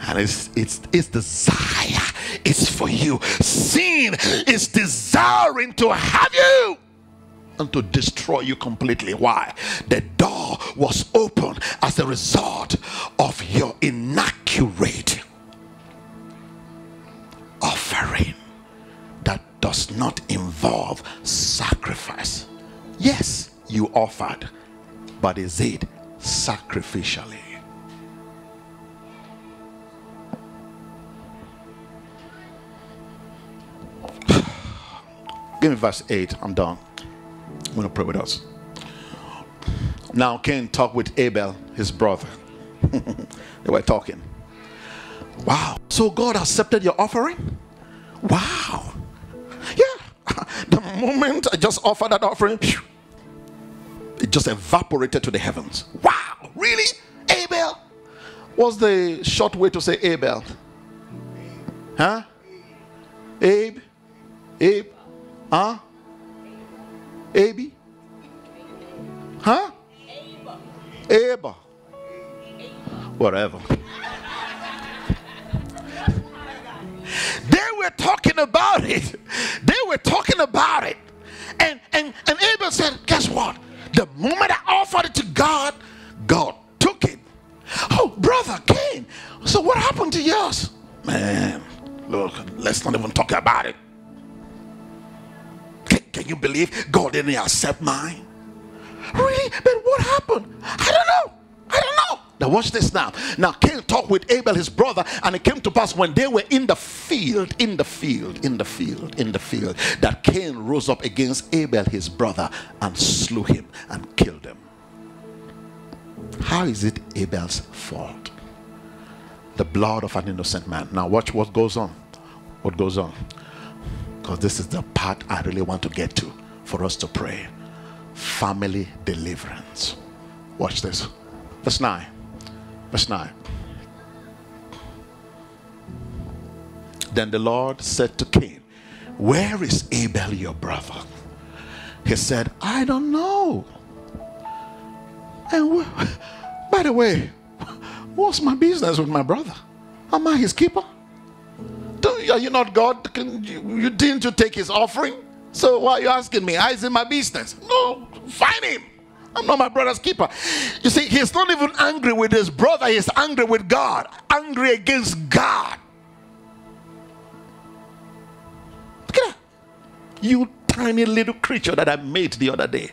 and it's it's it's desire. It's for you. Sin is desiring to have you and to destroy you completely. Why? The door was open as a result of your inaccurate offering that does not involve sacrifice. Yes, you offered, but is it sacrificially? Give me verse 8. I'm done. I'm going to pray with us. Now, Cain talked with Abel, his brother. they were talking. Wow. So God accepted your offering? Wow. Yeah. The moment I just offered that offering, it just evaporated to the heavens. Wow. Really? Abel? What's the short way to say Abel? Huh? Abe? Abe? Huh? Abe? Huh? Abel. Whatever. They were talking about it. They were talking about it. And, and, and Abel said, Guess what? The moment I offered it to God, God took it. Oh, brother Cain. So what happened to yours? Man, look, let's not even talk about it. Can, can you believe God didn't accept mine? Really? But what happened? I don't know. I don't know. Now, watch this now. Now, Cain talked with Abel, his brother, and it came to pass when they were in the field, in the field, in the field, in the field, that Cain rose up against Abel, his brother, and slew him and killed him. How is it Abel's fault? The blood of an innocent man. Now, watch what goes on. What goes on? Because this is the part I really want to get to for us to pray. Family deliverance. Watch this. Verse 9. Verse 9. Then the Lord said to Cain, Where is Abel your brother? He said, I don't know. And by the way, what's my business with my brother? Am I his keeper? Don't, are you not God? Can you, you didn't you take his offering? So why are you asking me? How is it my business? No, find him. I'm not my brother's keeper. You see, he's not even angry with his brother, he's angry with God, angry against God. Look at that. You tiny little creature that I made the other day.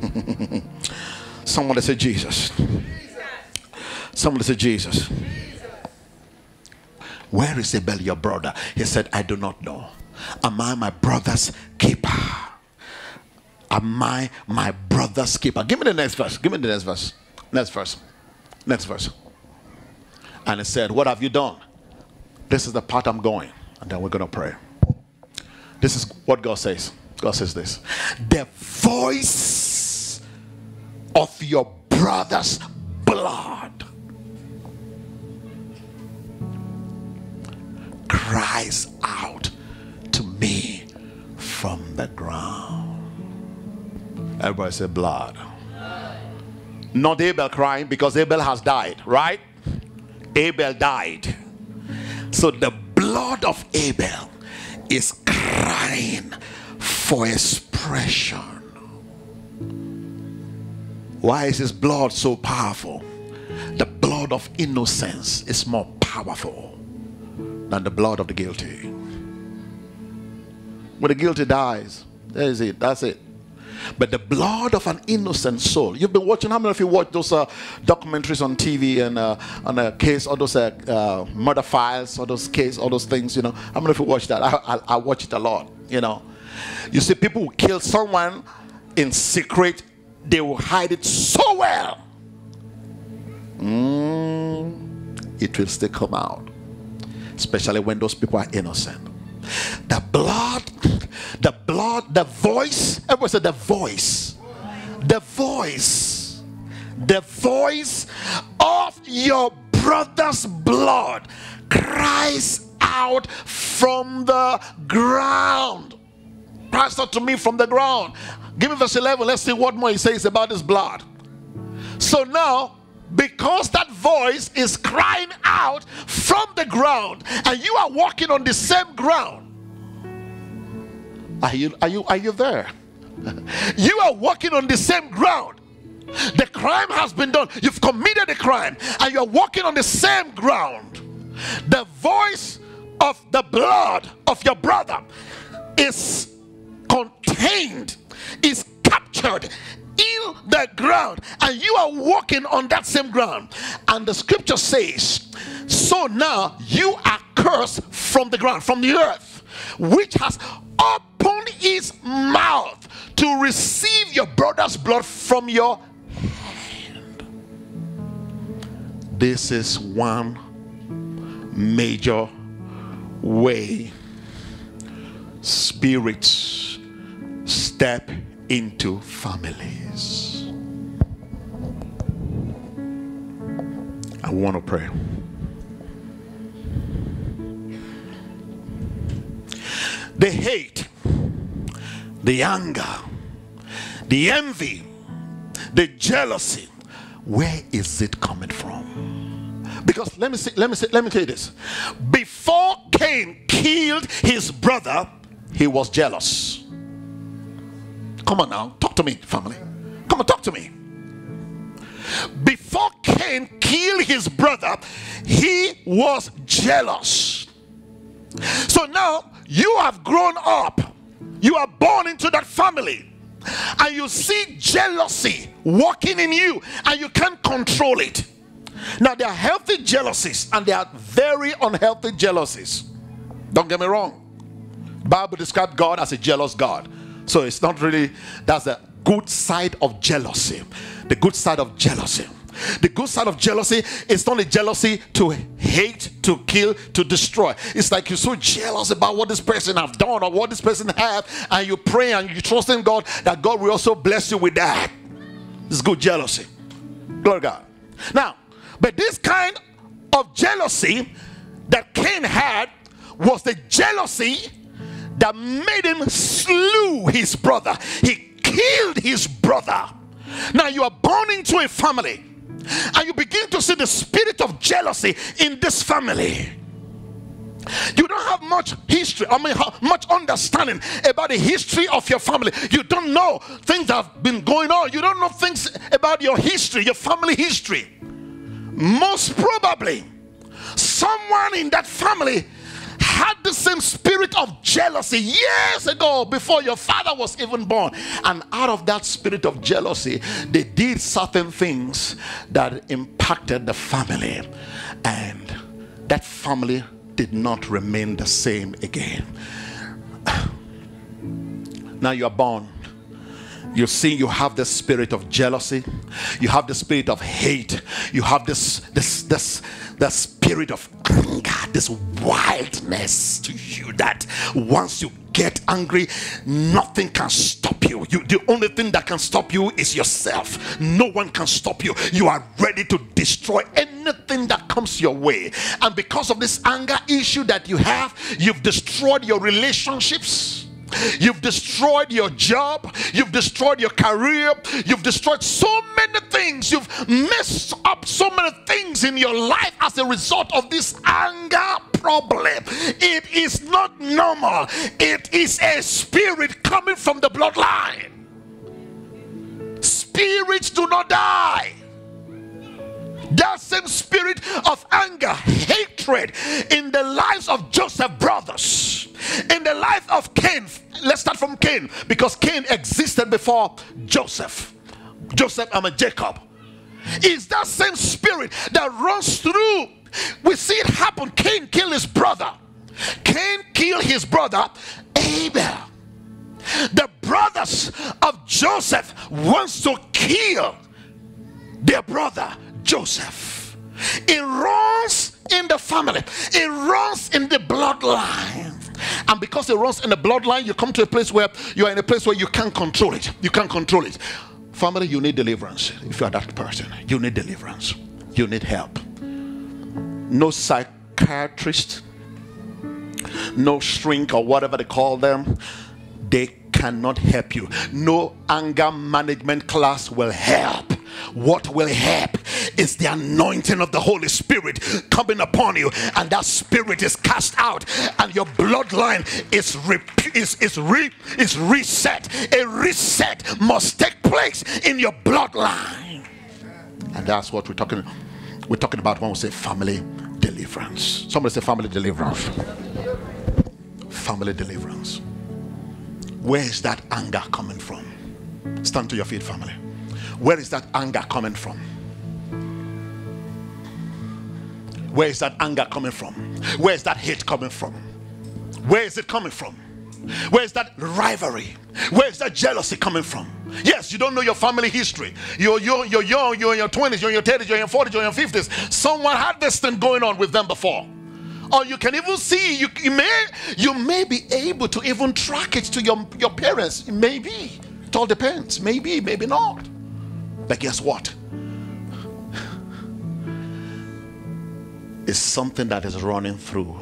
Somebody said Jesus. Somebody say Jesus. Where is Abel, your brother? He said, I do not know. Am I my brother's keeper? Am I my brother's keeper? Give me the next verse. Give me the next verse. Next verse. Next verse. And he said, What have you done? This is the part I'm going. And then we're going to pray. This is what God says. God says this the voice of your brother's blood cries out to me from the ground. Everybody say blood. Not Abel crying because Abel has died, right? Abel died. So the blood of Abel is crying for expression. Why is his blood so powerful? The blood of innocence is more powerful than the blood of the guilty. When the guilty dies, there is it. That's it. But the blood of an innocent soul. You've been watching. How many of you watch those uh, documentaries on TV and uh, on a case, all those uh, uh, murder files, all those case, all those things? You know, how many of you watch that? I, I, I watch it a lot. You know, you see people who kill someone in secret. They will hide it so well. Mm, it will still come out, especially when those people are innocent. The blood, the blood, the voice. Everyone said the voice. The voice. The voice of your brother's blood cries out from the ground. Out to me from the ground. Give me verse 11. Let's see what more he says about his blood. So now because that voice is crying out from the ground and you are walking on the same ground. Are you are you are you there? You are walking on the same ground. The crime has been done. You've committed a crime and you're walking on the same ground. The voice of the blood of your brother is contained is captured in the ground and you are walking on that same ground. And the scripture says so now you are cursed from the ground from the earth which has opened its mouth to receive your brother's blood from your hand. This is one major way spirits step into families. I want to pray. The hate, the anger, the envy, the jealousy, where is it coming from? Because let me see, let me see, let me tell you this. Before Cain killed his brother, he was jealous. Come on now, talk to me, family. Come on, talk to me. Before Cain killed his brother, he was jealous. So now you have grown up, you are born into that family, and you see jealousy walking in you, and you can't control it. Now, there are healthy jealousies and there are very unhealthy jealousies. Don't get me wrong. Bible describes God as a jealous God. So it's not really that's the good side of jealousy. The good side of jealousy. The good side of jealousy is not a jealousy to hate, to kill, to destroy. It's like you're so jealous about what this person have done or what this person have, and you pray and you trust in God that God will also bless you with that. It's good jealousy. Glory God. Now, but this kind of jealousy that Cain had was the jealousy that made him slew his brother. He killed his brother. Now you are born into a family and you begin to see the spirit of jealousy in this family. You don't have much history, I mean, much understanding about the history of your family. You don't know things that have been going on. You don't know things about your history, your family history. Most probably, someone in that family had the same spirit of jealousy years ago before your father was even born. And out of that spirit of jealousy, they did certain things that impacted the family. And that family did not remain the same again. Now you are born you see you have the spirit of jealousy you have the spirit of hate you have this this this the spirit of anger this wildness to you that once you get angry, nothing can stop you. you. The only thing that can stop you is yourself. No one can stop you. You are ready to destroy anything that comes your way. And because of this anger issue that you have, you've destroyed your relationships. You've destroyed your job. You've destroyed your career. You've destroyed so many things. You've messed up so many things in your life as a result of this anger problem. It is not normal, it is a spirit coming from the bloodline. Spirits do not die. That same spirit of anger, hatred in the lives of Joseph brothers, in the life of Cain. Let's start from Cain because Cain existed before Joseph. Joseph I mean Jacob. Is that same spirit that runs through. We see it happen. Cain killed his brother. Cain killed his brother Abel. The brothers of Joseph wants to kill their brother Joseph. It runs in the family, it runs in the bloodline. And because it runs in the bloodline, you come to a place where you are in a place where you can't control it. You can't control it. Family, you need deliverance. If you are that person, you need deliverance. You need help. No psychiatrist, no shrink or whatever they call them, they cannot help you. No anger management class will help. What will help is the anointing of the Holy Spirit coming upon you, and that spirit is cast out, and your bloodline is re- is is, re- is reset. A reset must take place in your bloodline, and that's what we're talking. We're talking about when we say family deliverance. Somebody say family deliverance. Family deliverance. Where is that anger coming from? Stand to your feet, family. Where is that anger coming from? Where is that anger coming from? Where is that hate coming from? Where is it coming from? Where is that rivalry? Where is that jealousy coming from? Yes, you don't know your family history. You're, you're, you're young, you're in your 20s, you're in your 30s, you're in your 40s, you're in your 50s. Someone had this thing going on with them before. Or you can even see, you, you, may, you may be able to even track it to your, your parents. Maybe. It all depends. Maybe, maybe not. But guess what? It's something that is running through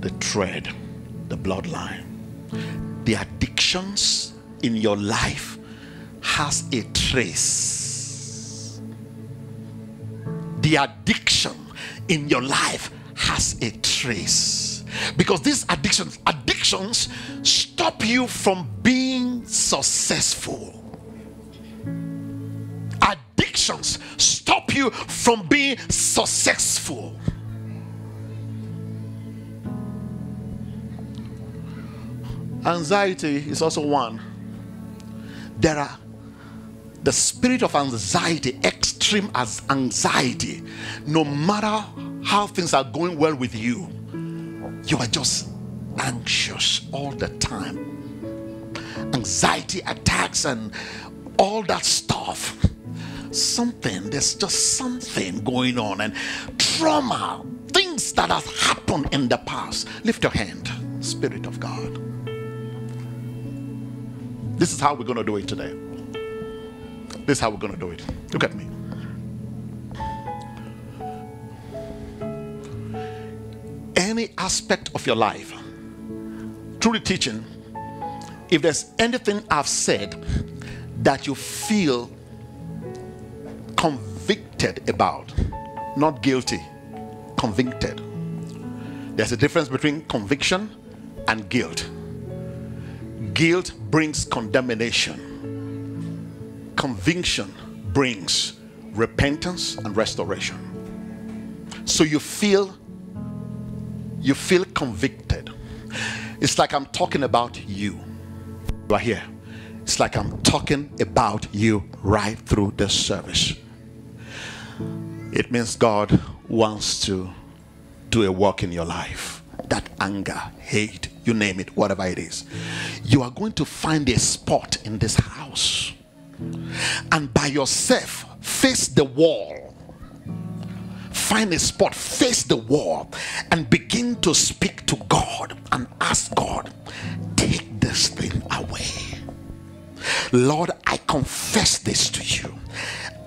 the thread, the bloodline. The addictions in your life has a trace. The addiction in your life has a trace. Because these addictions, addictions stop you from being successful addictions stop you from being successful. Anxiety is also one. There are the spirit of anxiety, extreme as anxiety, no matter how things are going well with you, you are just anxious all the time. Anxiety attacks and all that stuff something, there's just something going on, and trauma, things that have happened in the past. Lift your hand, Spirit of God. This is how we're going to do it today. This is how we're going to do it. Look at me. Any aspect of your life, through the teaching, if there's anything I've said that you feel convicted about, not guilty, convicted. There's a difference between conviction and guilt. Guilt brings condemnation, conviction brings repentance and restoration. So you feel you feel convicted. It's like I'm talking about you. Are here. It's like I'm talking about you right through this service it means God wants to do a work in your life. That anger, hate, you name it, whatever it is. You are going to find a spot in this house and by yourself face the wall. Find a spot, face the wall, and begin to speak to God and ask God, take this thing away. Lord, I confess this to you.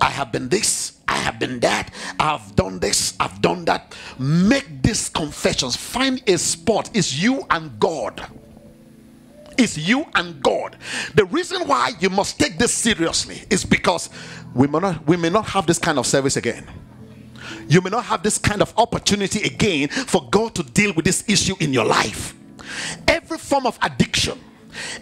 I have been this, I have been that, I've done this, I've done that. Make these confessions. Find a spot. It's you and God. It's you and God. The reason why you must take this seriously is because we may not, we may not have this kind of service again. You may not have this kind of opportunity again for God to deal with this issue in your life. Every form of addiction,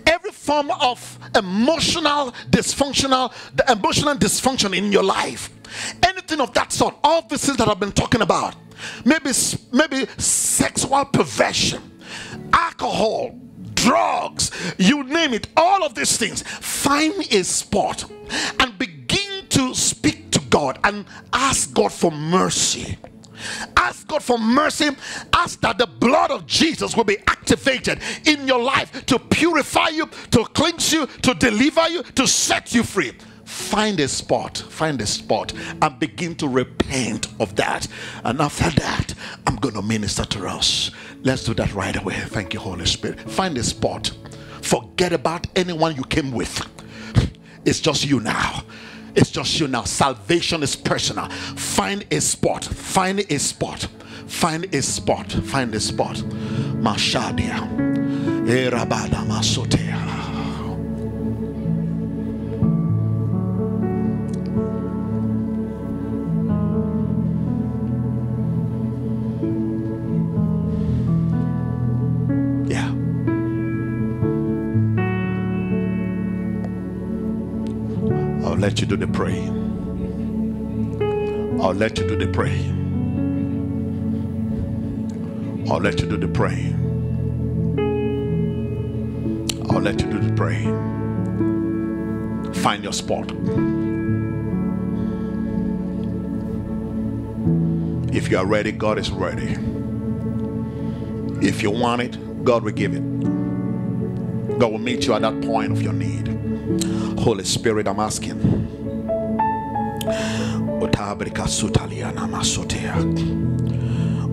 every form of emotional dysfunctional the emotional dysfunction in your life anything of that sort all the things that i've been talking about maybe maybe sexual perversion alcohol drugs you name it all of these things find a spot and begin to speak to god and ask god for mercy Ask God for mercy. Ask that the blood of Jesus will be activated in your life to purify you, to cleanse you, to deliver you, to set you free. Find a spot, find a spot, and begin to repent of that. And after that, I'm going to minister to us. Let's do that right away. Thank you, Holy Spirit. Find a spot. Forget about anyone you came with. It's just you now. It's just you now. Salvation is personal. Find a spot. Find a spot. Find a spot. Find a spot. Mashadia. Erabada masotea. Let you do the praying. I'll let you do the praying. I'll let you do the praying. I'll let you do the praying. Find your spot. If you are ready, God is ready. If you want it, God will give it. God will meet you at that point of your need. Holy Spirit, I'm asking. Otabrika sutaliana masotea.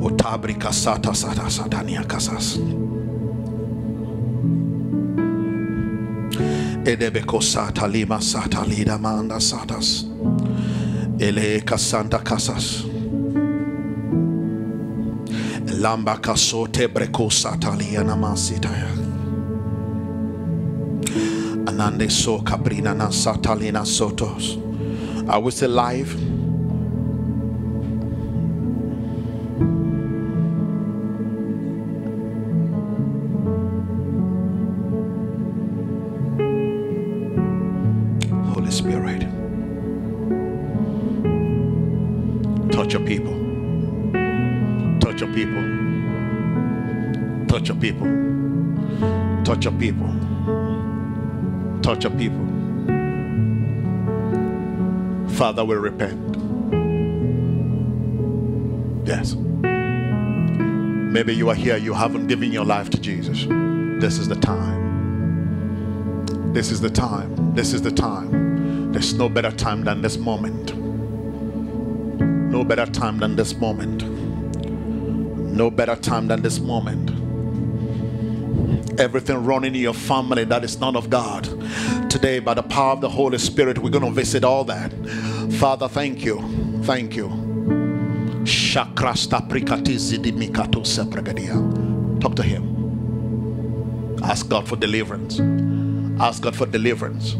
Otabrika sata sata satania kasas. Edebeko sata lima sata lida manda satas. Ele kasanta kasas. Lamba kasote breko sata liana masitaya. Anande so cabrina na satalina sotos. Are we still live? We repent. Yes. Maybe you are here, you haven't given your life to Jesus. This is the time. This is the time. This is the time. There's no better time than this moment. No better time than this moment. No better time than this moment everything running in your family that is not of God. Today, by the power of the Holy Spirit, we're going to visit all that. Father, thank you. Thank you. Talk to him. Ask God for deliverance. Ask God for deliverance.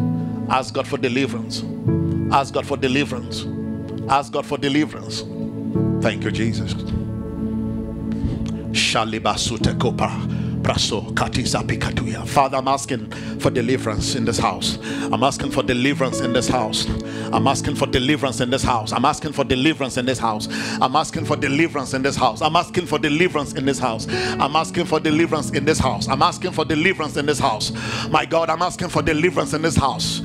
Ask God for deliverance. Ask God for deliverance. Ask God for deliverance. Thank you, Jesus. Shalibasute kopara. Father, I'm asking for deliverance in this house. I'm asking for deliverance in this house. I'm asking for deliverance in this house. I'm asking for deliverance in this house. I'm asking for deliverance in this house. I'm asking for deliverance in this house. I'm asking for deliverance in this house. I'm asking for deliverance in this house. My God, I'm asking for deliverance in this house.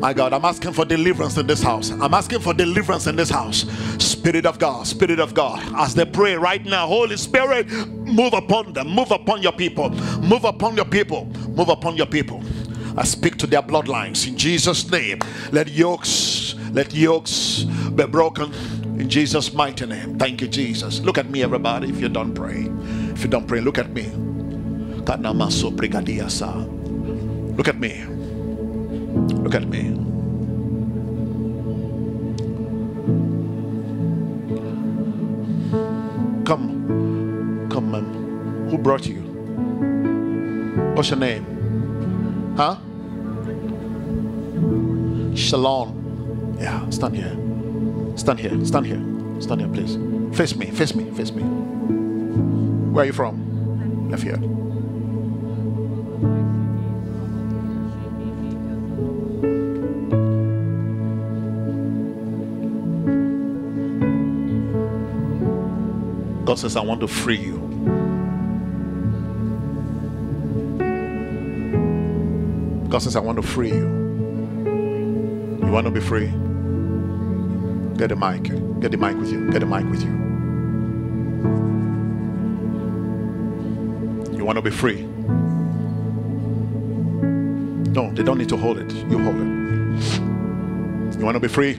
My God, I'm asking for deliverance in this house. I'm asking for deliverance in this house. Spirit of God, Spirit of God, as they pray right now, Holy Spirit, move upon them, move upon your people, move upon your people, move upon your people. I speak to their bloodlines in Jesus' name. Let yokes, let yokes be broken in Jesus' mighty name. Thank you, Jesus. Look at me, everybody. If you're done praying, if you're done praying, look at me. Look at me. Look at me. Brought you? What's your name? Huh? Shalom. Yeah, stand here. Stand here. Stand here. Stand here, please. Face me. Face me. Face me. Where are you from? Left here. God says, I want to free you. God says, I want to free you. You want to be free? Get the mic. Get the mic with you. Get the mic with you. You want to be free? No, they don't need to hold it. You hold it. You want to be free?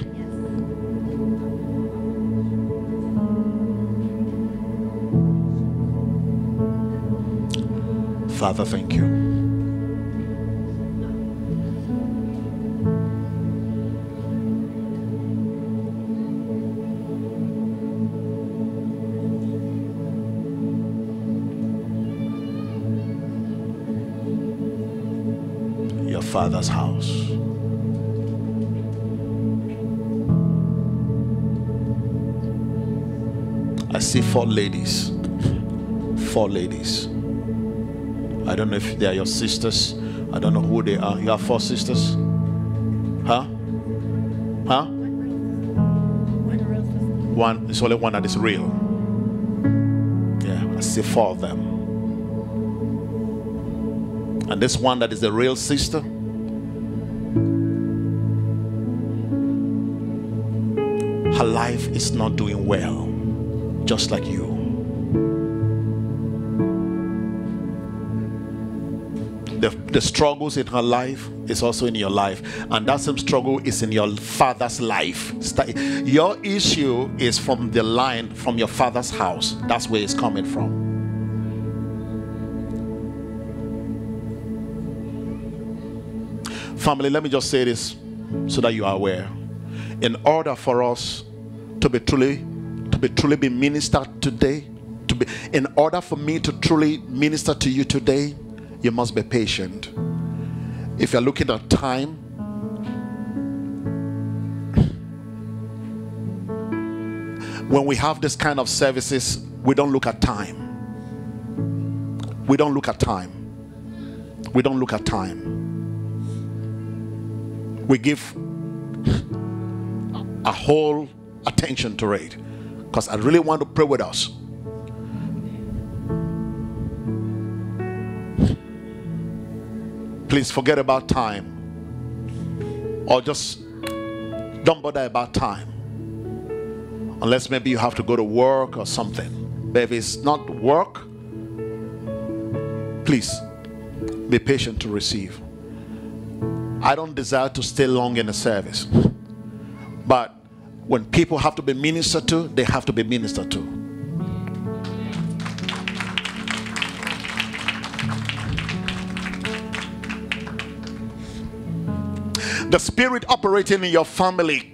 Father, thank you. Father's house. I see four ladies. Four ladies. I don't know if they are your sisters. I don't know who they are. You have four sisters? Huh? Huh? One, it's only one that is real. Yeah, I see four of them. And this one that is the real sister, is not doing well, just like you. the, the struggles in her life is also in your life and that same struggle is in your father's life. Your issue is from the line from your father's house. That's where it's coming from. Family let me just say this so that you are aware. In order for us to be truly to be truly be ministered today to be in order for me to truly minister to you today you must be patient. If you're looking at time, when we have this kind of services, we don't look at time. We don't look at time. We don't look at time. We give a whole attention to it. Because I really want to pray with us. please forget about time. Or just don't bother about time. Unless maybe you have to go to work or something. But if it's not work please be patient to receive. I don't desire to stay long in the service. But when people have to be ministered to they have to be ministered to. The spirit operating in your family.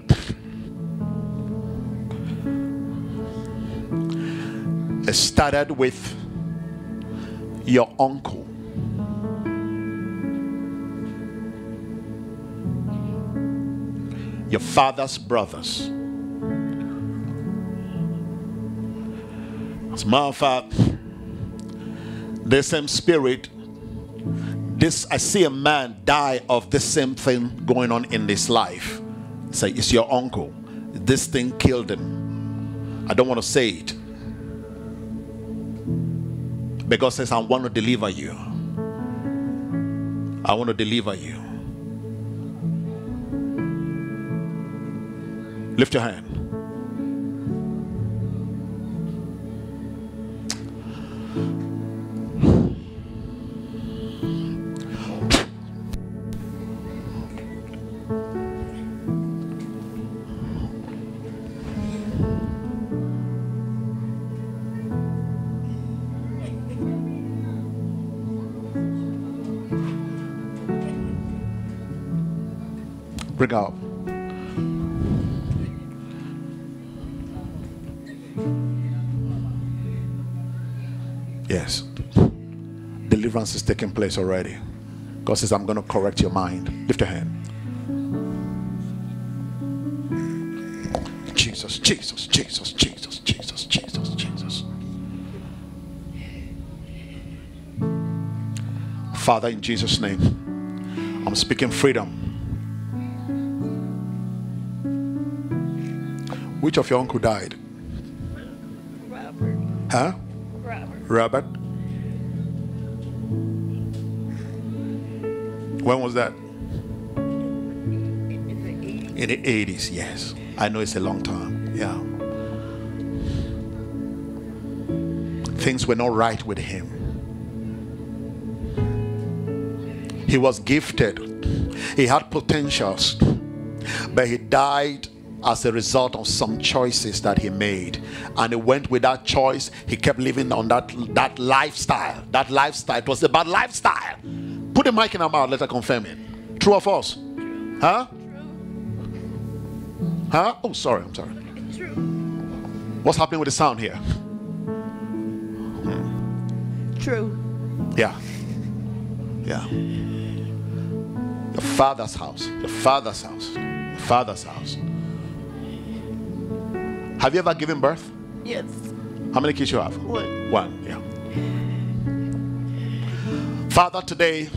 It started with your uncle. Your father's brothers as a matter of fact the same spirit this I see a man die of this same thing going on in this life. Say it's your uncle. This thing killed him. I don't want to say it. Because says I want to deliver you. I want to deliver you. Lift your hand. Deliverance is taking place already. God says, I'm going to correct your mind. Lift your hand. Jesus, Jesus, Jesus, Jesus, Jesus, Jesus, Jesus. Father, in Jesus' name, I'm speaking freedom. Which of your uncle died? Robert. Huh? Robert. Robert? When was that? In the 80s, yes. I know it's a long time. Yeah. Things were not right with him. He was gifted, he had potentials, but he died as a result of some choices that he made. And he went with that choice, he kept living on that, that lifestyle. That lifestyle, it was about lifestyle. Put the mic in her mouth, let her confirm it. True or false? Huh? Huh? Oh, sorry, I'm sorry. True. What's happening with the sound here? True. Yeah. Yeah. Your father's house. Your father's house. Your father's house. Have you ever given birth? Yes. How many kids you have? One. One, yeah. Father, today,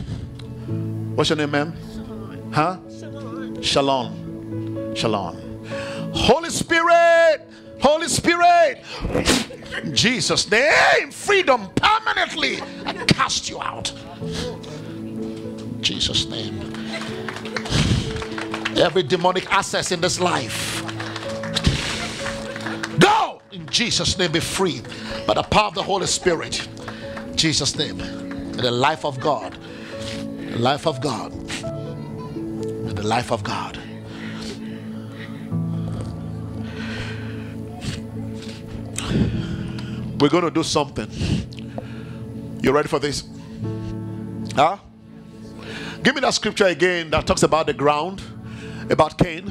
what's your name, ma'am? Huh? Shalom. Shalom. Holy Spirit, Holy Spirit, Jesus' name, freedom permanently. I cast you out. Jesus' name. Every demonic access in this life. Go! In Jesus' name, be free by the power of the Holy Spirit. Jesus' name. The life of God. The life of God. The life of God. We're going to do something. You ready for this? Huh? Give me that scripture again that talks about the ground, about Cain.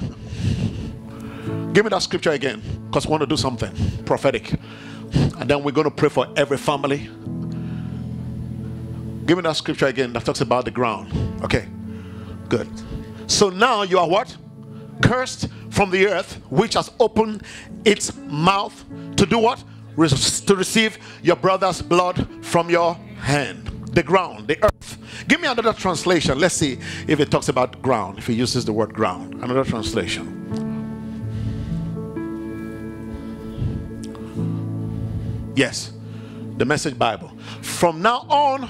Give me that scripture again because we want to do something prophetic. And then we're going to pray for every family. Give me that scripture again that talks about the ground. Okay, good. So now you are what? Cursed from the earth, which has opened its mouth to do what? Re- To receive your brother's blood from your hand. The ground, the earth. Give me another translation. Let's see if it talks about ground, if it uses the word ground. Another translation. Yes, the message Bible. From now on,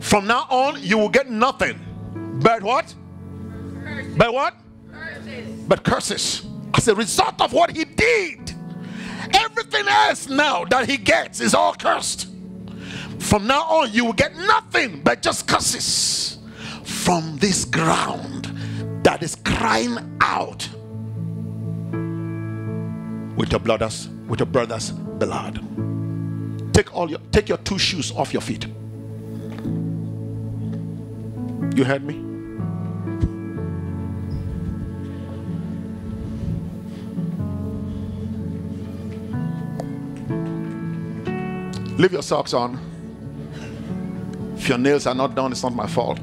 from now on, you will get nothing but what? But what? But curses. As a result of what he did. Everything else now that he gets is all cursed. From now on, you will get nothing but just curses from this ground that is crying out with your brothers, with your brothers' blood. Take all your take your two shoes off your feet. You heard me? Leave your socks on. If your nails are not done, it's not my fault.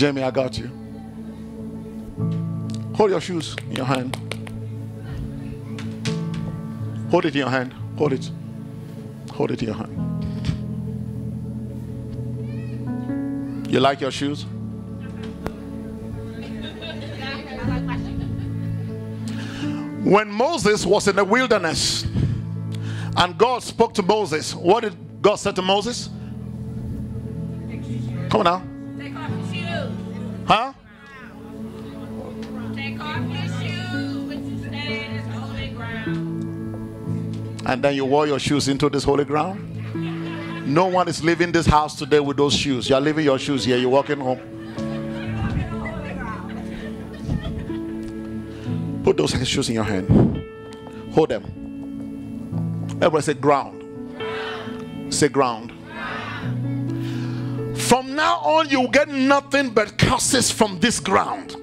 Jamie, I got you. Hold your shoes in your hand. Hold it in your hand. Hold it. Hold it in your hand. You like your shoes? When Moses was in the wilderness and God spoke to Moses, what did God say to Moses? Come on now. Ground. And then you wore your shoes into this holy ground? No one is leaving this house today with those shoes. You're leaving your shoes here. You're walking home. Put those shoes in your hand. Hold them. Everybody say ground. Say ground. From now on, you will get nothing but curses from this ground.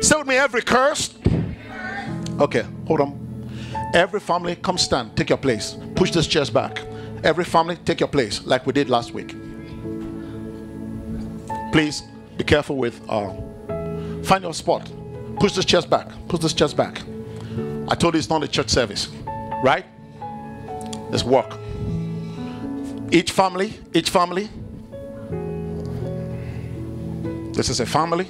Say with me, every curse. Okay, hold on. Every family, come stand. Take your place. Push this chairs back. Every family, take your place, like we did last week. Please be careful with. Uh, find your spot. Push this chairs back. Push this chairs back. I told you it's not a church service, right? Let's walk. Each family, each family. This is a family.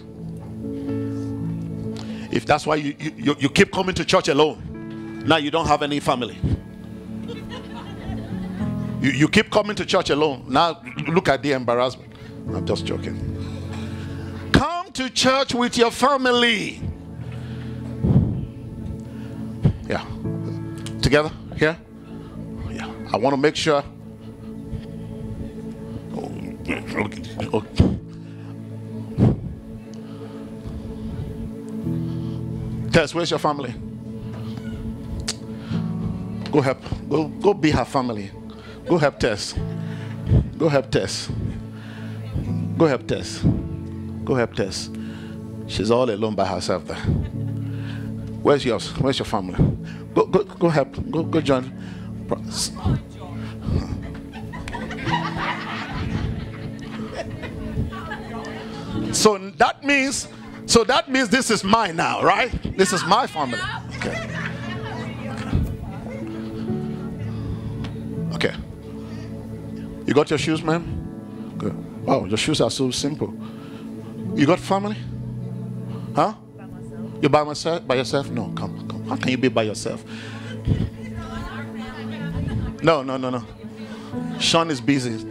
If that's why you, you, you keep coming to church alone, now you don't have any family. You, you keep coming to church alone. Now look at the embarrassment. I'm just joking. Come to church with your family. Yeah. Together? Here? Yeah. I want to make sure. Oh, okay. okay. Tess, where's your family? Go help. Go go be her family. Go help Tess. Go help Tess. Go help Tess. Go help Tess. She's all alone by herself there. Where's yours? Where's your family? Go go go help. Go go join. So that means so that means this is mine now, right? This is my family. Okay. Okay. You got your shoes, ma'am? Good. Wow, your shoes are so simple. You got family? Huh? You by myself? By yourself? No, come, come. How can you be by yourself? No, no, no, no. Sean is busy.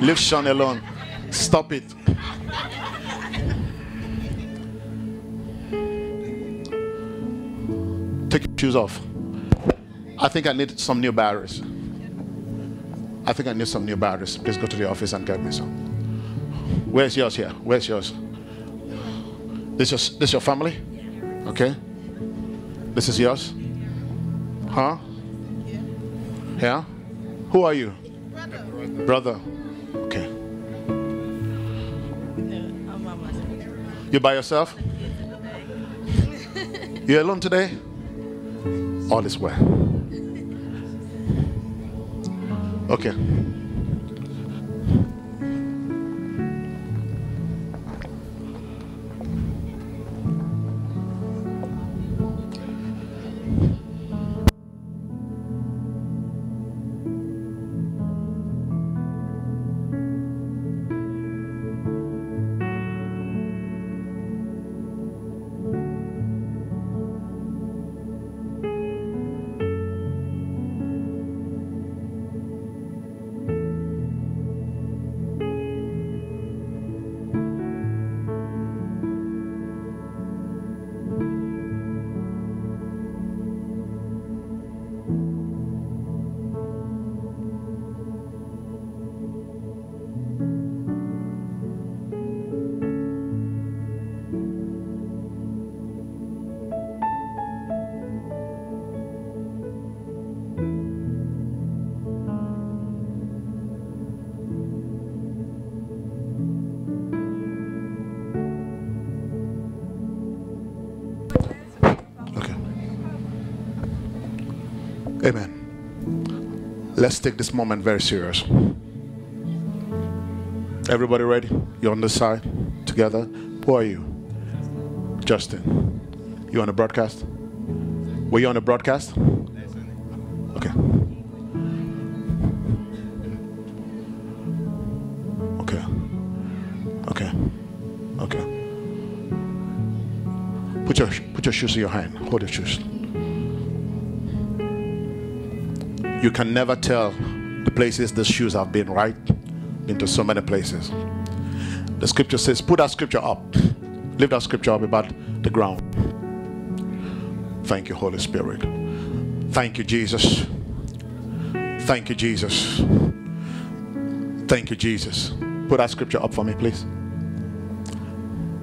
Leave Sean alone. Stop it. Take your shoes off. I think I need some new batteries. I think I need some new batteries. Please go to the office and get me some. Where's yours here? Where's yours? This is this your family? Okay. This is yours? Huh? Yeah? Who are you? Brother. Brother. Okay. You by yourself? You alone today? All is well. Okay. Let's take this moment very serious. Everybody ready? You're on this side? Together? Who are you? Justin. You on the broadcast? Were you on the broadcast? Okay. Okay. Okay. Okay. Put your put your shoes in your hand. Hold your shoes. You can never tell the places the shoes have been, right? Been to so many places. The scripture says, put that scripture up. Lift that scripture up about the ground. Thank you, Holy Spirit. Thank you, Jesus. Thank you, Jesus. Thank you, Jesus. Put that scripture up for me, please.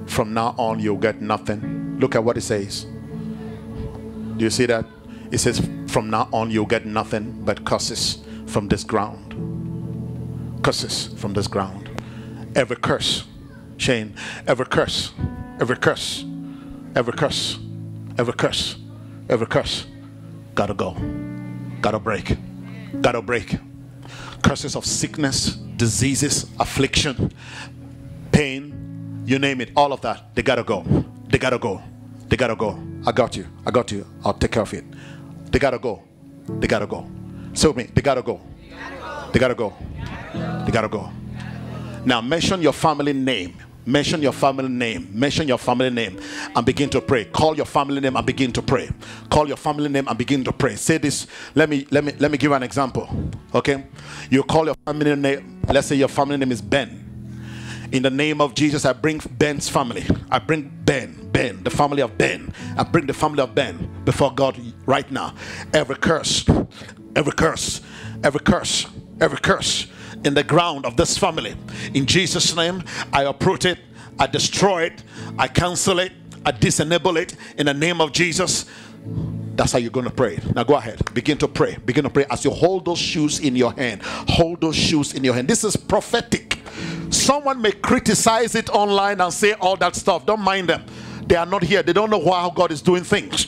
From now on, you'll get nothing. Look at what it says. Do you see that? It says, From now on, you'll get nothing but curses from this ground. Curses from this ground. Every curse, Shane, every curse, every curse, every curse, every curse, every curse, gotta go, gotta break, gotta break. Curses of sickness, diseases, affliction, pain, you name it, all of that, they gotta go. They gotta go. They gotta go. I got you. I got you. I'll take care of it. They gotta go. They gotta go. Say with me. They gotta go. They gotta go. They gotta go. Now mention your family name. Mention your family name. Mention your family name and begin to pray. Call your family name and begin to pray. Call your family name and begin to pray. Say this. Let me let me let me give an example. Okay? You call your family name. Let's say your family name is Ben. In the name of Jesus, I bring Ben's family. I bring Ben, Ben, the family of Ben. I bring the family of Ben before God right now. Every curse, every curse, every curse, every curse in the ground of this family. In Jesus' name, I uproot it, I destroy it, I cancel it, I disenable it in the name of Jesus. That's how you're going to pray. Now go ahead. Begin to pray. Begin to pray as you hold those shoes in your hand. Hold those shoes in your hand. This is prophetic. Someone may criticize it online and say all that stuff. Don't mind them. They are not here. They don't know how God is doing things.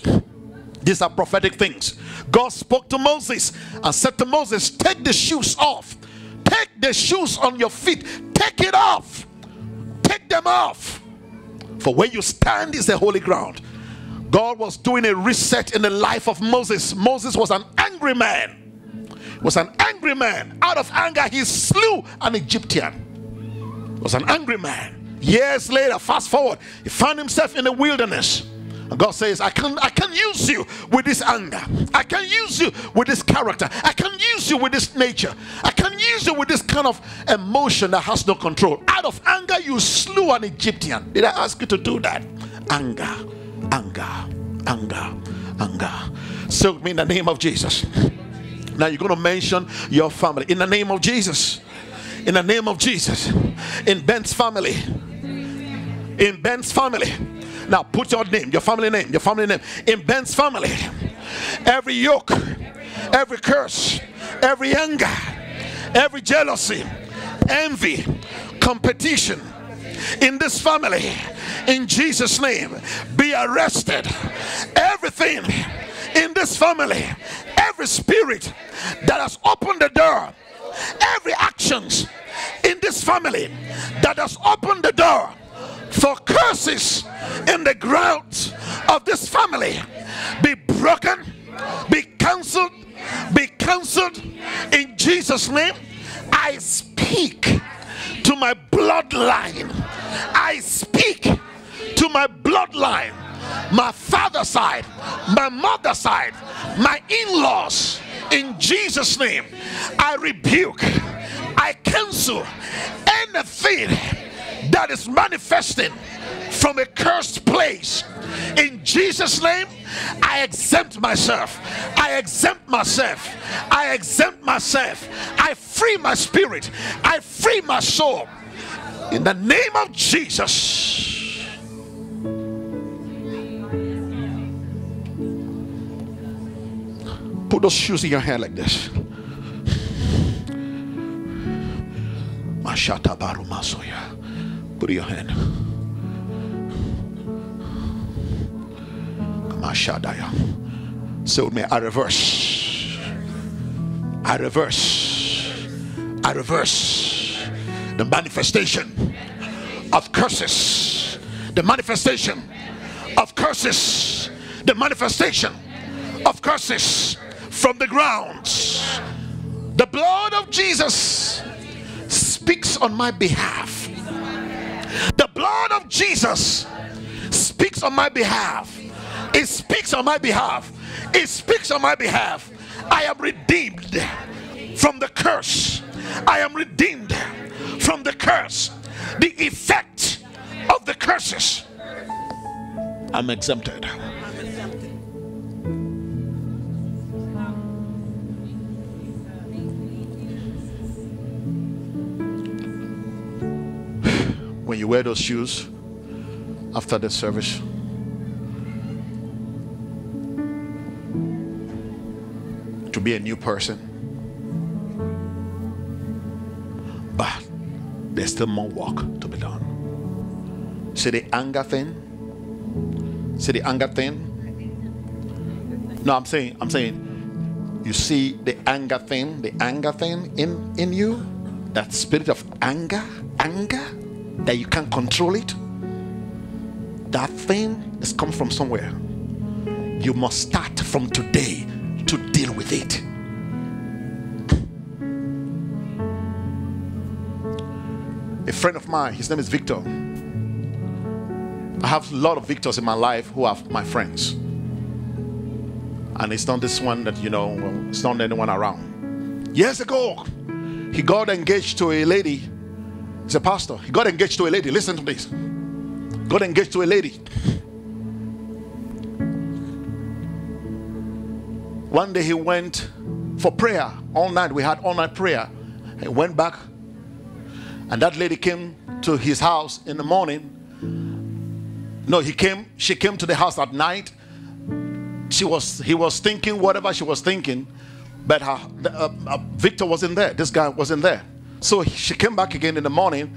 These are prophetic things. God spoke to Moses and said to Moses, Take the shoes off. Take the shoes on your feet. Take it off. Take them off. For where you stand is the holy ground. God was doing a reset in the life of Moses. Moses was an angry man. Was an angry man. Out of anger, he slew an Egyptian. Was an angry man. Years later, fast forward, he found himself in the wilderness. And God says, I can I can use you with this anger. I can use you with this character. I can use you with this nature. I can use you with this kind of emotion that has no control. Out of anger, you slew an Egyptian. Did I ask you to do that? Anger, anger, anger, anger. So me in the name of Jesus. Now you're going to mention your family in the name of Jesus. In the name of Jesus. In Ben's family. In Ben's family. Now put your name, your family name, your family name. In Ben's family. Every yoke, every curse, every anger, every jealousy, envy, competition in this family in Jesus name be arrested. Everything in this family every spirit that has opened the door every actions in this family that has opened the door for curses in the ground of this family be broken be cancelled be cancelled. In Jesus name I speak to my bloodline. I speak to my bloodline, my father's side, my mother's side, my in laws. In Jesus' name, I rebuke, I cancel anything that is manifesting from a cursed place. In Jesus' name, I exempt myself. I exempt myself. I exempt myself. I free my spirit. I free my soul. In the name of Jesus. Put those shoes in your hand like this. Mashata baru masoya. Put your hand. Mashadaya. Say with me, I reverse. I reverse. I reverse the manifestation of curses. The manifestation of curses. The manifestation of curses from the grounds. The blood of Jesus speaks on my behalf. The blood of Jesus speaks on my behalf. It speaks on my behalf. It speaks on my behalf. I am redeemed from the curse. I am redeemed from the curse. The effect of the curses. I'm exempted. When you wear those shoes after the service, To be a new person. But there's still more work to be done. See the anger thing? See the anger thing? No, I'm saying, I'm saying, you see the anger thing, the anger thing in, in you? That spirit of anger, anger, that you can't control it? That thing has come from somewhere. You must start from today to deal with it. A friend of mine, his name is Victor. I have a lot of Victors in my life who are my friends. And it's not this one that, you know, it's not anyone around. Years ago, he got engaged to a lady. He's a pastor. He got engaged to a lady. Listen to this. Got engaged to a lady. One day he went for prayer all night. We had all night prayer. He went back, and that lady came to his house in the morning. No, he came, she came to the house at night. She was he was thinking whatever she was thinking, but her uh, uh, Victor wasn't there. This guy wasn't there. So she came back again in the morning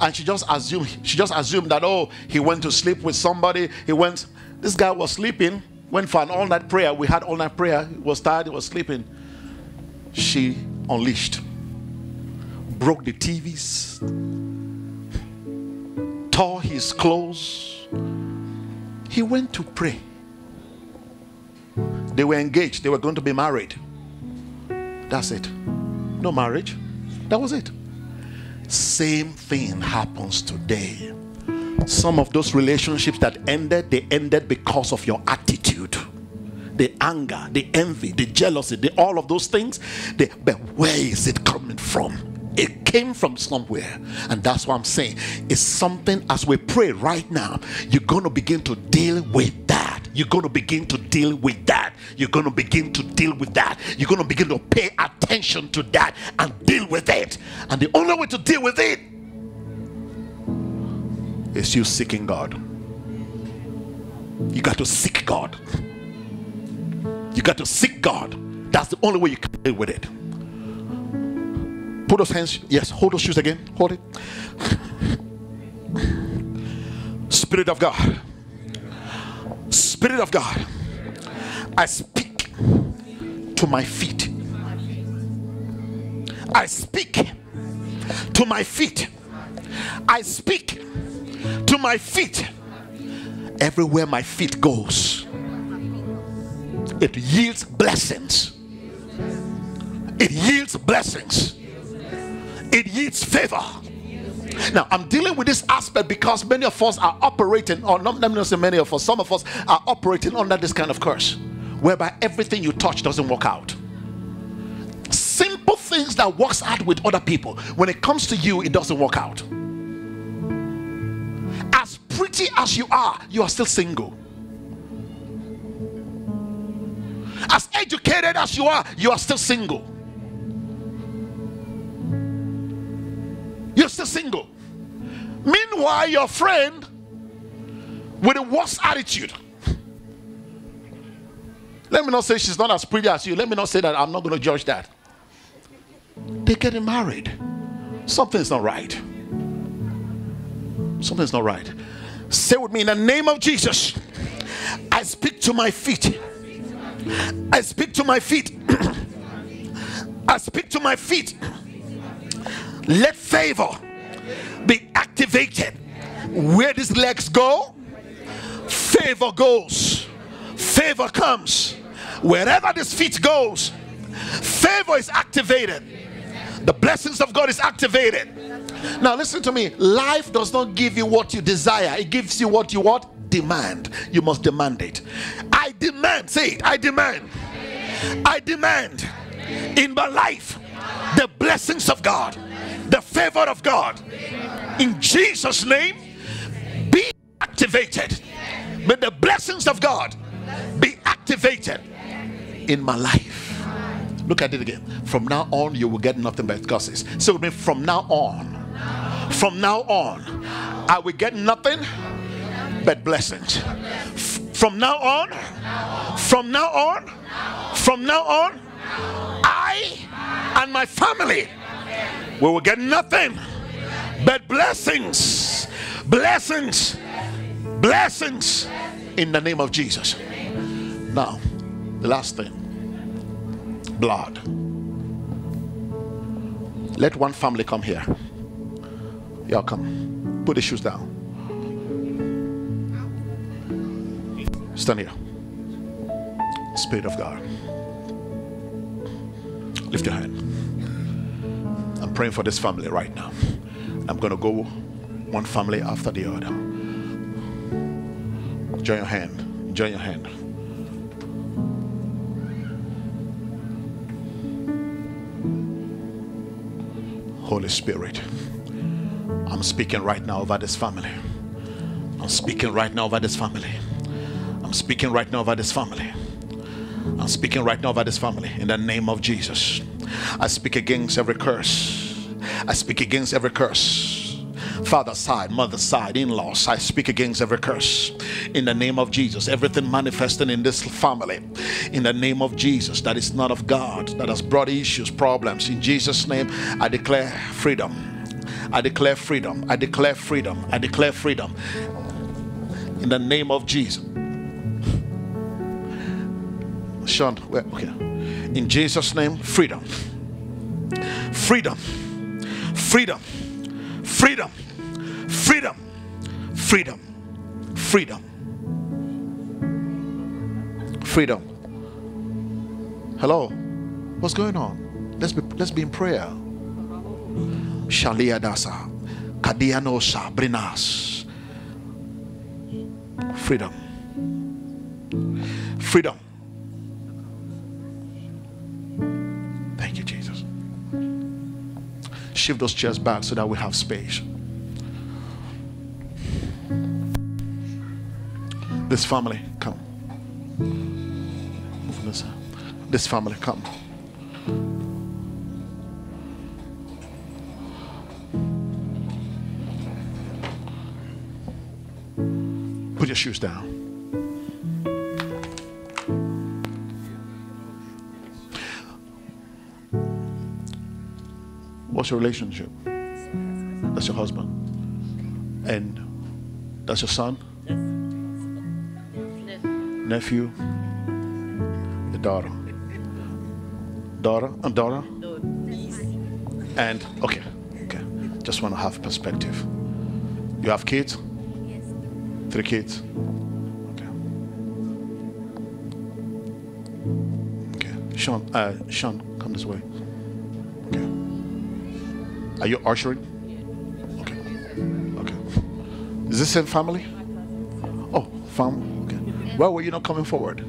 and she just assumed she just assumed that oh he went to sleep with somebody. He went. This guy was sleeping went for an all night prayer. We had all night prayer. He was tired, he was sleeping. She unleashed, broke the TVs, tore his clothes. He went to pray. They were engaged, they were going to be married. That's it. No marriage. That was it. Same thing happens today. Some of those relationships that ended, they ended because of your attitude. The anger, the envy, the jealousy, the, all of those things. They, but where is it coming from? It came from somewhere. And that's what I'm saying. It's something as we pray right now, you're going to begin to deal with that. You're going to begin to deal with that. You're going to begin to deal with that. You're going to begin to pay attention to that and deal with it. And the only way to deal with it is you seeking God. You got to seek God. You got to seek God. That's the only way you can deal with it. Put those hands, yes, hold those shoes again. Hold it. Spirit of God. Spirit of God. I speak to my feet. I speak to my feet. I speak to my feet. Everywhere my feet goes, it yields blessings. It yields blessings. It yields favor. Now, I'm dealing with this aspect because many of us are operating, or not, let me not say many of us, some of us are operating under this kind of curse, whereby everything you touch doesn't work out. Simple things that works out with other people, when it comes to you, it doesn't work out. As pretty as you are, you are still single. As educated as you are, you are still single. You're still single. Meanwhile, your friend with a worse attitude. Let me not say she's not as pretty as you. Let me not say that. I'm not going to judge that. They're getting married. Something's not right. Something's not right. Say with me in the name of Jesus. I speak to my feet. I speak to my feet. I speak to my feet. Let favor be activated. Where these legs go, favor goes. Favor comes. Wherever this feet goes, favor is activated. The blessings of God is activated. Now listen to me. Life does not give you what you desire. It gives you what you want. Demand. You must demand it. I demand. Say it. I demand. I demand in my life the blessings of God, the favor of God. In Jesus' name, be activated. May the blessings of God be activated in my life. Look at it again. From now on, you will get nothing but curses. So, it means from now on, from now on, I will get nothing but blessings. From now on, from now on, from now on, I and my family we will get nothing but blessings, blessings, blessings in the name of Jesus. Now, the last thing blood. Let one family come here. Y'all come. Put the shoes down. Stand here. Spirit of God. Lift your hand. I'm praying for this family right now. I'm going to go one family after the other. Join your hand. Join your hand. Holy Spirit, I'm speaking right now over this family. I'm speaking right now over this family. I'm speaking right now over this family. I'm speaking right now over this family in the name of Jesus. I speak against every curse. I speak against every curse. Father's side, mother's side, in laws, I speak against every curse in the name of Jesus. Everything manifesting in this family in the name of Jesus that is not of God, that has brought issues, problems. In Jesus' name, I declare freedom. I declare freedom. I declare freedom. I declare freedom. In the name of Jesus. Sean, where? Okay. In Jesus' name, freedom. Freedom. Freedom. Freedom. Freedom. Freedom. Freedom. Freedom. Hello. What's going on? Let's be let's be in prayer. Shalia dasa. Kadianosa brinas. Freedom. Freedom. Shift those chairs back so that we have space. This family, come. Move this. This family, come. Put your shoes down. What's your relationship? That's your husband. And that's your son? Nephew? Your daughter? Daughter? And daughter? And okay, okay. Just want to have perspective. You have kids? Three kids? Okay. Okay. Sean, uh, Sean, come this way. Are you ushering? Okay. Okay. Is this same family? Oh, family. Okay. Well, were you not coming forward?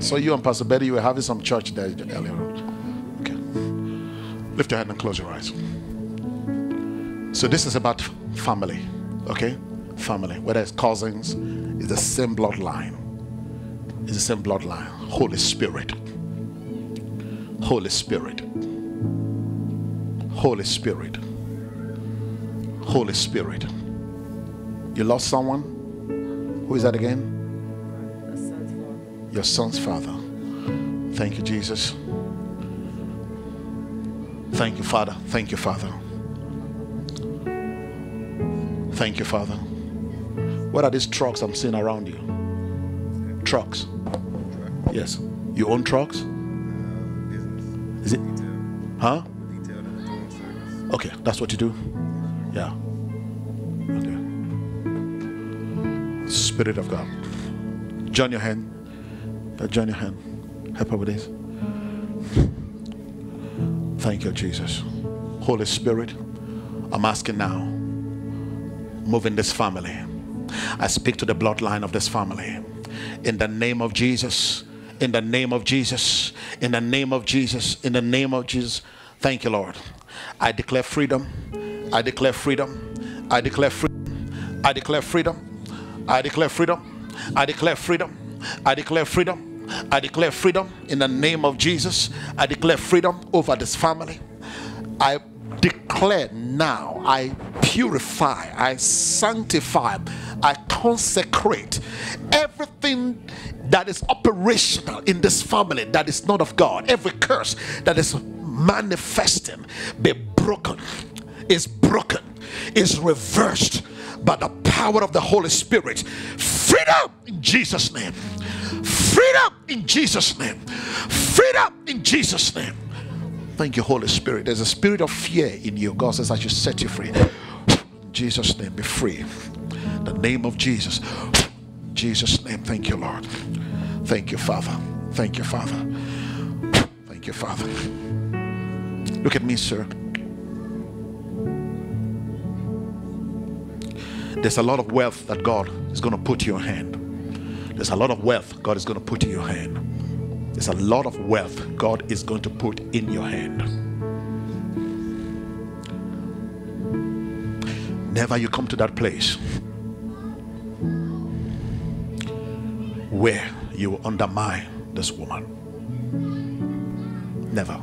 So you and Pastor Betty, you were having some church there earlier. Okay. Lift your hand and close your eyes. So this is about family. Okay? Family. Whether it's cousins, it's the same bloodline. It's the same bloodline. Holy Spirit. Holy Spirit. Holy Spirit. Holy Spirit. You lost someone? Who is that again? Your son's father. Thank you, Jesus. Thank you, Father. Thank you, Father. Thank you, Father. What are these trucks I'm seeing around you? Trucks. Yes. You own trucks? Is it? Huh? Okay, that's what you do? Yeah. Okay. Spirit of God. Join your hand. Uh, join your hand. Help her with this. Thank you, Jesus. Holy Spirit, I'm asking now, move in this family. I speak to the bloodline of this family. In the name of Jesus, in the name of Jesus, in the name of Jesus, in the name of Jesus. Thank you, Lord. I declare freedom. I declare freedom. I declare freedom. I declare freedom. I declare freedom. I declare freedom. I declare freedom. I declare freedom in the name of Jesus. I declare freedom over this family. I declare now, I purify, I sanctify, I consecrate everything that is operational in this family that is not of God, every curse that is manifesting, be broken, is broken, is reversed by the power of the Holy Spirit. Freedom in Jesus' name. Freedom in Jesus' name. Freedom in Jesus' name. Thank you, Holy Spirit. There's a spirit of fear in you. God says, I should set you free. In Jesus' name, be free. In the name of Jesus. In Jesus' name. Thank you, Lord. Thank you, Father. Thank you, Father. Thank you, Father. Look at me, sir. There's a lot of wealth that God is going to put in your hand. There's a lot of wealth God is going to put in your hand. There's a lot of wealth God is going to put in your hand. Never you come to that place where you undermine this woman. Never.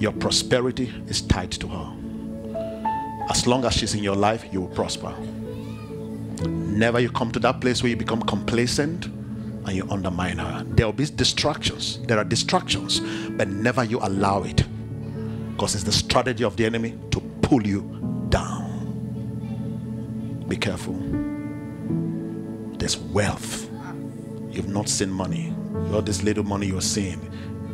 Your prosperity is tied to her. As long as she's in your life, you will prosper. Never you come to that place where you become complacent and you undermine her. There will be distractions. There are distractions, but never you allow it. Because it's the strategy of the enemy to pull you down. Be careful. There's wealth. You've not seen money. All this little money you're seeing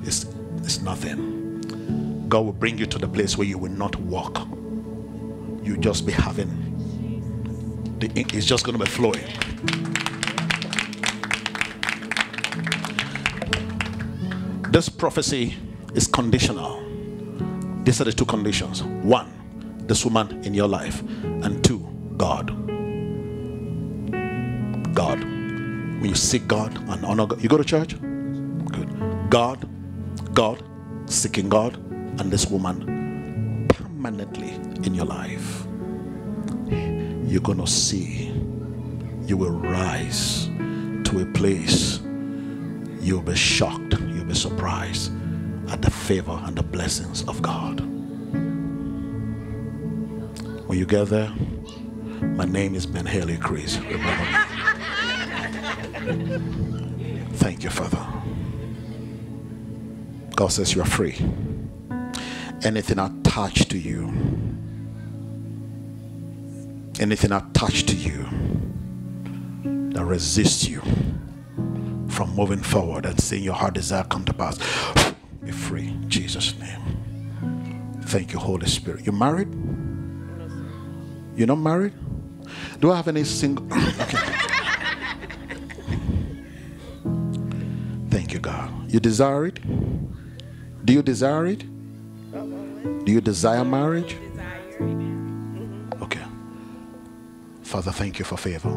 is, is nothing. God will bring you to the place where you will not walk. You just be having the ink is just going to be flowing. This prophecy is conditional. These are the two conditions. One, this woman in your life, and two, God. God. When you seek God and honor God, you go to church? Good. God, God, seeking God, and this woman permanently in your life. You're gonna see, you will rise to a place you'll be shocked, you'll be surprised at the favor and the blessings of God. When you get there, my name is Ben Haley Chris. Remember me. Thank you, Father. God says you are free. Anything attached to you, anything attached to you that resists you from moving forward and seeing your heart desire come to pass, be free. Jesus' name. Thank you, Holy Spirit. You married? You're not married? Do I have any single? okay. Thank you, God. You desire it? Do you desire it? Uh-huh. Do you desire marriage? Okay. Father, thank you for favor.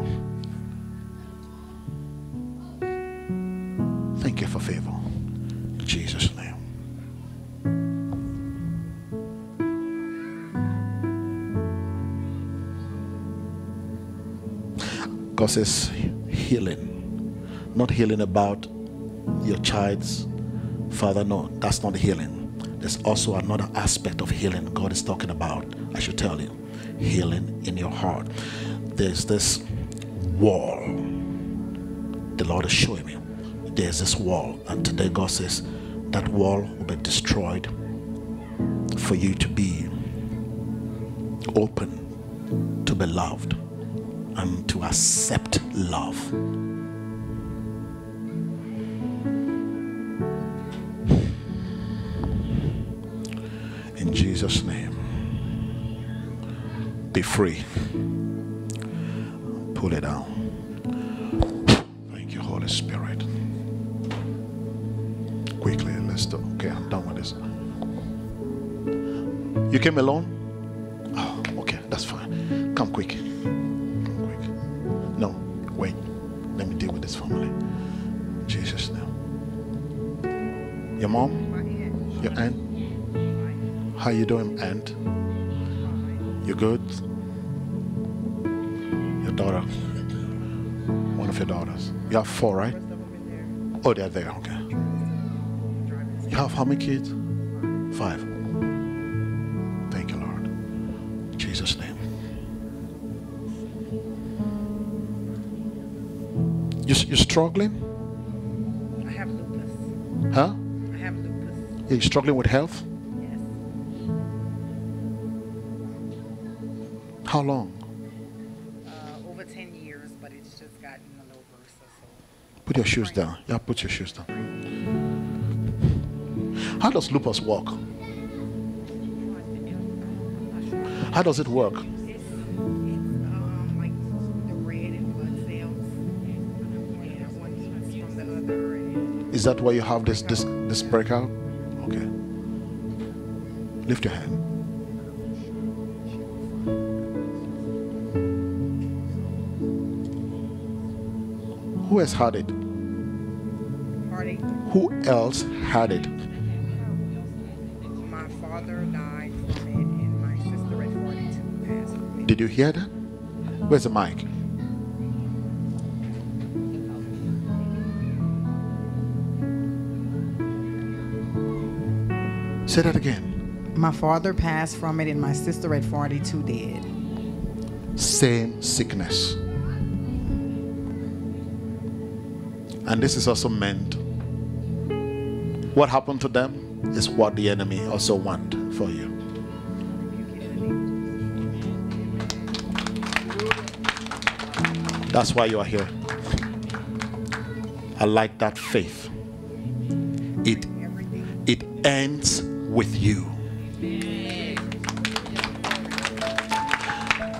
Thank you for favor. In Jesus' name. God says healing. Not healing about your child's father. No, that's not healing. There's also another aspect of healing God is talking about. I should tell you healing in your heart. There's this wall. The Lord is showing me. There's this wall, and today God says that wall will be destroyed for you to be open to be loved and to accept love. In Jesus' name, be free. Pull it down. Thank you, Holy Spirit. Quickly, let's do. Okay, I'm done with this. You came alone? Oh, okay, that's fine. Come quick. Come quick. No, wait. Let me deal with this family. Jesus now. Your mom? How you doing, aunt? You good? Your daughter? One of your daughters. You have four, right? Oh, they're there. Okay. You have how many kids? Five. Thank you, Lord. Jesus' name. You, you're struggling? I have lupus. Huh? I have lupus. You're struggling with health? How long? Uh, over 10 years, but it's just gotten a little worse. So. Put your shoes down. Yeah, put your shoes down. How does lupus work? How does it work? Um, like the red and blood cells. Yeah, one comes from the other. And Is that why you have this this this breakout? Okay. Lift your hand. Who has had it? heartache. Who else had it? My father died from it, and my sister at 42 passed it. Did you hear that? Where's the mic? Say that again. My father passed from it, and my sister at 42 dead. Same sickness. And this is also meant what happened to them is what the enemy also want for you. That's why you are here. I like that faith. It it ends with you.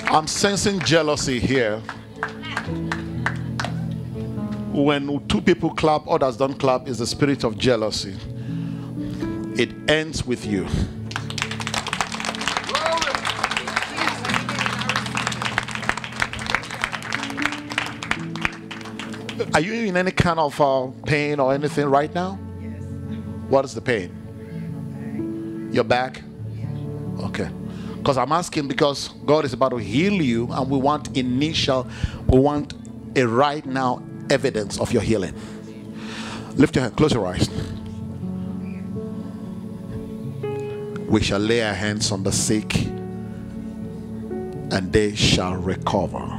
I'm sensing jealousy here. When two people clap, others don't clap, is the spirit of jealousy. It ends with you. Are you in any kind of uh, pain or anything right now? Yes. What is the pain? Your back? Okay. Because I'm asking because God is about to heal you and we want initial, we want a right now evidence of your healing. Lift your hand, close your eyes. We shall lay our hands on the sick and they shall recover.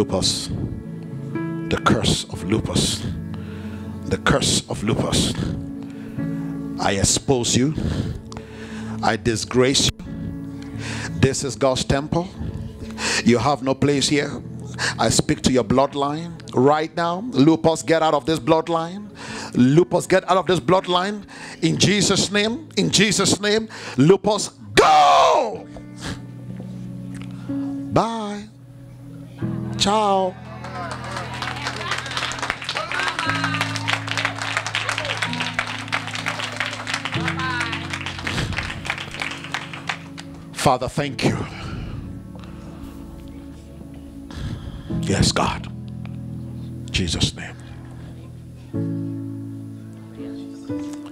Lupus. The curse of lupus. The curse of lupus. I expose you. I disgrace you. This is God's temple. You have no place here. I speak to your bloodline right now. Lupus, get out of this bloodline. Lupus, get out of this bloodline. In Jesus' name. In Jesus' name. Lupus, go. Bye. Ciao. Father, thank you. Yes, God. Jesus' name.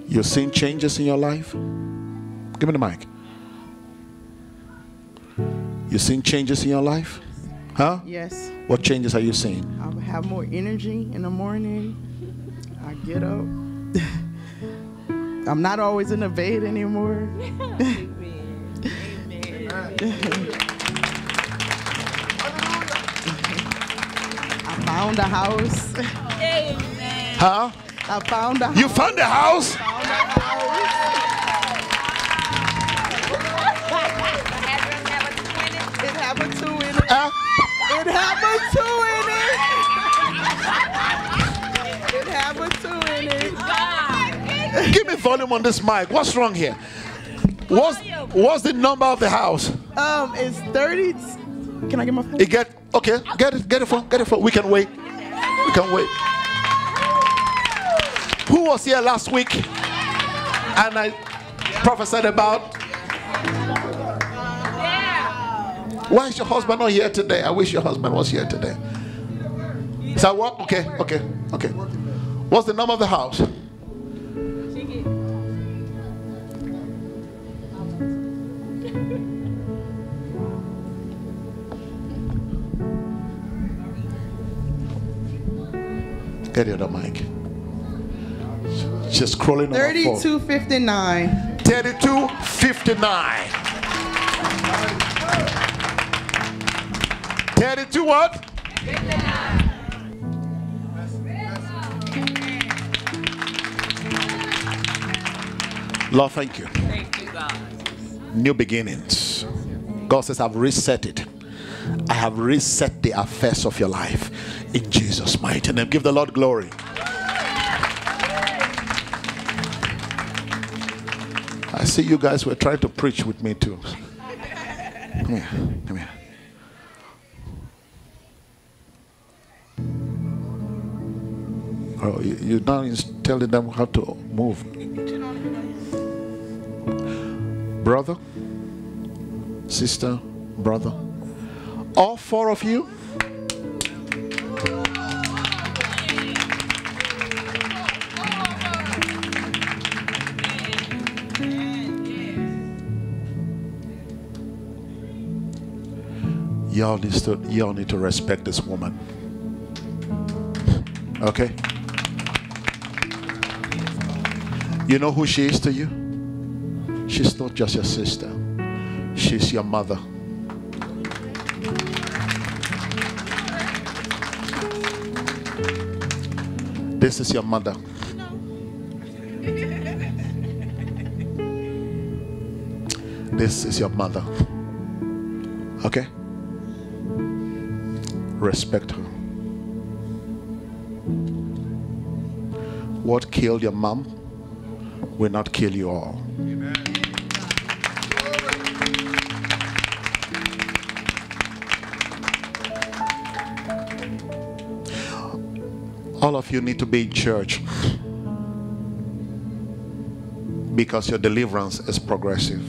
You're seeing changes in your life? Give me the mic. You're seeing changes in your life? Huh? Yes, What changes are you seeing? I have more energy in the morning. I get up. I'm not always in the bed anymore. I found a house. Huh? I found a house. You found a house? It have a two in it. It have a two in it. Give me volume on this mic. What's wrong here? What's what's the number of the house? Um, it's 30. Can I get my phone? It get okay. Get it. Get it phone. Get it phone. We can wait. We can wait. Who was here last week? And I prophesied about. Why is your husband not here today? I wish your husband was here today. Is that what? Okay, okay, okay. What's the number of the house? Get the other mic. She's scrolling 3259. 3259. 3259. 32 what? Lord, thank you. Thank you, God. New beginnings. God says, I've reset it. I have reset the affairs of your life in Jesus' mighty name. Give the Lord glory. I see you guys were trying to preach with me too. Come here. Come here. Oh, you, you're now is telling them how to move. Brother, sister, brother, all four of you. Y'all need to y'all need to respect this woman. Okay? You know who she is to you? She's not just your sister. She's your mother. This is your mother. This is your mother. Okay? Respect her. What killed your mom will not kill you all. Amen. All of you need to be in church because your deliverance is progressive.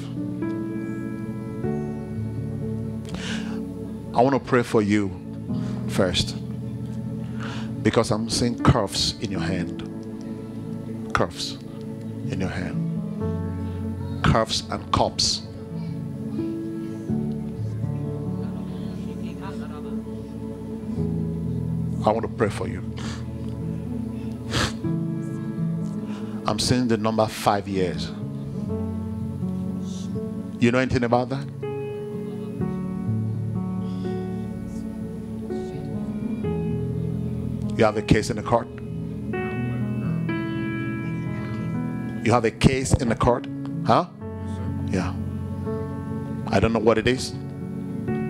I want to pray for you first because I'm seeing curves in your hand. Curves your hand. Curves and cups. I want to pray for you. I'm seeing the number five years. You know anything about that? You have a case in the court? You have a case in the court? Huh? Yeah. I don't know what it is,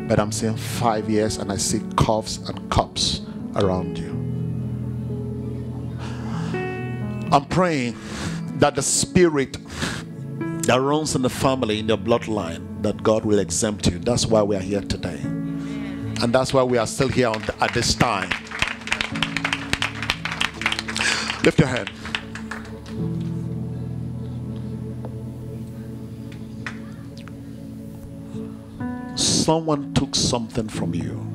but I'm seeing five years and I see coughs and cups around you. I'm praying that the spirit that runs in the family, in the bloodline, that God will exempt you. That's why we are here today. And that's why we are still here the, at this time. Lift your hand. Someone took something from you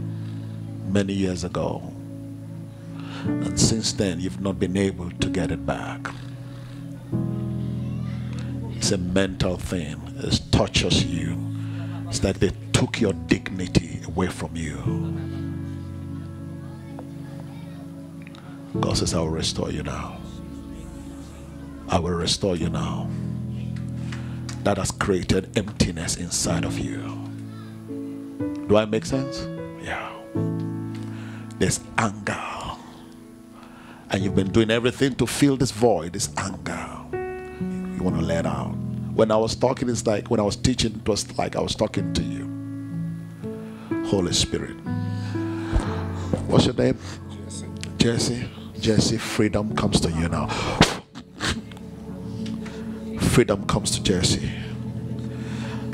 many years ago. And since then, you've not been able to get it back. It's a mental thing, it touches you. It's like they took your dignity away from you. God says, I will restore you now. I will restore you now. That has created emptiness inside of you. Do I make sense? Yeah. There's anger. And you've been doing everything to fill this void, this anger. You want to let out. When I was talking, it's like when I was teaching, it was like I was talking to you. Holy Spirit. What's your name? Jesse. Jesse, Jesse, freedom comes to you now. Freedom comes to Jesse.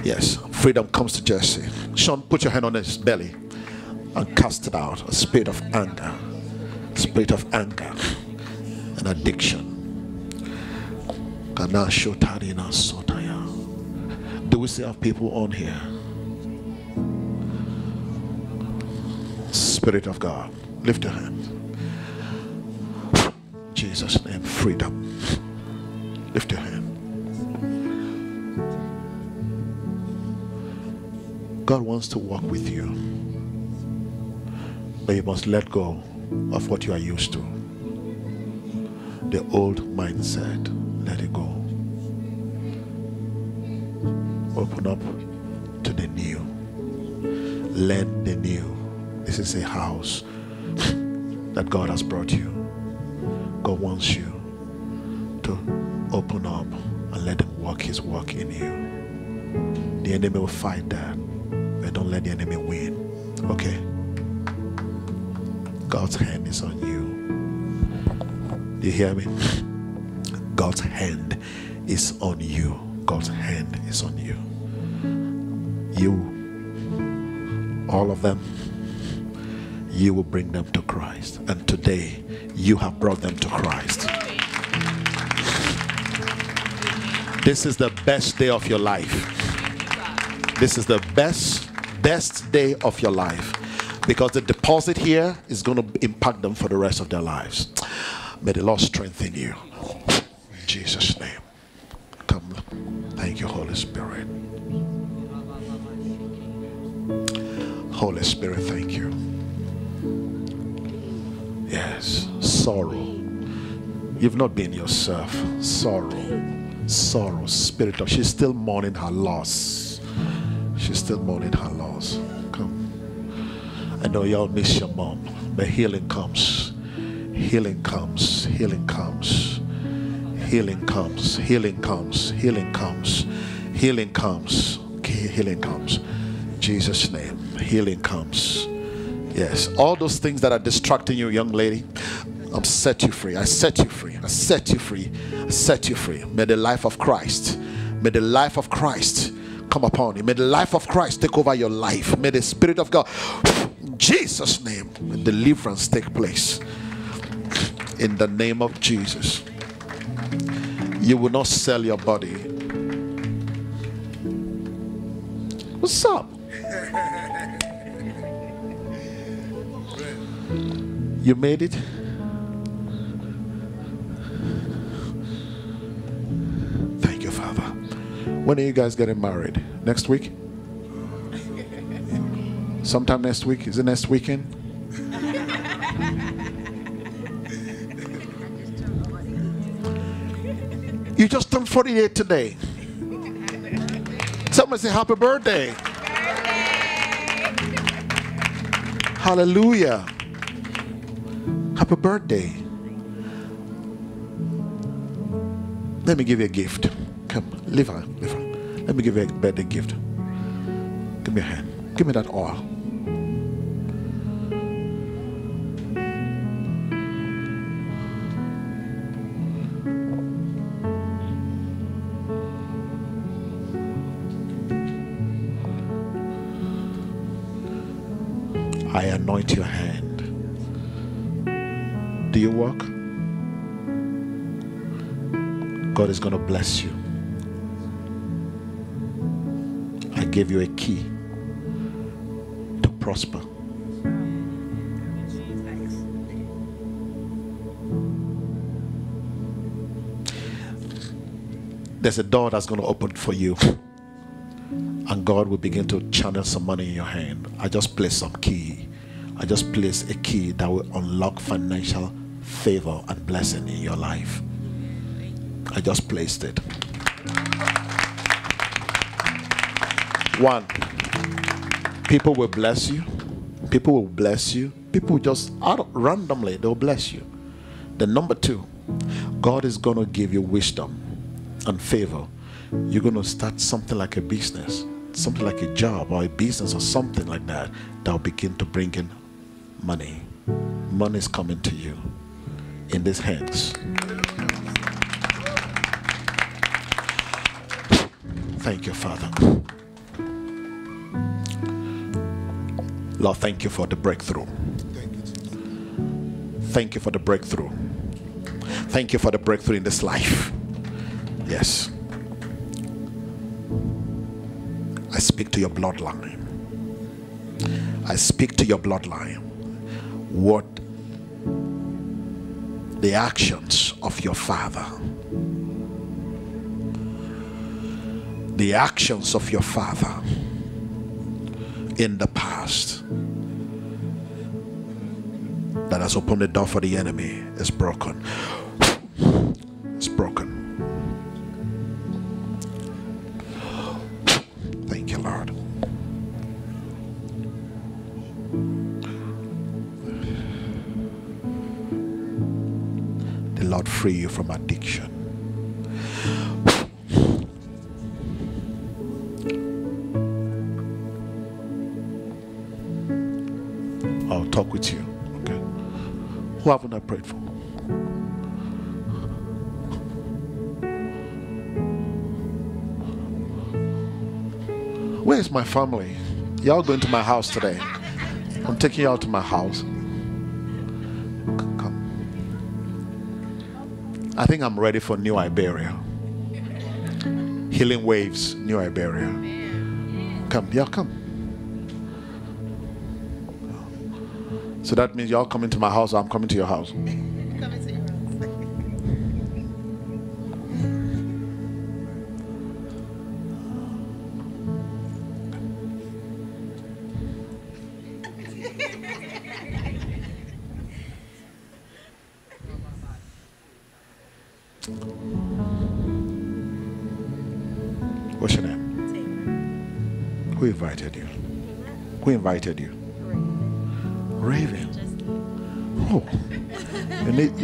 Yes, freedom comes to Jesse. Sean, put your hand on his belly and cast it out. A spirit of anger, spirit of anger and addiction. Do we still have people on here? Spirit of God, lift your hand. Jesus' name, freedom. Lift your hand. God wants to walk with you. But you must let go of what you are used to. The old mindset, let it go. Open up to the new. Learn the new. This is a house that God has brought you. God wants you to open up and let Him work His work in you. The enemy will fight that, let the enemy win. Okay? God's hand is on you. Do you hear me? God's hand is on you. God's hand is on you. You, all of them, you will bring them to Christ. And today, you have brought them to Christ. This is the best day of your life. This is the best, best day of your life because the deposit here is going to impact them for the rest of their lives. May the Lord strengthen you. In Jesus' name. Come. Thank you, Holy Spirit. Holy Spirit, thank you. Yes, sorrow. You've not been yourself. Sorrow. Sorrow. Spirit of. She's still mourning her loss. She's still mourning her loss. Come. I know y'all miss your mom, but healing comes. Healing comes. Healing comes. Healing comes. Healing comes. Healing comes. Healing comes. Healing comes. Jesus' name. Healing comes. Yes. All those things that are distracting you, young lady, I'm set you free. I set you free. I set you free. I set you free. May the life of Christ, may the life of Christ come upon you. May the life of Christ take over your life. May the Spirit of God, in Jesus' name, deliverance take place. In the name of Jesus. You will not sell your body. What's up? You made it? When are you guys getting married? Next week? Sometime next week? Is it next weekend? You just turned 48 today. Somebody say happy birthday. Hallelujah. Happy birthday. Let me give you a gift. Live on, live on. Let me give you a birthday gift. Give me a hand. Give me that oil. I anoint your hand. Do you work? God is going to bless you. Gave you a key to prosper. There's a door that's going to open for you. And God will begin to channel some money in your hand. I just place some key. I just place a key that will unlock financial favor and blessing in your life. I just placed it. One, people will bless you. People will bless you. People just out randomly they'll bless you. Then number two, God is gonna give you wisdom and favor. You're gonna start something like a business, something like a job or a business or something like that that will begin to bring in money. Money is coming to you in these hands. Thank you, Father. Lord, thank you for the breakthrough. Thank you for the breakthrough. Thank you for the breakthrough in this life. Yes. I speak to your bloodline. I speak to your bloodline. What the actions of your father, the actions of your father in the past that has opened the door for the enemy is broken. It's broken. Thank you, Lord. The Lord free you from addiction. Talk with you. Okay. Who haven't I prayed for? Where's my family? Y'all going to my house today. I'm taking y'all to my house. Come. I think I'm ready for New Iberia. Healing Waves, New Iberia. Come, y'all come. So that means y'all coming to my house, I'm coming to your house.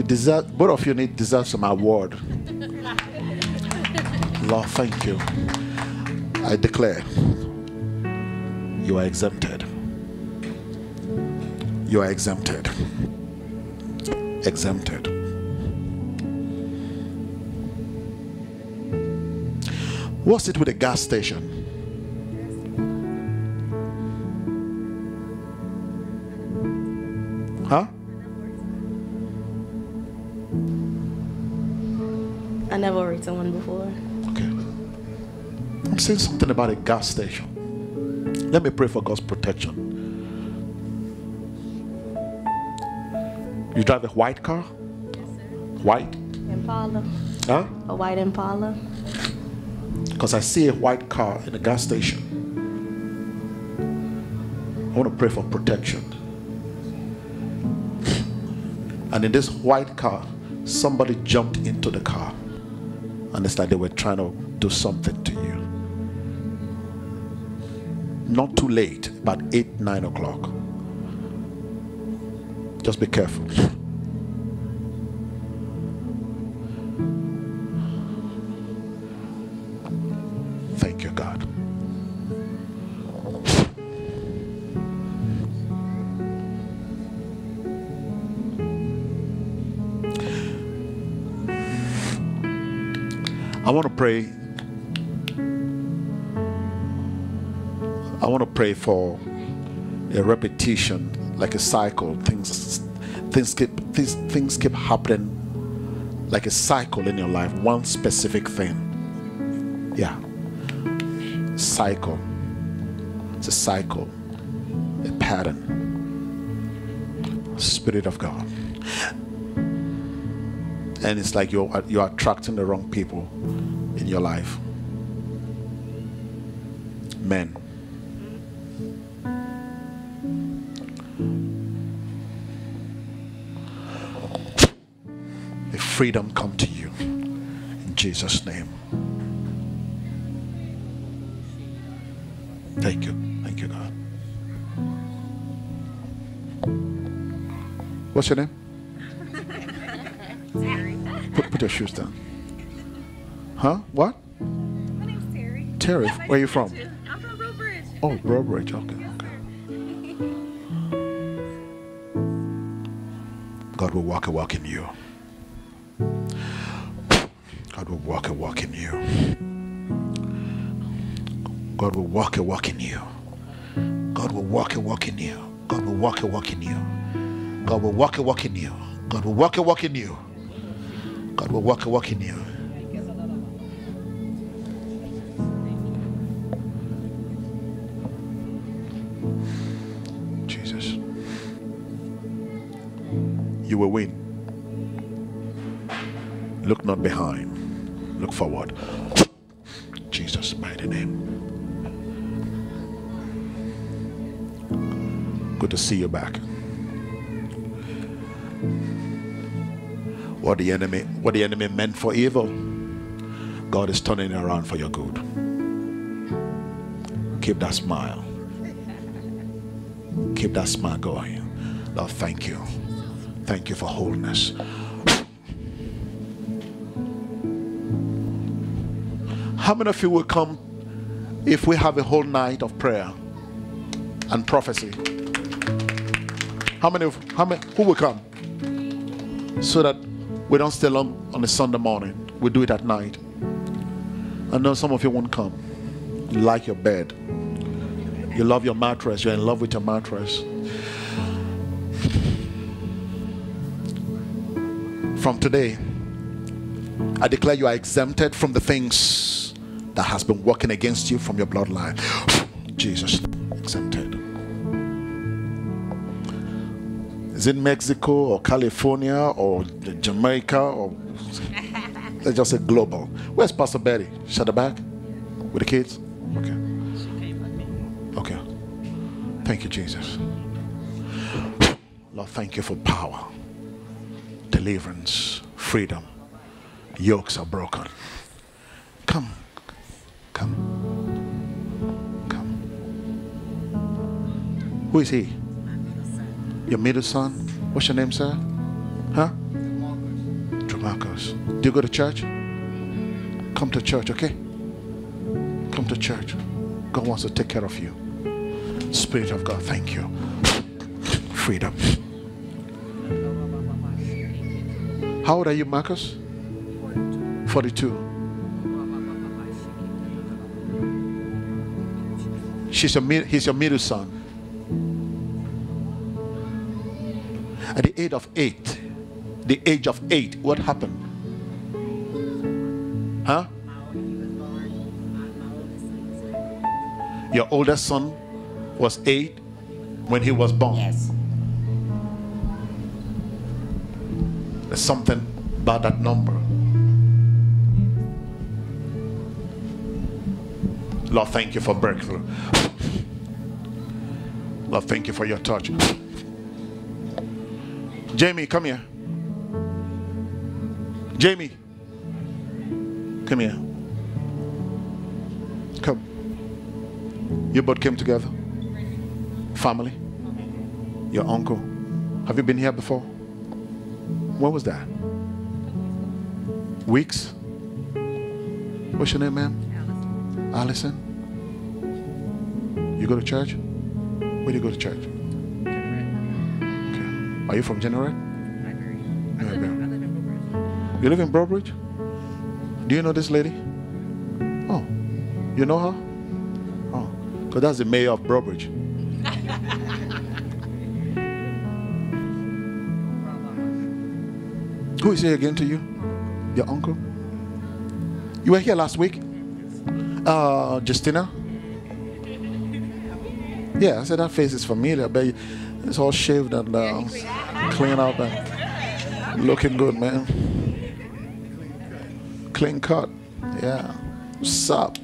Deserve both of you need deserve some award. Lord, thank you. I declare you are exempted. You are exempted. Exempted. What's it with a gas station? Saying something about a gas station. Let me pray for God's protection. You drive a white car? White? Impala. Huh? A white Impala. Because I see a white car in a gas station. I want to pray for protection. And in this white car, somebody jumped into the car. And it's like they were trying to do something Not too late, but 8, 9 o'clock. Just be careful. For a repetition, like a cycle. Things, things keep things, things keep happening, like a cycle in your life. One specific thing. Yeah. Cycle. It's a cycle, a pattern. Spirit of God. And it's like you're you're attracting the wrong people in your life. Men. Freedom come to you in Jesus' name. Thank you. Thank you, God. What's your name? Put, put your shoes down. Huh? What? My name's Terry. Terry, where are you from? I'm from Real Bridge. Oh, Breaux Bridge. Okay, okay. God will walk a walk in you. A walk in you. God will walk a walk in you. God will walk a walk in you. God will walk a walk in you. God will walk a walk in you. God will walk a walk in you. God will walk a walk in you. Jesus. You will win. Look not behind, What the enemy, what the enemy meant for evil, God is turning around for your good. Keep that smile. Keep that smile going. Lord, thank you. Thank you for wholeness. How many of you will come if we have a whole night of prayer and prophecy? How many of how many who will come? So that we don't stay long on a Sunday morning. We do it at night. I know some of you won't come. You like your bed. You love your mattress. You're in love with your mattress. From today, I declare you are exempted from the things that has been working against you from your bloodline. Jesus, Is it Mexico or California or Jamaica or let's just say global? Where's Pastor Betty? She's at the back with the kids. Okay. Okay. Thank you, Jesus. Lord, thank you for power, deliverance, freedom. Yokes are broken. Come. Come. Come. Who is he? Your middle son? What's your name, sir? Huh? Dramarcus. Do you go to church? Come to church, okay? Come to church. God wants to take care of you. Spirit of God, thank you. Freedom. How old are you, Marcus? 42. She's your, he's your middle son. Age of eight, the age of eight, what happened? Huh? Your oldest son was eight when he was born. Yes. There's something about that number. Lord, thank you for breakthrough. Lord, thank you for your touch. Jamie, come here. Jamie, come here. Come. You both came together? Family? Your uncle? Have you been here before? When was that? Weeks? What's your name, ma'am? Allison. You go to church? Where do you go to church? Are you from Jeanerette? You live in Breaux Bridge? Do you know this lady? Oh, you know her? Oh, because that's the mayor of Breaux Bridge. Who is he again to you? Your uncle? You were here last week? Uh, Justina? Yeah, I said that face is familiar, but it's all shaved and uh, clean up and looking good, man. Clean cut. Yeah. Sup.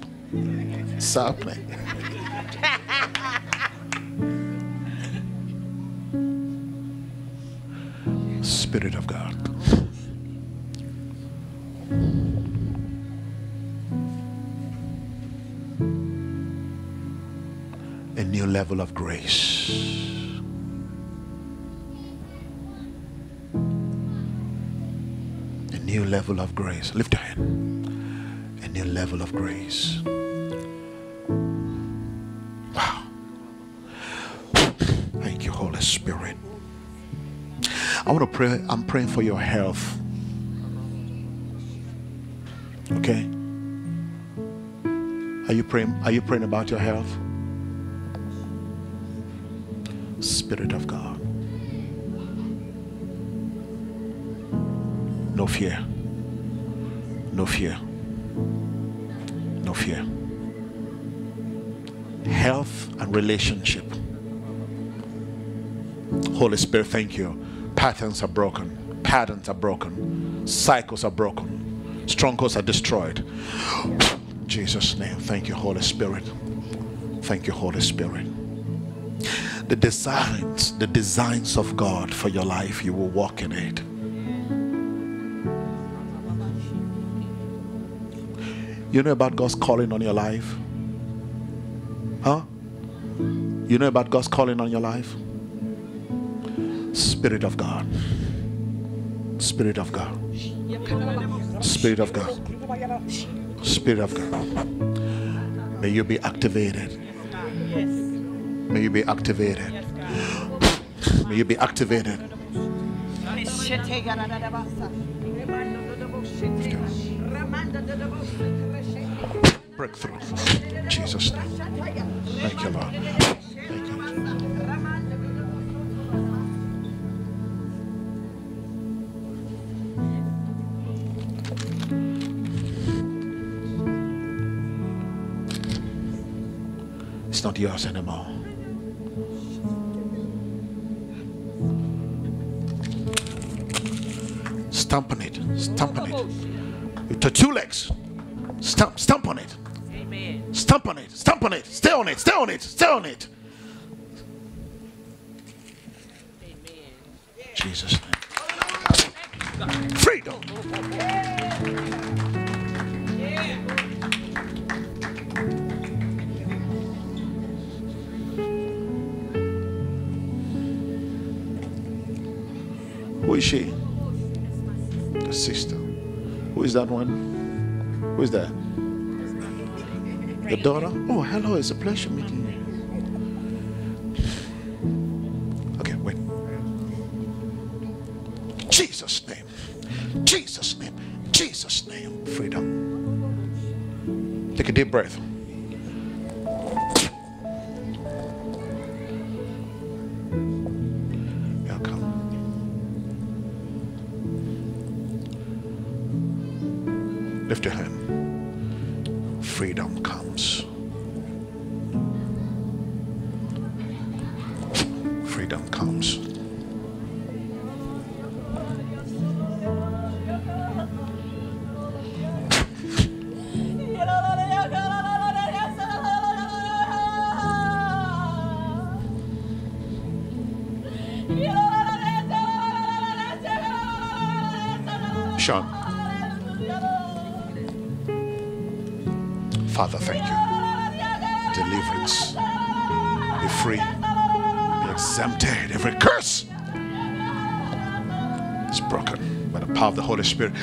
Sapling. Spirit of God. Level of grace. Lift your hand. A new level of grace. Wow. Thank you, Holy Spirit. I want to pray. I'm praying for your health. Okay? Are you praying? Are you praying about your health? Spirit of God. No fear. No fear. No fear. Health and relationship. Holy Spirit, thank you. Patterns are broken. Patterns are broken. Cycles are broken. Strongholds are destroyed. Jesus' name. Thank you, Holy Spirit. Thank you, Holy Spirit. The designs, the designs of God for your life, you will walk in it. You know about God's calling on your life? Huh? You know about God's calling on your life? Spirit of God. Spirit of God. Spirit of God. Spirit of God. May you be activated. May you be activated. May you be activated. Breakthrough. In Jesus' name. Thank you, Lord. Thank you. It's not yours anymore. Stamp on it. Stamp on it. With the two legs. Stamp. Stamp It's a pleasure meeting you. Spirit.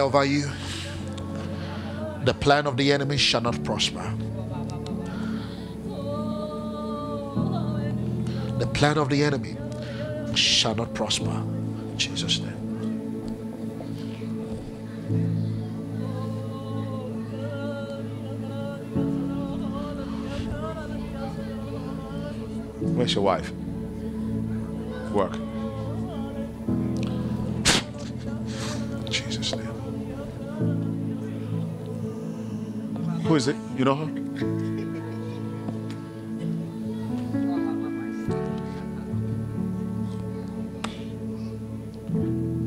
Over you the plan of the enemy shall not prosper. The plan of the enemy shall not prosper. In Jesus' name. Where's your wife? You know her?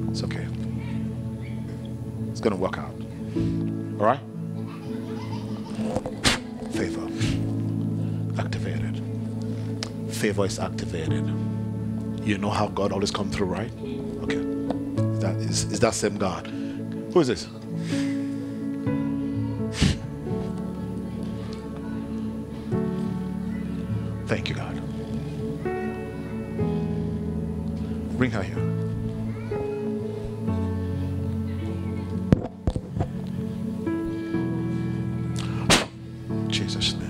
It's okay. It's gonna work out. All right? Favor activated. Favor is activated. You know how God always come through, right? Okay. That is, is that same God? Who is this? Thank you, God. Bring her here. Jesus' name.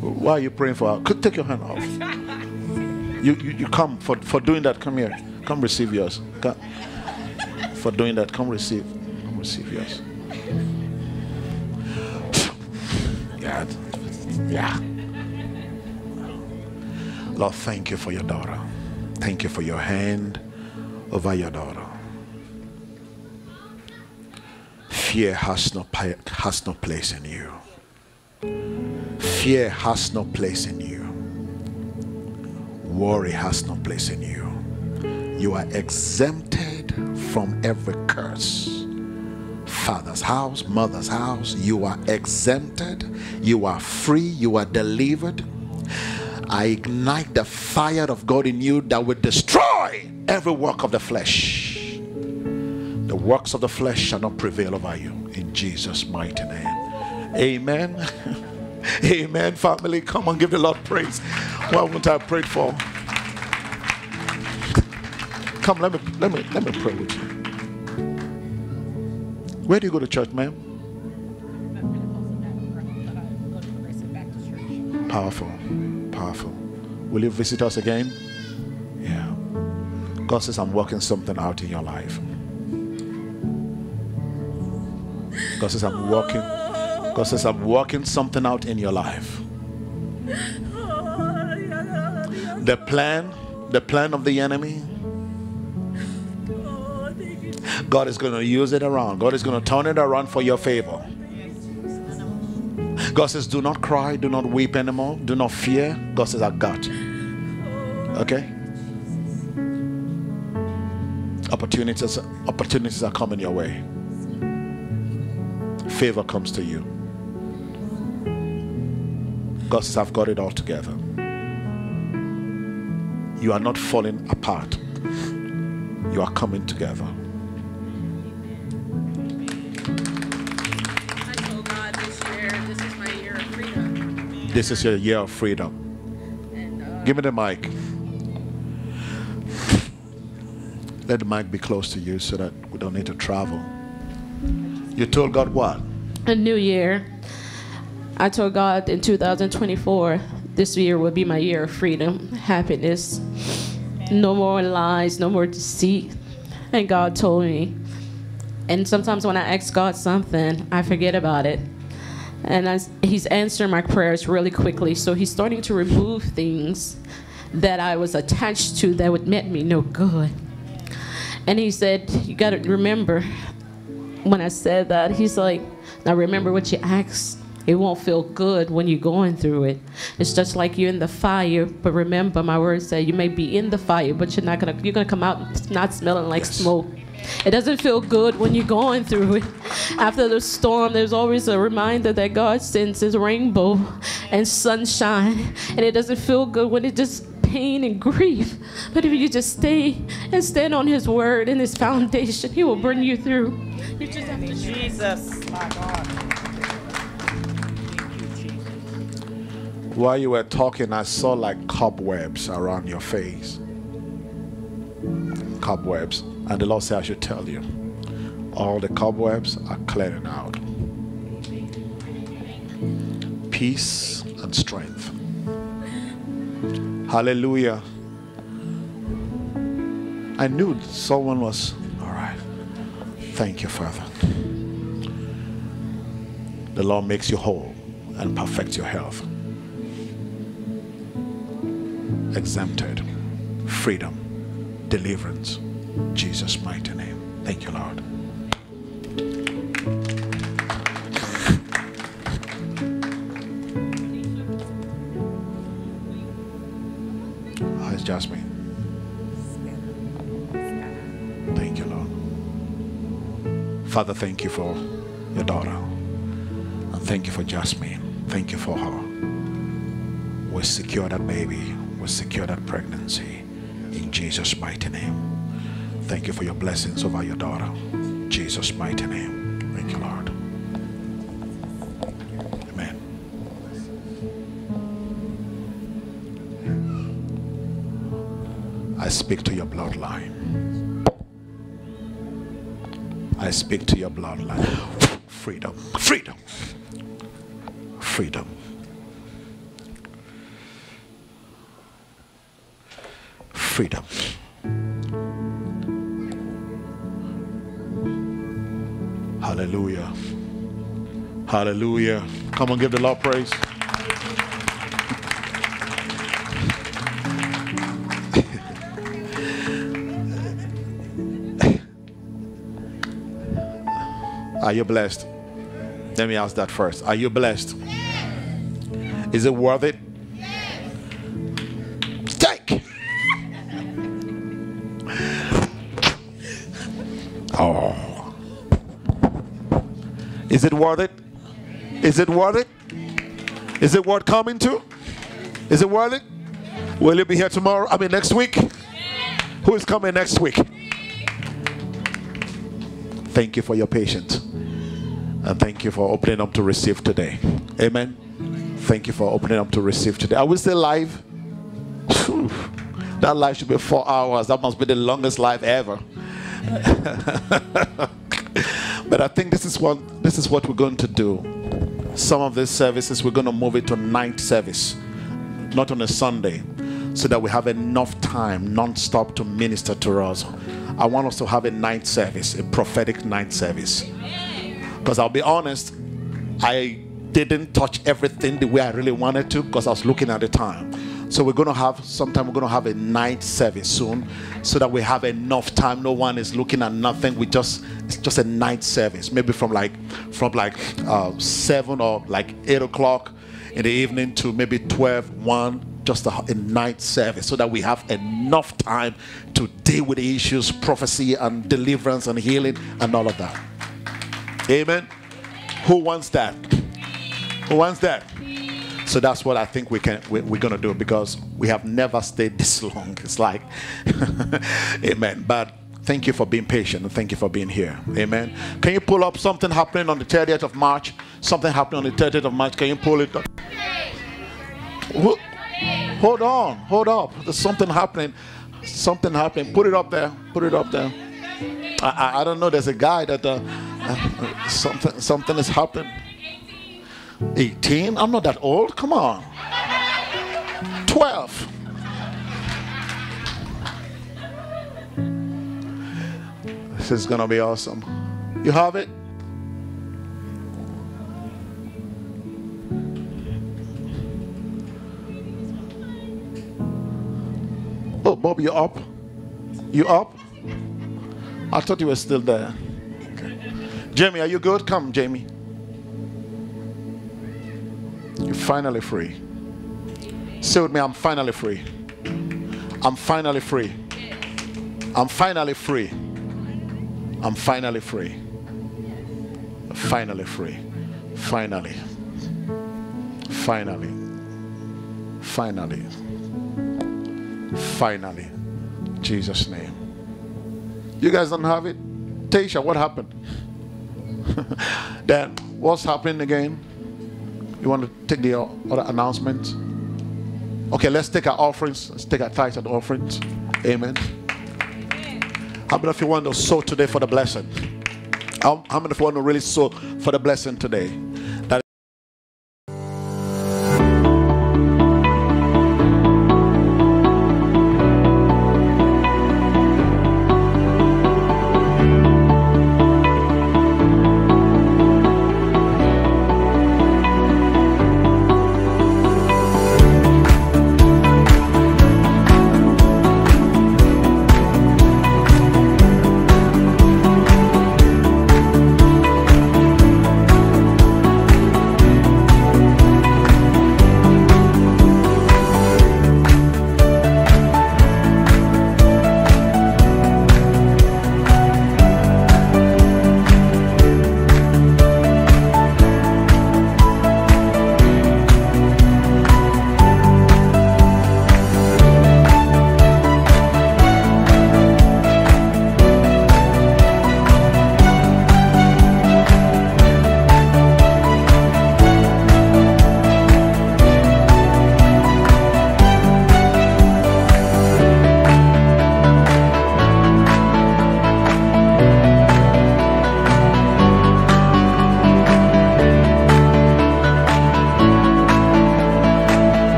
Why are you praying for her? Could take your hand off. You, you, you come for, for doing that. Come here. Come receive yours. Come. For doing that, come receive. Come receive yours. Yeah. Lord, thank you for your daughter. Thank you for your hand over your daughter. Fear has no, has no place in you. Fear has no place in you. Worry has no place in you. You are exempted from every curse. Father's house, mother's house, you are exempted. You are free. You are delivered. I ignite the fire of God in you that will destroy every work of the flesh. The works of the flesh shall not prevail over you in Jesus' mighty name. Amen. Amen, family. Come on, give the Lord praise. What won't I pray for? Come, let me let me let me pray with you. Where do you go to church, ma'am? Powerful, powerful. Will you visit us again? Yeah. God says, I'm working something out in your life. God says, I'm working. God says, I'm working something out in your life. The plan, the plan of the enemy, God is going to use it around. God is going to turn it around for your favor. God says, Do not cry, do not weep anymore, do not fear. God says, I got you. Okay? Opportunities, opportunities are coming your way. Favor comes to you. God says, I've got it all together. You are not falling apart, you are coming together. This is your year of freedom. Give me the mic. Let the mic be close to you so that we don't need to travel. You told God what? a new year. I told God in 2024, this year will be my year of freedom, happiness, no more lies, no more deceit. And God told me. And sometimes when I ask God something, I forget about it. And I, He's answering my prayers really quickly. So He's starting to remove things that I was attached to that would meant me no good. And He said, You got to remember when I said that, He's like, Now remember what you asked. It won't feel good when you're going through it. It's just like you're in the fire, but remember my words say you may be in the fire, but you're not gonna you're gonna come out not smelling like smoke. It doesn't feel good when you're going through it. After the storm, there's always a reminder that God sends his rainbow and sunshine. And it doesn't feel good when it's just pain and grief. But if you just stay and stand on his word and his foundation, he will bring you through. You just have to Jesus, my God. While you were talking, I saw like cobwebs around your face. Cobwebs. And the Lord said, I should tell you, all the cobwebs are clearing out. Peace and strength. Hallelujah. I knew someone was, all right. Thank you, Father. The Lord makes you whole and perfects your health. exempted, freedom, deliverance. Jesus' mighty name. Thank you, Lord. Oh, How is Jasmine? Thank you, Lord. Father, thank you for your daughter. And thank you for Jasmine. Thank you for her We secure that baby. We secure that pregnancy. In Jesus' mighty name. Thank you for your blessings over your daughter. Jesus' mighty name. Thank you, Lord. Amen. I speak to your bloodline. I speak to your bloodline. Freedom. Freedom. Freedom. Freedom. Hallelujah. Hallelujah. Come on, give the Lord praise. Are you blessed? Let me ask that first. Are you blessed? Is it worth it? Take. Oh. Is it worth it? Is it worth it? Is it worth coming to? Is it worth it? Will you be here tomorrow? I mean, next week? Who is coming next week? Thank you for your patience. And thank you for opening up to receive today. Amen. Thank you for opening up to receive today. Are we still live? That live should be four hours. That must be the longest live ever. but I think this is what this is what we're going to do. Some of these services we're going to move it to night service, not on a Sunday, so that we have enough time non-stop to minister to us. I want us to have a night service, a prophetic night service. Because I'll be honest, I didn't touch everything the way I really wanted to because I was looking at the time. So we're going to have sometime we're going to have a night service soon, so that we have enough time. No one is looking at nothing. We just it's just a night service, maybe from like from like uh, seven or like eight o'clock in the evening to maybe 12, 1, just a, a night service, so that we have enough time to deal with the issues, prophecy and deliverance and healing and all of that. Amen. Who wants that? Who wants that? So that's what I think we can we, we're gonna do because we have never stayed this long. It's like, Amen. But thank you for being patient and thank you for being here. Amen. Can you pull up something happening on the 30th of March? Something happening on the 30th of March. Can you pull it up? Hold on, hold up. There's something happening. Something happening. Put it up there. Put it up there. I, I, I don't know. There's a guy that uh, uh, something something is happening. 18? I'm not that old. Come on. 12. This is going to be awesome. You have it? Oh, Bob, you up? You up? I thought you were still there. Okay. Jamie, are you good? Come, Jamie. You're finally free. Say with me, I'm finally free. I'm finally free. I'm finally free. I'm finally free. Finally free. Finally. Finally. Finally. Finally. Jesus' name. You guys don't have it? Tasha, what happened? then what's happening again? You want to take the other announcements? Okay, let's take our offerings. Let's take our tithes and offerings. Amen. How many of you want to sow today for the blessing? How, how many of you want to really sow for the blessing today?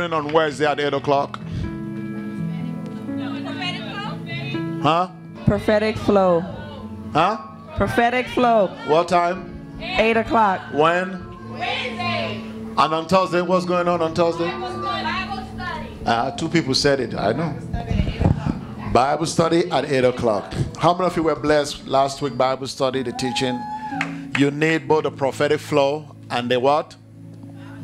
Happening on Wednesday at 8 o'clock? Huh? Prophetic flow. Huh? Prophetic flow. What time? 8 o'clock. When? Wednesday. And on Thursday, what's going on on Thursday? Uh, two people said it. I know. Bible study at 8 o'clock. How many of you were blessed last week Bible study, the teaching? You need both the prophetic flow and the what?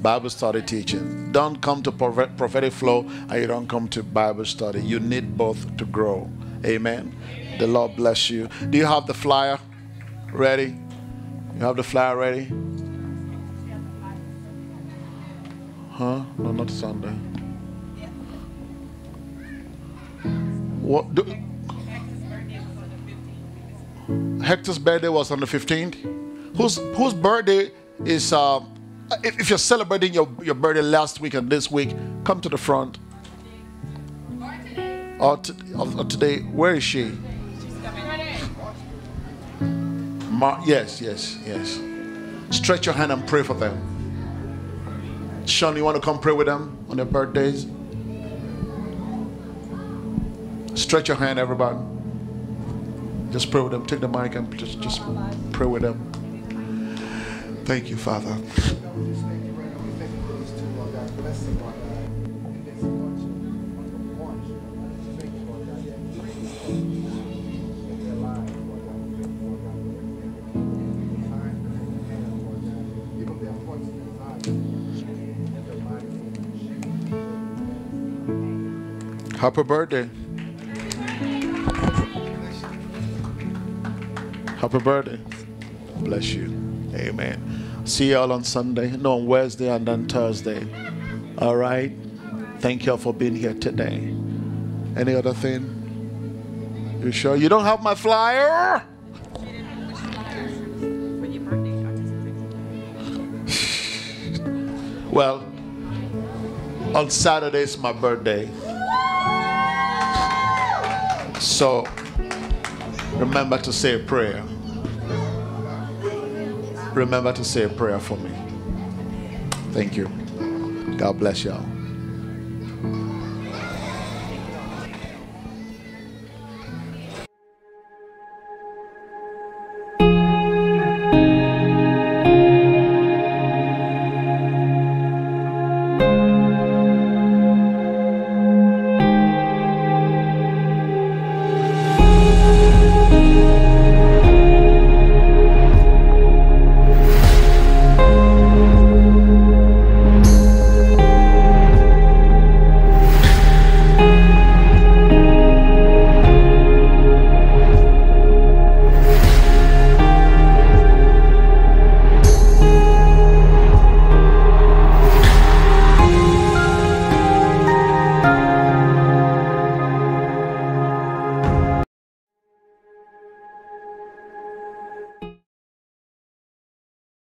Bible study teaching. Don't come to prophetic flow and you don't come to Bible study. You need both to grow. Amen. The Lord bless you. Do you have the flyer ready? You have the flyer ready? Huh? No, not Sunday. What? Do, Hector's birthday was on the 15th. Whose whose birthday is? Uh, Uh, if, if you're celebrating your, your birthday last week and this week, come to the front. Or, t- or, or today, where is she? Ma- yes, yes, yes. Stretch your hand and pray for them. Sean, you want to come pray with them on their birthdays? Stretch your hand, everybody. Just pray with them. Take the mic and just, just pray with them. Thank you, Father. Happy birthday. Happy birthday. Bless you. Amen. See y'all on Sunday, no, on Wednesday and then Thursday. All right. Thank y'all for being here today. Any other thing? You sure you don't have my flyer? Well, on Saturday is my birthday. So remember to say a prayer. Remember to say a prayer for me. Thank you. God bless y'all.